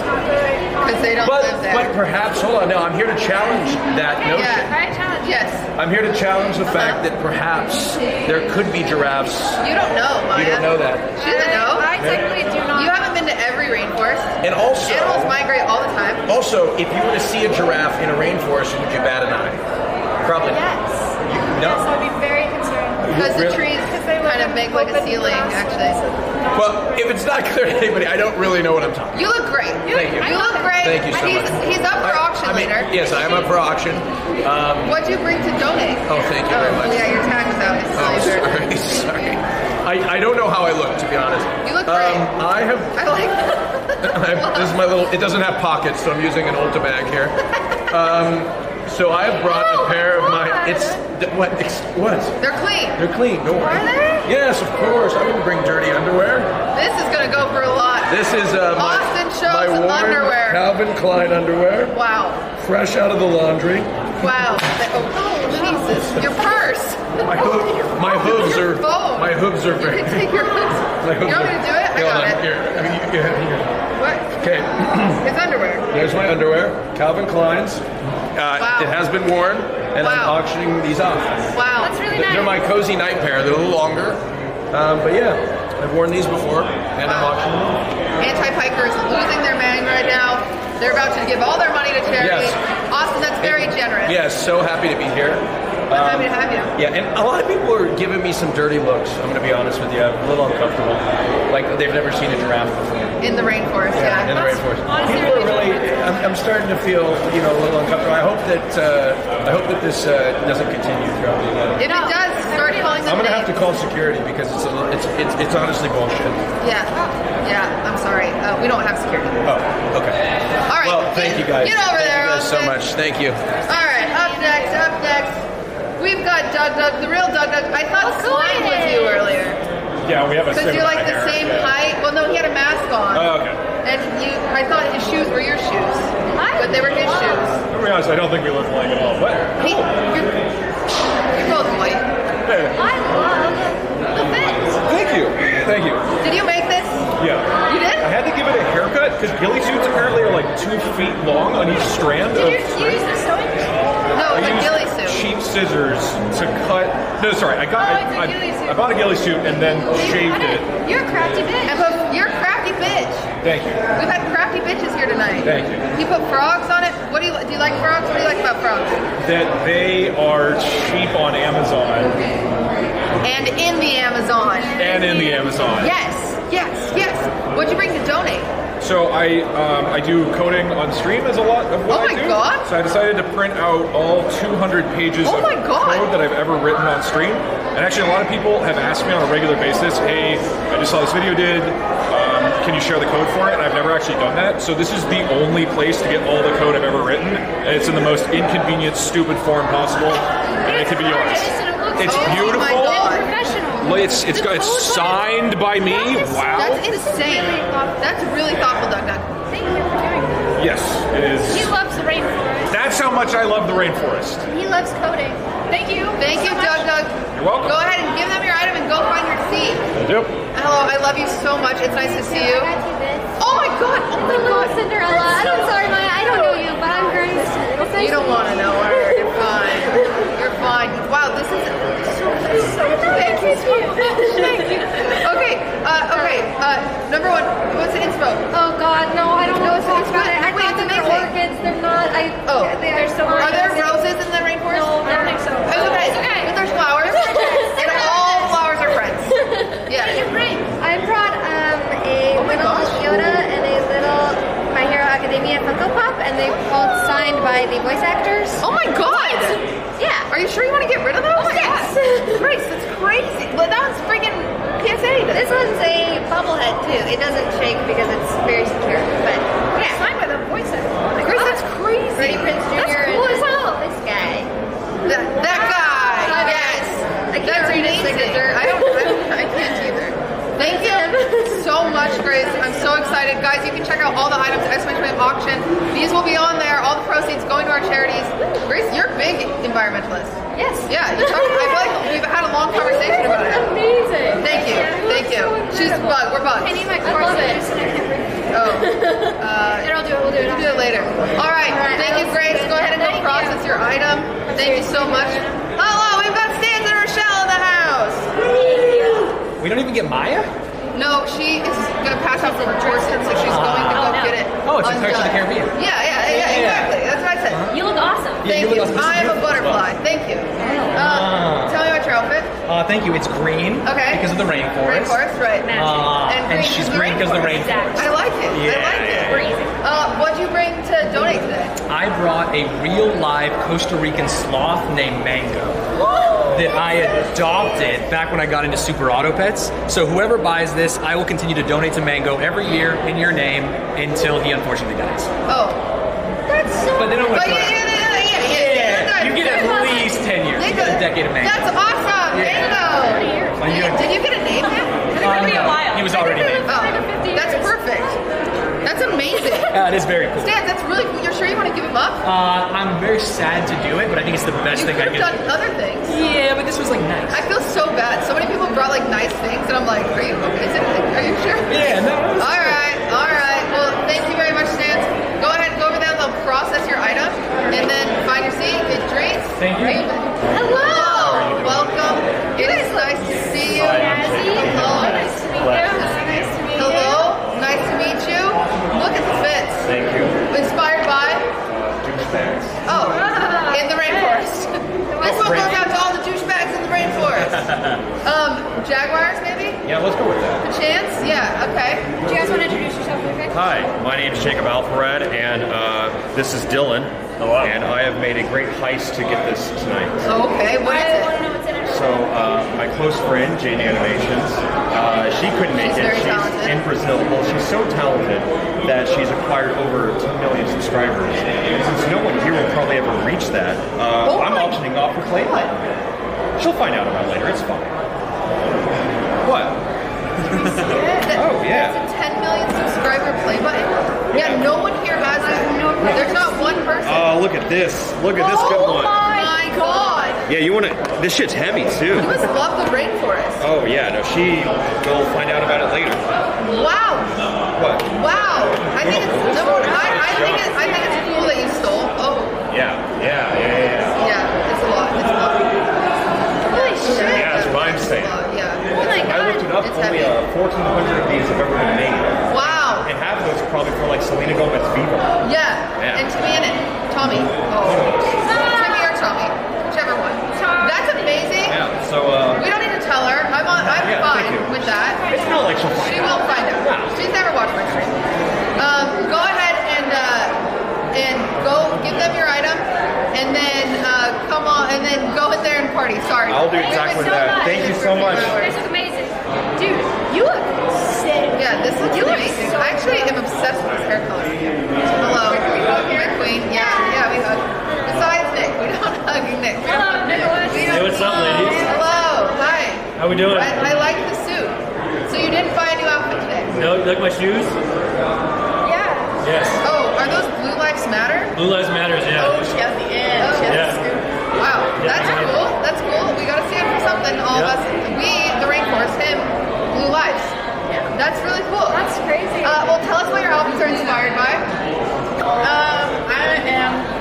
Because they don't But, live there. but perhaps, hold on, no, I'm here to challenge that notion. yeah. Right, challenge. Yes. I'm here to challenge the fact uh-huh. that perhaps there could be giraffes. You don't know, Maya. You don't know that. She doesn't know. I technically do not. You haven't been to every rainforest. And also, Animals migrate all the time. Also, if you were to see a giraffe in a rainforest, would you bat an eye? Probably. Yes. You, Yes, I'd be very concerned. Because the Really? trees kind of make like a ceiling, actually. Well, if it's not [LAUGHS] clear to anybody, I don't really know what I'm talking. You look great. Thank you. You look great. Thank you so he's, much. He's up for auction I mean, later. yes, I am up for auction. Um, what do you bring to donate? Oh, thank you very Oh, much. Yeah, your tag is out. It's Oh, laser. sorry, [LAUGHS] sorry. I, I don't know how I look, to be honest. You look great. Um, I have. I like I, [LAUGHS] this is my little. It doesn't have pockets, so I'm using an Ulta bag here. Um, so I have brought a pair of my. It's what? It's, what? They're clean. They're clean. Don't worry. Are they? Yes, of course. I wouldn't bring dirty underwear. This is gonna go for a lot. This is uh, my, Austin shows my worn underwear. Calvin Klein underwear, Wow. fresh out of the laundry. Wow. Oh, Jesus. Your purse. My [LAUGHS] hooves are Your phone. my hooves are You very. can take your hooves. [LAUGHS] My You want me to do it? I Hold got on, it. Here, I mean, you- you- here. What? Okay. [CLEARS THROAT] His underwear. There's my underwear, Calvin Klein's. Uh, Wow. It has been worn, and I'm auctioning these off. Wow. That's really nice. They're my cozy night pair. They're a little longer, um, but yeah, I've worn these before, and I'm auctioning them. off. Anti-Pikers losing their mind right now. They're about to give all their money to charity. Yes. Austin, that's very generous. Yes, so happy to be here. I'm happy to have you. Yeah, and a lot of people are giving me some dirty looks. I'm going to be honest with you. I'm a little uncomfortable. Like they've never seen a giraffe before. In the rainforest, yeah. in the rainforest. honestly People are really really. I'm, I'm starting to feel, you know, a little uncomfortable. I hope that uh, I hope that this uh, doesn't continue throughout the event. If it does, start calling them I'm gonna have to call security because it's a, little- it's, it's it's honestly bullshit. Yeah. Yeah, I'm sorry. Uh, we don't have security. Oh, okay. All right. Well, thank you guys. Get over Thank there, you guys so much. Thank you. All right, up next, up next. We've got DougDoug, the real DougDoug. I thought oh, Slime was you earlier. Yeah, we have a Because you're like the hair, same yeah. height. Well, no, he had a mask on. Oh, okay. And you, I thought his shoes were your shoes. I but they were his shoes. To be honest, I don't think we look alike at all. But he, you're, you're both white. Hey. I love the fit. Thank you. Thank you. Did you make this? Yeah. You did? I had to give it a haircut because ghillie suits apparently are like two feet long on each strand. Did you use the sewing? No, the ghillie suit. I got. Oh, I bought a ghillie suit and then shaved it. You're a crafty bitch. And put, you're a crafty bitch. Thank you. We've had crafty bitches here tonight. Thank you. You put frogs on it. What do you do? You like frogs? What do you like about frogs? That they are cheap on Amazon And in the Amazon. and in the Amazon. Yes, yes, yes. What'd you bring to donate? So I um, I do coding on stream as a lot of what Oh I my do. God. So I decided to print out all 200 pages Oh of code that I've ever written on stream. And actually, a lot of people have asked me on a regular basis, "Hey, I just saw this video. Did um, can you share the code for it?" And I've never actually done that. So this is the only place to get all the code I've ever written, and it's in the most inconvenient, stupid form possible, and it can be yours. It's Oh my beautiful. God. Well, It's it's it's signed by me. Wow. That's insane. That's really thoughtful, DougDoug. Thank you for doing that. Yes, it is. He loves the rainforest. That's how much I love the rainforest. He loves coding. Thank you. Thank you, DougDoug. You're welcome. Go ahead and give them your item and go find your seat. Yep. Hello, I love you so much. It's nice to see you. Oh my god! Oh my god! Cinderella. I'm sorry, Maya. I don't know you, but I'm Grace. You don't want to know her. You're fine. You're. Wow, this is so, so thank you so much. Thank you. Okay, uh, okay. Uh, number one, what's the inspo? Oh God, no, I don't know what's about it. I Wait, thought they were orchids. They're not. I. Oh, they are so. Are there roses in the rainforest? No, I don't think so. It's okay. It's okay. But there's flowers, and all flowers are friends. Yeah. I brought um, a little Yoda and a little My Hero Academia Funko Pop, and they both signed by the voice actors. Oh my god! Yeah. Are you sure you want to get rid of those? Oh, yes. Grace, that's crazy. But that one's freaking PSA. This one's a bobblehead too. It doesn't shake because it's very secure. But yeah, signed by the voice actor. Oh, Grace, that's crazy. Freddie Prinze Jr. That's cool as hell. this guy. That, that guy. Yes. I can't That's read his signature. I don't. I, don't, I can't either. Thank [LAUGHS] so much, Grace. I'm so excited, guys. You can check out all the items at Exclamation Point auction. These will be on there. All the proceeds going to our charities. Grace, you're a big environmentalist. Yes. Yeah. You talk, I feel like we've had a long conversation about it. Amazing. Thank you. Thank you. She's bug. We're bugs. I need my I love corset. it. Oh. [LAUGHS] Uh, Here, I'll do it. We'll do it. We'll do it later. All right. All right, Thank you, I'll Grace. you Go ahead and go Thank process you. your item. Thank you so much. Hello, we've got Stanz and Rochelle in the house. We don't even get Maya? No, she is gonna pass out from Jordan, so she's going to go get it. Oh, it's in Pirates of the undone. Caribbean. Yeah, yeah, yeah, Yeah, yeah. exactly. That's what I said. You look awesome. Yeah, Thank you you. look awesome. I am a beautiful. butterfly. Thank you. Uh, tell me about your outfit. Uh, thank you. It's green Okay. because of the rainforest. Rainforest, right? Uh, and she's green because of the rainforest. I like it. I like it. yeah. Uh, what'd you bring to donate today? I brought a real live Costa Rican sloth named Mango that I adopted back when I got into Super Auto Pets. So whoever buys this, I will continue to donate to Mango every year in your name until he unfortunately dies. Oh. That's so But they don't want But to yeah, yeah, yeah, yeah, yeah, yeah. You get at least 10 years. You get a decade of Mango. That's awesome. Yeah. Mango. Did you get a name yet? Uh, no, He was already named. Oh, that's perfect. That's amazing. [LAUGHS] Uh, it is very cool. Stan, that's really cool. You're sure you want to give him up? Uh, I'm very sad to do it, but I think it's the best You thing could I have can done other things. Yeah, but this was like nice. I feel so bad. So many people brought like nice things, and I'm like, are you? okay? Is it? Are you sure? Yeah, no. it was- All right, all right. Well, thank you very much, Stan. Go ahead, go over there. They'll process your item, and then find your seat, get drinks. Thank you. Raven. Hello. Welcome. It is nice to see you. Hello. Nice to meet you. Nice to meet Hello. Nice to meet you. Look at the fits. Thank you. Inspired by? Douchebags. Oh, in the rainforest. [LAUGHS] this one goes out to all the douchebags in the rainforest. [LAUGHS] Um, Jaguars, maybe? Yeah, let's go with that. A chance? Yeah, okay. Do you guys want to introduce yourself real quick? Hi, my name is Jacob Alpharad, and uh, this is Dylan. Hello. And I have made a great heist to get this tonight. Okay, what is it? Want to know what's in it. So, uh, my close friend, Jaiden Animations, uh, she couldn't make She's it. she's talented. in Brazil. Well, she's so talented that she's acquired over 2 million subscribers. And since no one here will probably ever reach that, uh, Oh I'm my auctioning off her clay pot. She'll find out about it later. It's fine. What? [LAUGHS] oh, yeah. It's a 10 million subscriber play button. Yeah, no one here has it. There's not one person. Oh, look at this. Look at this good oh one. God. Yeah, you want to. This shit's heavy too. You must love the rainforest. Oh yeah, no, she will find out about it later. Wow. What? Wow. I think it's no, I, I think it, I think it's cool that you stole. Oh, Yeah, yeah, yeah, yeah. yeah. It's a lot. It's a lot. Holy shit. Yeah, that's what I'm saying. Yeah. Oh my god. I looked it up. It's only heavy. uh, 1,400 of these have ever been made. Wow. And half of those are probably for like Selena Gomez Viva. Yeah. Yeah. And Timmy and Tommy. Oh. Timmy or Tommy, whichever one. That's amazing. So uh, We don't need to tell her. I'm on, I'm Yeah, fine thank you. with that. It's not like she'll find She out. will find out. She's never watched my stream. Um, go ahead and uh, and go give them your item, and then uh, come on, and then go in there and party. Sorry. I'll do exactly that. Thank you so much. This is amazing. Dude, you look sick. Yeah, this looks You look amazing. so I actually am obsessed with this hair color. Hello. We hug here, Queen. Yeah, yeah, we hug. Besides Nick, we don't [LAUGHS] hug Nick. We don't hug Nick. We Hey, what's up, ladies? Hello. Hi. How we doing? I, I like the suit. So you didn't buy a new outfit today? No, you like my shoes? Yeah. Yes. Oh, are those Blue Lives Matter? Blue Lives Matters, yeah. Oh, she has the end. She has Yeah. the scoop. Wow, Yeah, that's I- cool. That's cool. We gotta stand for something. All Yeah. of us. We, the Rainforest, him, Blue Lives. Yeah. That's really cool. That's crazy. Uh, well, tell us what your outfits are inspired by. Um, I am cock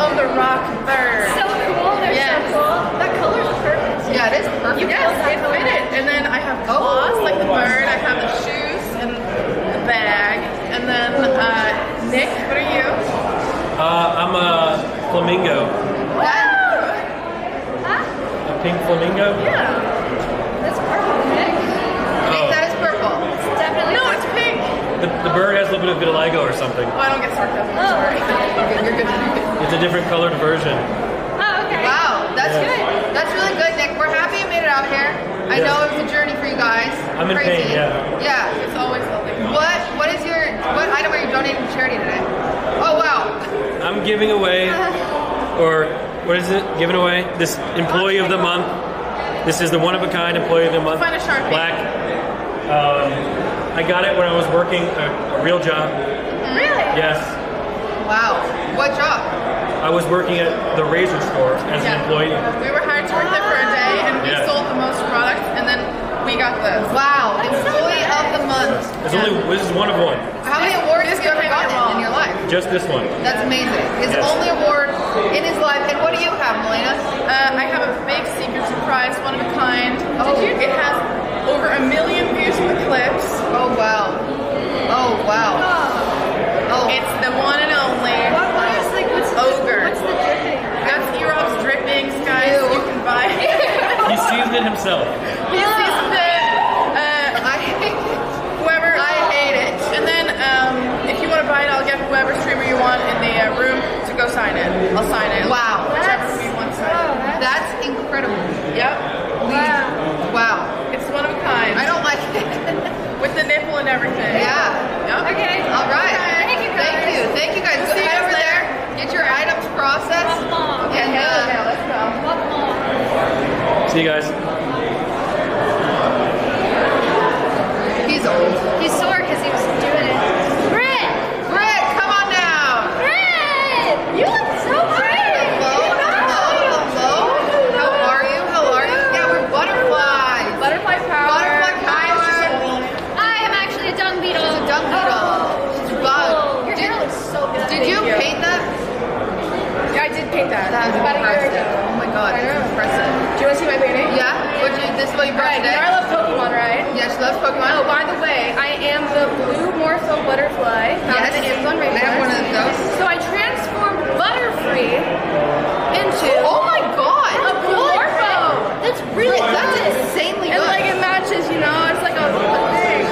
of the rock bird. So cool. They're yes. so cool. That color's perfect. Yeah, it is perfect. You Yes, it fitted. And then I have claws like the bird. I have the shoes and the bag. And then uh, Nick, what are you? Uh, I'm a flamingo. A pink flamingo? Yeah. That's purple, Nick. Oh. That is purple. It's definitely No, it's pink. The, the bird has a little bit of vitiligo or something. Oh, I don't get sarcasm. I'm sorry. [LAUGHS] You're good. You're good. It's a different colored version. Oh, okay. Wow, that's Yeah. good. That's really good, Nick. We're happy you made it out here. I Yeah. know it was a journey for you guys. I'm in Crazy. pain, yeah. Yeah, it's always something. What What is your What item are you donating to charity today? Oh wow. I'm giving away, or what is it? Giving away this employee of the month. This is the one of a kind employee of the month. Find a Sharpie. Black. Um, I got it when I was working a, a real job. Really? Yes. Wow. What job? I was working at the razor store as an employee. We were hired to work there for a day, and we Yeah. sold the most products, and then we got this. Wow, employee of the month. There's only this is one of one. How many awards have you ever gotten in your life? Just this one. That's amazing. His Yes. only award in his life. And what do you have, Malena? Uh, I have a big secret surprise, one of a kind. Oh. Did you? It has over a million views in the clips. Oh wow. Oh wow. Oh. It's the one and only. What, what is like what's Ogre. What's the dripping? That's Erobb's drippings, guys. Ew. You can buy. [LAUGHS] He seasoned it himself. he seasoned it. Uh, I hate it. whoever. I hate it. And then, um, if you want to buy it, I'll get whoever streamer you want in the uh, room to go sign it. I'll sign it. Wow. That's- we Oh, that's, That's incredible. Yep. Wow. Wow. It's one of a kind. I don't like it. [LAUGHS] With the nipple and everything. Yeah. Yep. okay. All right. Thank you, guys. Thank you. Thank you guys. We'll Go see you head over guys there. Get your items processed. And Okay, uh, now let's go. See you guys. he's old. He's sore because he was doing it. Britt! Britt, come on down. Britt! You look so pretty! Hello. Hello. Hello. How are you? How are you? Yeah, we're butterflies. Butterfly power. Butterfly power. I am actually a dung beetle. She's a dung beetle. She's a bug. Your hair looks so good. Did you you. paint that? Yeah, I did paint that. That's about a year impressive. ago. Oh my god, that's impressive. Do you want to see my painting? Yeah? What you, this is what you brought Right. Yara loves Pokemon, right? Yeah, she loves Pokemon. Oh, by the way, I am the blue Morpho butterfly found Yes. in Amazon I have one of those. So I transformed Butterfree into Oh my god! a blue Morpho. That's really, that's insanely good. And like it matches, you know, it's like a, a thing.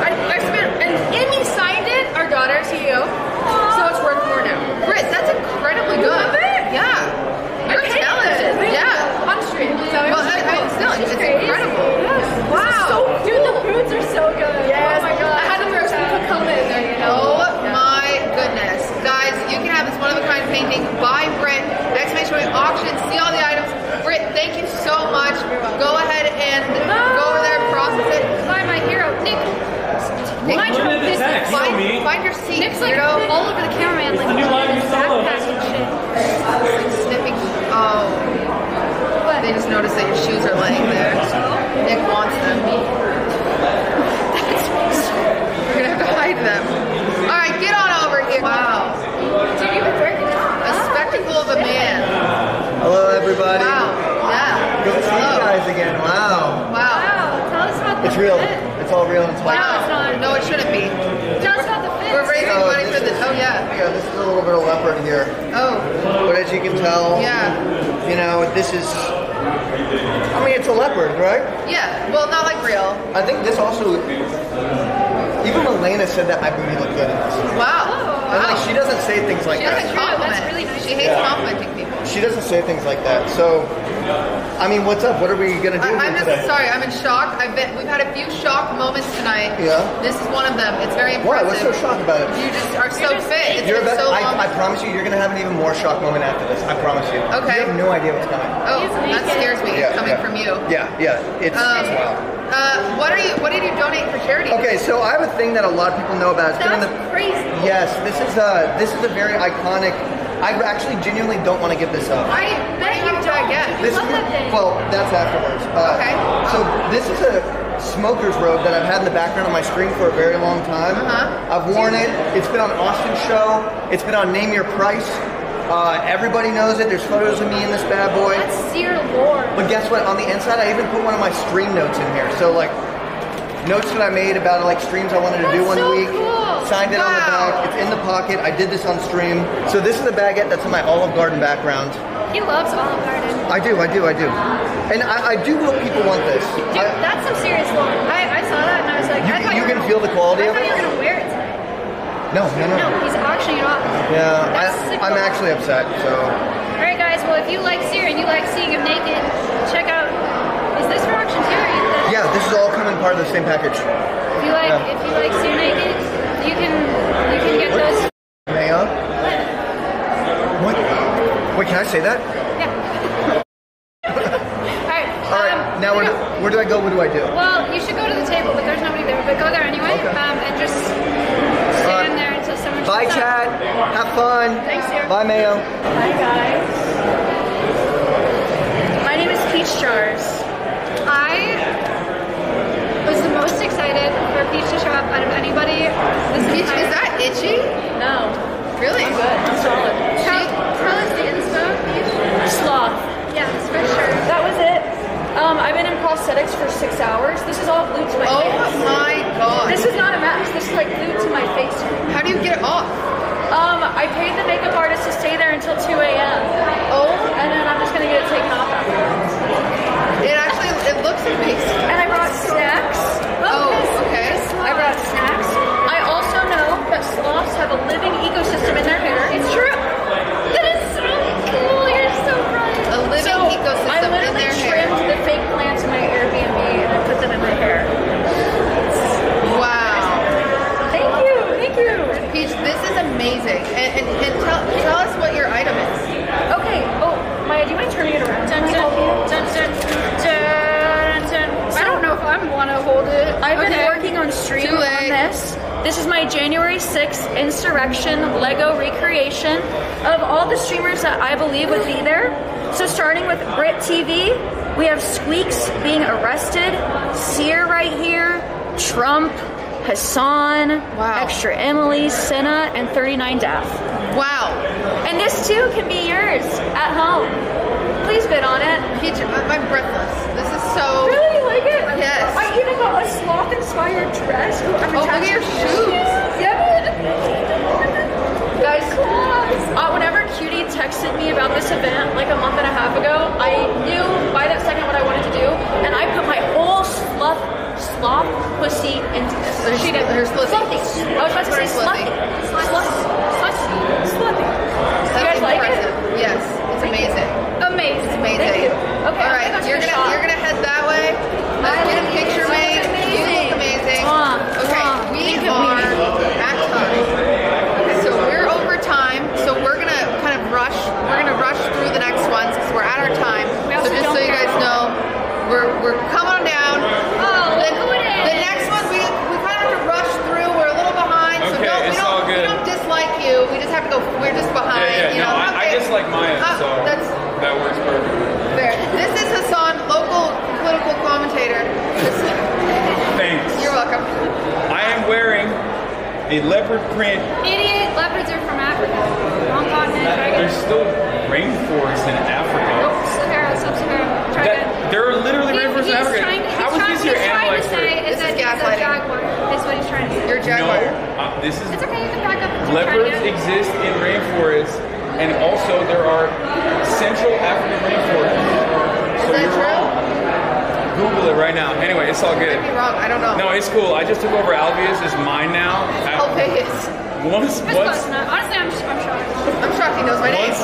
I, I spent, and Amy signed it, our daughter, to you. So it's worth more now. Britt, that's incredibly good. love it? Yeah. You're I painted talented. it. Yeah. On stream. So it Well, was I, I, cool. still, it's crazy. incredible. Yes. Wow. So Dude, the boots are so good. Yes. Oh my god. I had to throw some Pocoma in there, you know. Oh my goodness. Guys, you can have this one of a kind painting by Britt. Exclamation point auction. See all the items. Britt, thank you so much. Go ahead and go over there and process it. By my hero, Nick. Nick, Mind Look your at the business. text. You know find, me. find your seat. Nick's like weirdo. all over the cameraman, like the new live you solo. backpack and shit. sniffing. Oh. They just noticed that your shoes are laying there. Nick wants them. We're gonna have to hide them. All right, get on over here. Wow. Dude, you've been working out. A spectacle of a man. Hello, everybody. Wow. Yeah. Good to see you Hello. guys again. Wow. Wow. Wow, tell us about Wow. No, it shouldn't be. Tell us about the fit. We're raising Oh, money for the. Oh yeah. Yeah, this is a little bit of leopard here. Oh. But as you can tell, Yeah. you know, this is. I mean, it's a leopard, right? Yeah. Well, not like real. I think this also. Even Elena said that my booty looked good in this. Wow. And like, she doesn't say things like She doesn't that. compliment. She hates Yeah. complimenting people. She doesn't say things like that. So, I mean, what's up? What are we gonna do I, I'm just today? sorry. I'm in shock. I've been. We've had a few shock moments tonight. Yeah. This is one of them. It's very impressive. Why? impressive. What's so shocked about it? You just are so fit. It's You're been about, so long. I, I promise you, you're gonna have an even more shock moment after this. I promise you. Okay. You have no idea what's coming. oh, that scares me Yeah, coming yeah. from you. Yeah, yeah. It's, Um, it's wild. Uh, what are you? What did you donate for charity? Okay, so I have a thing that a lot of people know about. It's been in the crazy. Yes, this is a this is a very iconic. I actually genuinely don't want to give this up. I bet you do I get? This well, that's afterwards. Uh, Okay. So this is a smoker's robe that I've had in the background of my screen for a very long time. Uh-huh. I've worn it. It's been on Austin show. It's been on Name Your Price. Uh, everybody knows it. There's photos of me in this bad boy. That's Cyr Lord. But guess what? On the inside, I even put one of my stream notes in here. So like notes that I made about like streams I wanted to do one week. Signed it on the back. It's in the pocket. I did this on stream. So this is a baguette that's in my Olive Garden background. He loves Olive Garden. I do, I do, I do. And I, I do hope people want this. Dude, I- that's some serious lore. I, I saw that and I was like, You- I thought you were can gonna- feel the quality I of thought it? you were gonna wear it today. no, no, no. No, he's auctioning it off. Yeah, That's I, I'm actually upset. So All right, guys. Well, if you like Cyr and you like seeing him naked, check out. Is this for auction too? Yeah, this is all coming part of the same package. if you like, Yeah. if you like Cyr naked, you can you can get those. Maya? What? Wait, can I say that? Yeah. [LAUGHS] All right. All right. now where do, where do I go? What do I do? Well, you should go to the table, but there's nobody there. But go there anyway, um, and just stand there until someone. Bye, shows up. Chad. Have fun. Thanks, Sarah. Bye, Mayo. Hi guys. My name is PeachJars. I was the most excited for Peach to show up out of anybody. This Peach, entire- is that itchy? No. Really? I'm good. I'm solid. Tell, tell us the inspo, Peach. Yes, for sure. That was it. Um, I've been in prosthetics for six hours. This is all glued to my Oh face. Oh my god. This is not a mask. This is like glued to my face. How do you get it off? Um, I paid the makeup artist to stay there until 2 a.m. Oh. And then I'm just gonna get it taken off afterwards. It actually it looks amazing. And I brought snacks. Oh, okay. I brought snacks. I also know that sloths have a living ecosystem in their hair. It's true. That is so cool. You're so right. A living so ecosystem I in literally their hair. trimmed the fake plants in my Airbnb and I put them in my hair. Wow. Thank you. Thank you. Peach, this is amazing. And, and, and tell, tell us what your item is. Okay. Oh, Maya, do you mind turning it around? Dun, Can I dun, dun, dun, dun, dun. I don't know if I want to hold it. I've been Okay. working on stream Too on this. This is my January 6th Insurrection Lego recreation of all the streamers that I believe would be there. So starting with Brit TV, we have Squeex being arrested, Cyr right here, Trump, Hasan, wow. Extra Emily, Cinna, and 39daph. Wow. And this too can be yours at home. Please bid on it. I'm breathless. This is so. Really? You like it? Yes. I even got a sloth inspired dress. Ooh, I'm Oh, look at your shoes. Yeah. Guys, uh, whenever texted me about this event like a month and a half ago, I knew by that second what I wanted to do, and I put my whole sloth, sloth pussy into this. Her she did. Oh, her. Sluthy. I was about to say Her sluthy. sluthy. Sluthy. Sluthy. Sluthy. That's You guys like it? Yes, it's amazing. Amazing. It's amazing. Okay, All right, you're gonna shot. you're gonna head that way. Let's get a picture You look made. You look amazing. Mwah. Okay, Mwah. we Look at are me. at time. Okay, so we're over time. So we're gonna kind of rush. We're gonna rush through the next ones because we're at our time. We So also just so don't you guys have- know, we're we're coming on down. Oh, the, look who it is. the next one we we kind of have to rush through. We're a little behind. so Okay, don't, we it's don't, all We good. don't dislike you. We just have to go. We're just behind. Yeah, you yeah, no, know? I, I just like Maya, Uh, so that's that works perfect. Fair. This is Hasan, local political commentator. Thanks. You're welcome. I am wearing a leopard print. Idiot. Leopards are from Africa. Wrong continent. Try. There's still rainforests in Africa. Nope. Sahara. Sub-Sahara. Try again. That, there are literally He- rainforests in he's Africa. trying- he's trying- this What your he's trying animal to say expert? is that he's a jaguar. Is what he's trying to say. You're No, uh, this is It's okay, you can back up. leopards exist in rainforests, and also there are Central African rainforests. So that you're true? wrong. Google it right now. Anyway, it's all good. Could be wrong. I don't know. No, it's cool. I just took over Alveus. It's mine now. Vegas. Once, That's once, close enough. Honestly, I'm, I'm shocked. I'm shocked he knows my name. once,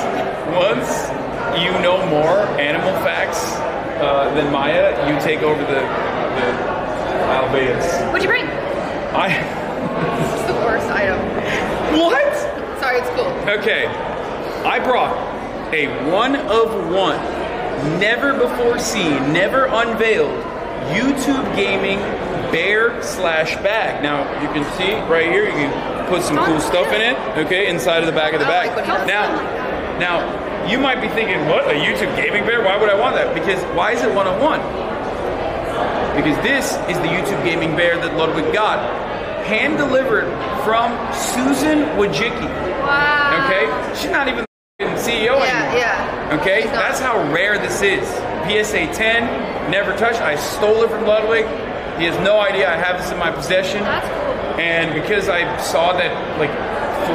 once you know more animal facts uh, than Maya, you take over the the. What'd you bring? I. It's the worst item. What? Sorry, it's cool. Okay, I brought a one of one, never before seen, never unveiled YouTube gaming bear slash bag. Now you can see right here, you can put some cool stuff in it. Okay, inside of the back of the bag. Now, now you might be thinking, what a YouTube gaming bear? Why would I want that? Because why is it one of one? Because this is the YouTube gaming bear that Ludwig got, hand delivered from Susan Wojcicki. Wow. Okay, she's not even the CEO Yeah, anymore. yeah. Okay, that's how rare this is. PSA 10, never touched. I stole it from Ludwig. He has no idea I have this in my possession. That's cool. And because I saw that like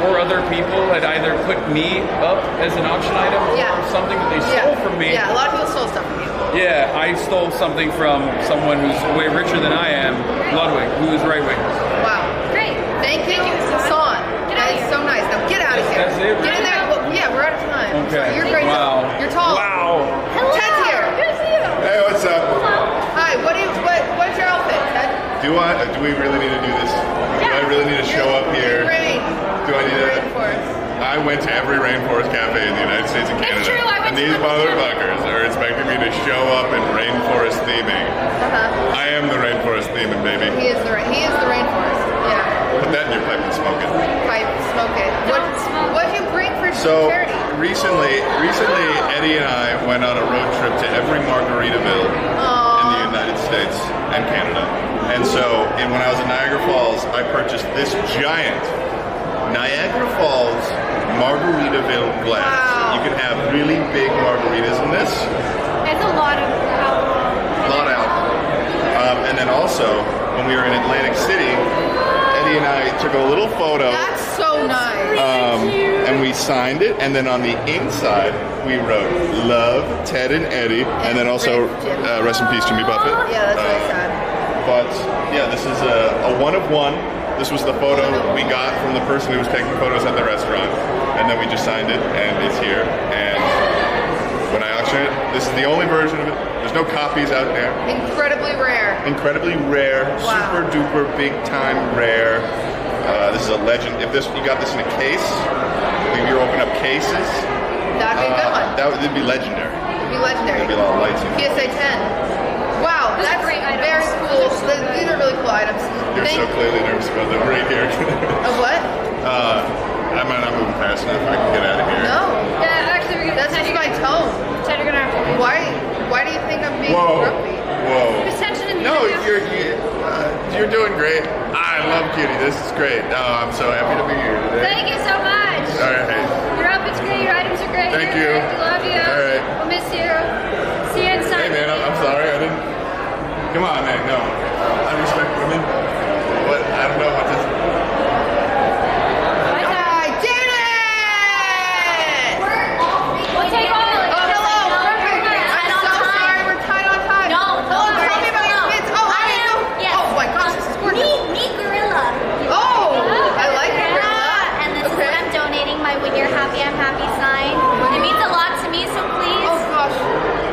four other people had either put me up as an auction item or Yeah. something that they Yeah. stole from me. Yeah, a lot of people stole stuff from you. Yeah, I stole something from someone who's way richer than I am, Ludwig, who is right wing. Wow. Great. Thank you, Hasan. That is so nice. Now get out of here. That's it, Get in there. Well, yeah, we're out of time. Okay. You're great. Wow. You're tall. Wow. Hello. Ted's here. Good to see you. Hey, what's up? Hello. Hi. What do you? What? What's your outfit, Ted? Do I? Do we really need to do this? Do I really need to show up here? Rain. Do I need to? I went to every rainforest cafe in the United States and Canada. true, I went and to these motherfuckers are expecting me to show up in rainforest theming. Uh-huh. I am the rainforest theming, baby. He is the ra- he is the rainforest. Yeah. Put that in your pipe and smoke it. Pipe, smoke it. What? What do you bring for So charity? recently, recently Eddie and I went on a road trip to every Margaritaville in the United States and Canada. And so, and when I was in Niagara Falls, I purchased this giant Niagara Falls Margaritaville glass. You can have really big margaritas in this. It's a lot of alcohol. A lot of alcohol. Um, and then also, when we were in Atlantic City, Eddie and I took a little photo. That's so nice. Um, and we signed it, and then on the inside we wrote "Love Ted and Eddie," and then also uh, "Rest in peace, Jimmy Buffett." Yeah, that's really Uh, sad. But yeah, this is a, a one of one. This was the photo we got from the person who was taking photos at the restaurant, and then we just signed it, and it's here. And when I auction it, this is the only version of it. There's no copies out there. Incredibly rare. Incredibly rare, Wow. super duper big time rare. Uh, this is a legend. If this you got this in a case, if you open up cases, That'd be a good uh, one. That would it'd be legendary. It'd be legendary. There'd be a lot of lights in. PSA 10. Wow, that's great very cool. Th- These are really cool items. You're Thank so clearly nervous about them right here. Of what? [LAUGHS] uh, I might not move fast enough. I can get out of here. No. Yeah, actually, we're gonna. That's just my tone. Ted, you're gonna have to. Why? Why do you think I'm being Whoa. grumpy? Whoa. There's tension in the No, you're you, uh, you're doing great. I love Cutie. This is great. Oh, I'm so happy to be here today. Thank you so much. All right. Your great. Your items are great. Thank you. We love you. All right. We'll miss you. See you inside. Hey man, I'm, I'm sorry. I didn't. Come on, man. No, I respect women. What? I don't know what this. I did it! We'll take all of it. Oh, hello. I'm so sorry. We're tight on time. No, no Oh, tell worries. me about your Hello. kids. Oh, I Hi, know. yes. Oh my gosh, this is gorgeous. Meet, meet Gorilla. Oh, I like it. Yeah, and this is what I'm donating my When You're Happy, I'm Happy sign. It means a lot to me, so please. Oh gosh.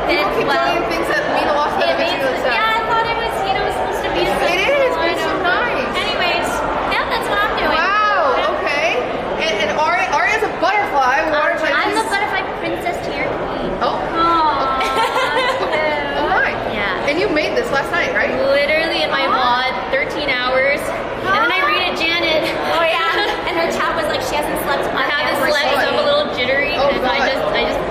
People This keep well, telling you things that mean a lot to it them. It makes means, me really sad. yeah, I thought it was, you know, supposed to be. It is, but it's so nice. Anyways, yeah, that's what I'm doing. Wow. Okay. And, and Ari, Aria's a butterfly. Water Um, I'm the butterfly princess to your queen. Oh. Oh my. Yeah. And you made this last night, right? Literally in my VOD, 13 hours. And then I [GASPS] read it, Janet. Oh yeah. [LAUGHS] and her chat was like, she hasn't slept. I haven't slept. So I'm a little jittery. Oh, I just, I just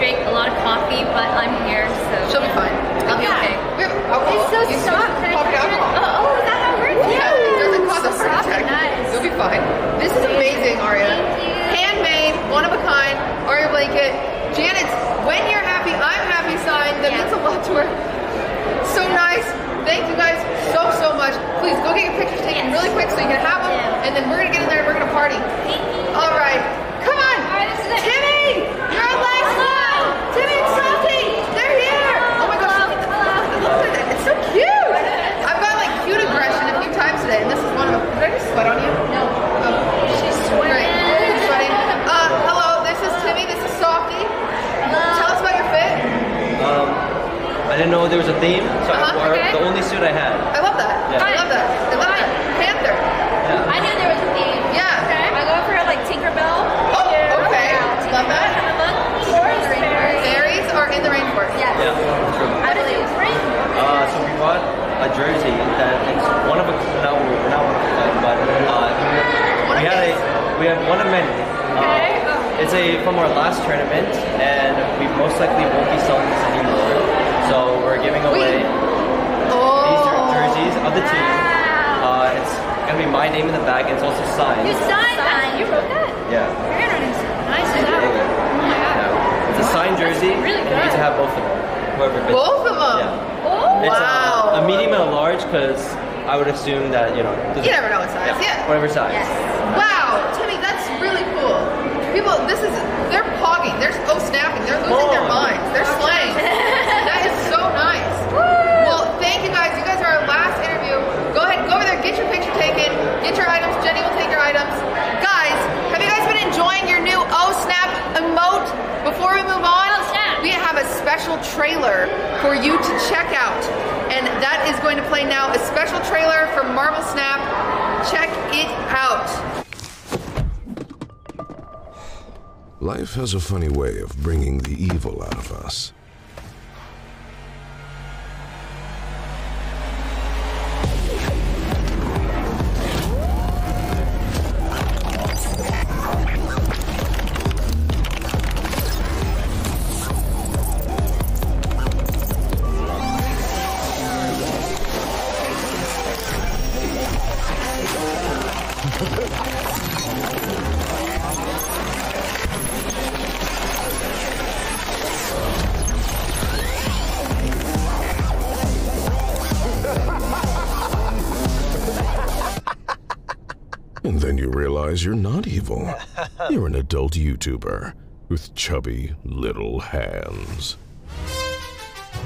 drank a lot of coffee, but I'm here, so. She'll be fine. I'll be okay. We have alcohol. It's so You soft. can pop Can I- alcohol. Oh, oh, is that how it works? Yeah, it doesn't cause a So heart soft attack. and nice. You'll be fine. This is amazing, Aria. Handmade, one of a kind, Aria blanket. Janet's when you're happy, I'm happy sign. That means a lot to her so nice. Thank you guys so, so much. Please go get your pictures taken yes. really quick so you can have them, yeah. and then we're going to get in there and we're going to party. All right. Come on. All right, Timmy, you're on last Hello, Timmy and Sophie, they're here. Oh my gosh, look at that. It's so cute. I've got like cute aggression a few times today, and this is one of them. Did I just sweat on you? I didn't know there was a theme, so Uh-huh, I wore okay. the only suit I had. I love that. Yeah. I love that. I love that. Panther. I knew there was a theme. Yeah. Okay. I go for like Tinkerbell. Oh, okay. Love that. Fairies are in the rainforest. Yes. Yeah, true. I believe. Uh, so we bought a jersey that it's one of a not not one of a kind, but uh, we had a we have one of many. Uh, it's a from our last tournament, and we most likely won't be selling this anymore. So we're giving away these jerseys of the team. Uh, it's gonna be my name in the back, and it's also signed. You signed that. You wrote that. Yeah. Nice as There you hell. go. Oh my god. Yeah. It's a signed jersey, really and you get to have both of them. Whoever fits. Both of them. Yeah. Oh, It's wow. a, a medium and a large because I would assume that you know. You never know what size. Yeah. Whatever size. Yes. Wow, Timmy, that's really cool. People, this is, they're pogging, they're oh snapping, they're losing their minds, they're slaying. [LAUGHS] that is so nice. Well, thank you guys. You guys are our last interview. Go ahead, go over there, get your picture taken, get your items. Jenny will take your items. Guys, have you guys been enjoying your new Oh Snap emote? Before we move on, oh, we have a special trailer for you to check out. And that is going to play now, a special trailer for Marvel Snap. Check it out. Life has a funny way of bringing the evil out of us. You're not evil. [LAUGHS] You're an adult YouTuber with chubby little hands.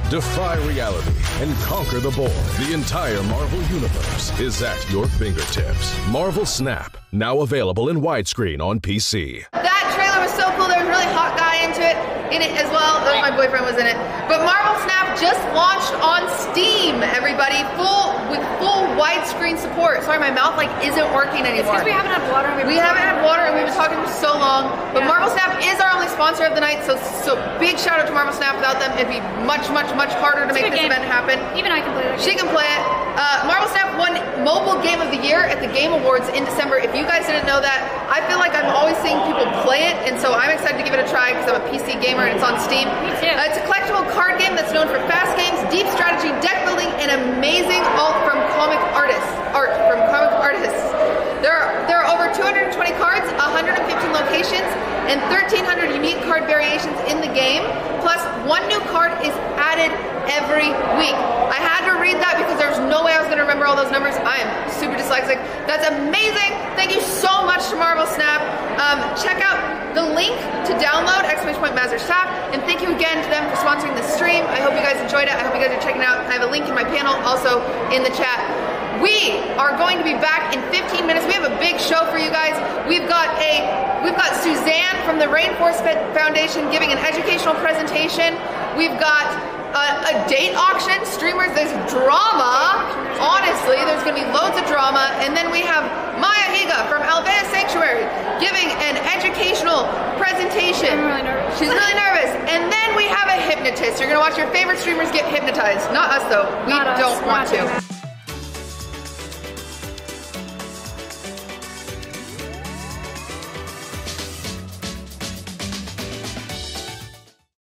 Defy reality and conquer the board. The entire Marvel Universe is at your fingertips. Marvel Snap, now available in widescreen on PC. That trailer was so cool. There was a really hot guy into it, in it as well. Though my boyfriend was in it. But Marvel Snap just launched on Steam. Everybody, full with full widescreen support. Sorry, my mouth like isn't working anymore. 'cause we haven't had water and we've We been haven't talking. had water and we've been talking for so long. But Marvel Snap is our only sponsor of the night. So so big shout out to Marvel Snap. Without them, it'd be much much much harder to It's make this game. event happen. Even I can play it. She can play it. Uh, Marvel Snap won Mobile Game of the Year at the Game Awards in December. If you guys didn't know that, I feel like I'm always seeing people play it, and so I'm excited to give it a try because I'm a PC gamer and it's on Steam. Me too. Uh, it's a collectible card game that's known for fast games, deep strategy, deck building, and amazing art from comic artists. Art from comic artists. There are there are over 220 cards, 115 locations, and 1,300 unique card variations in the game. Plus, one new card is added every week. I had to read that because there's no way I was going to remember all those numbers. I am super dyslexic. That's amazing. Thank you so much to Marvel Snap. Um, check out the link to download exclamation point Marvel Snap, and thank you again to them for sponsoring this stream. I hope you guys enjoyed it. I hope you guys are checking out. I have a link in my panel also in the chat. We are going to be back in 15 minutes. We have a big show for you guys. We've got a we've got Suzanne from the Rainforest Foundation giving an educational presentation. We've got a, a date auction. Streamers, there's drama. Honestly, there's going to be loads of drama. And then we have Maya Higa from Alveus Sanctuary giving an educational presentation. I'm really nervous. She's really nervous. And then we have a hypnotist. You're going to watch your favorite streamers get hypnotized. Not us though. We Not don't We're want not to.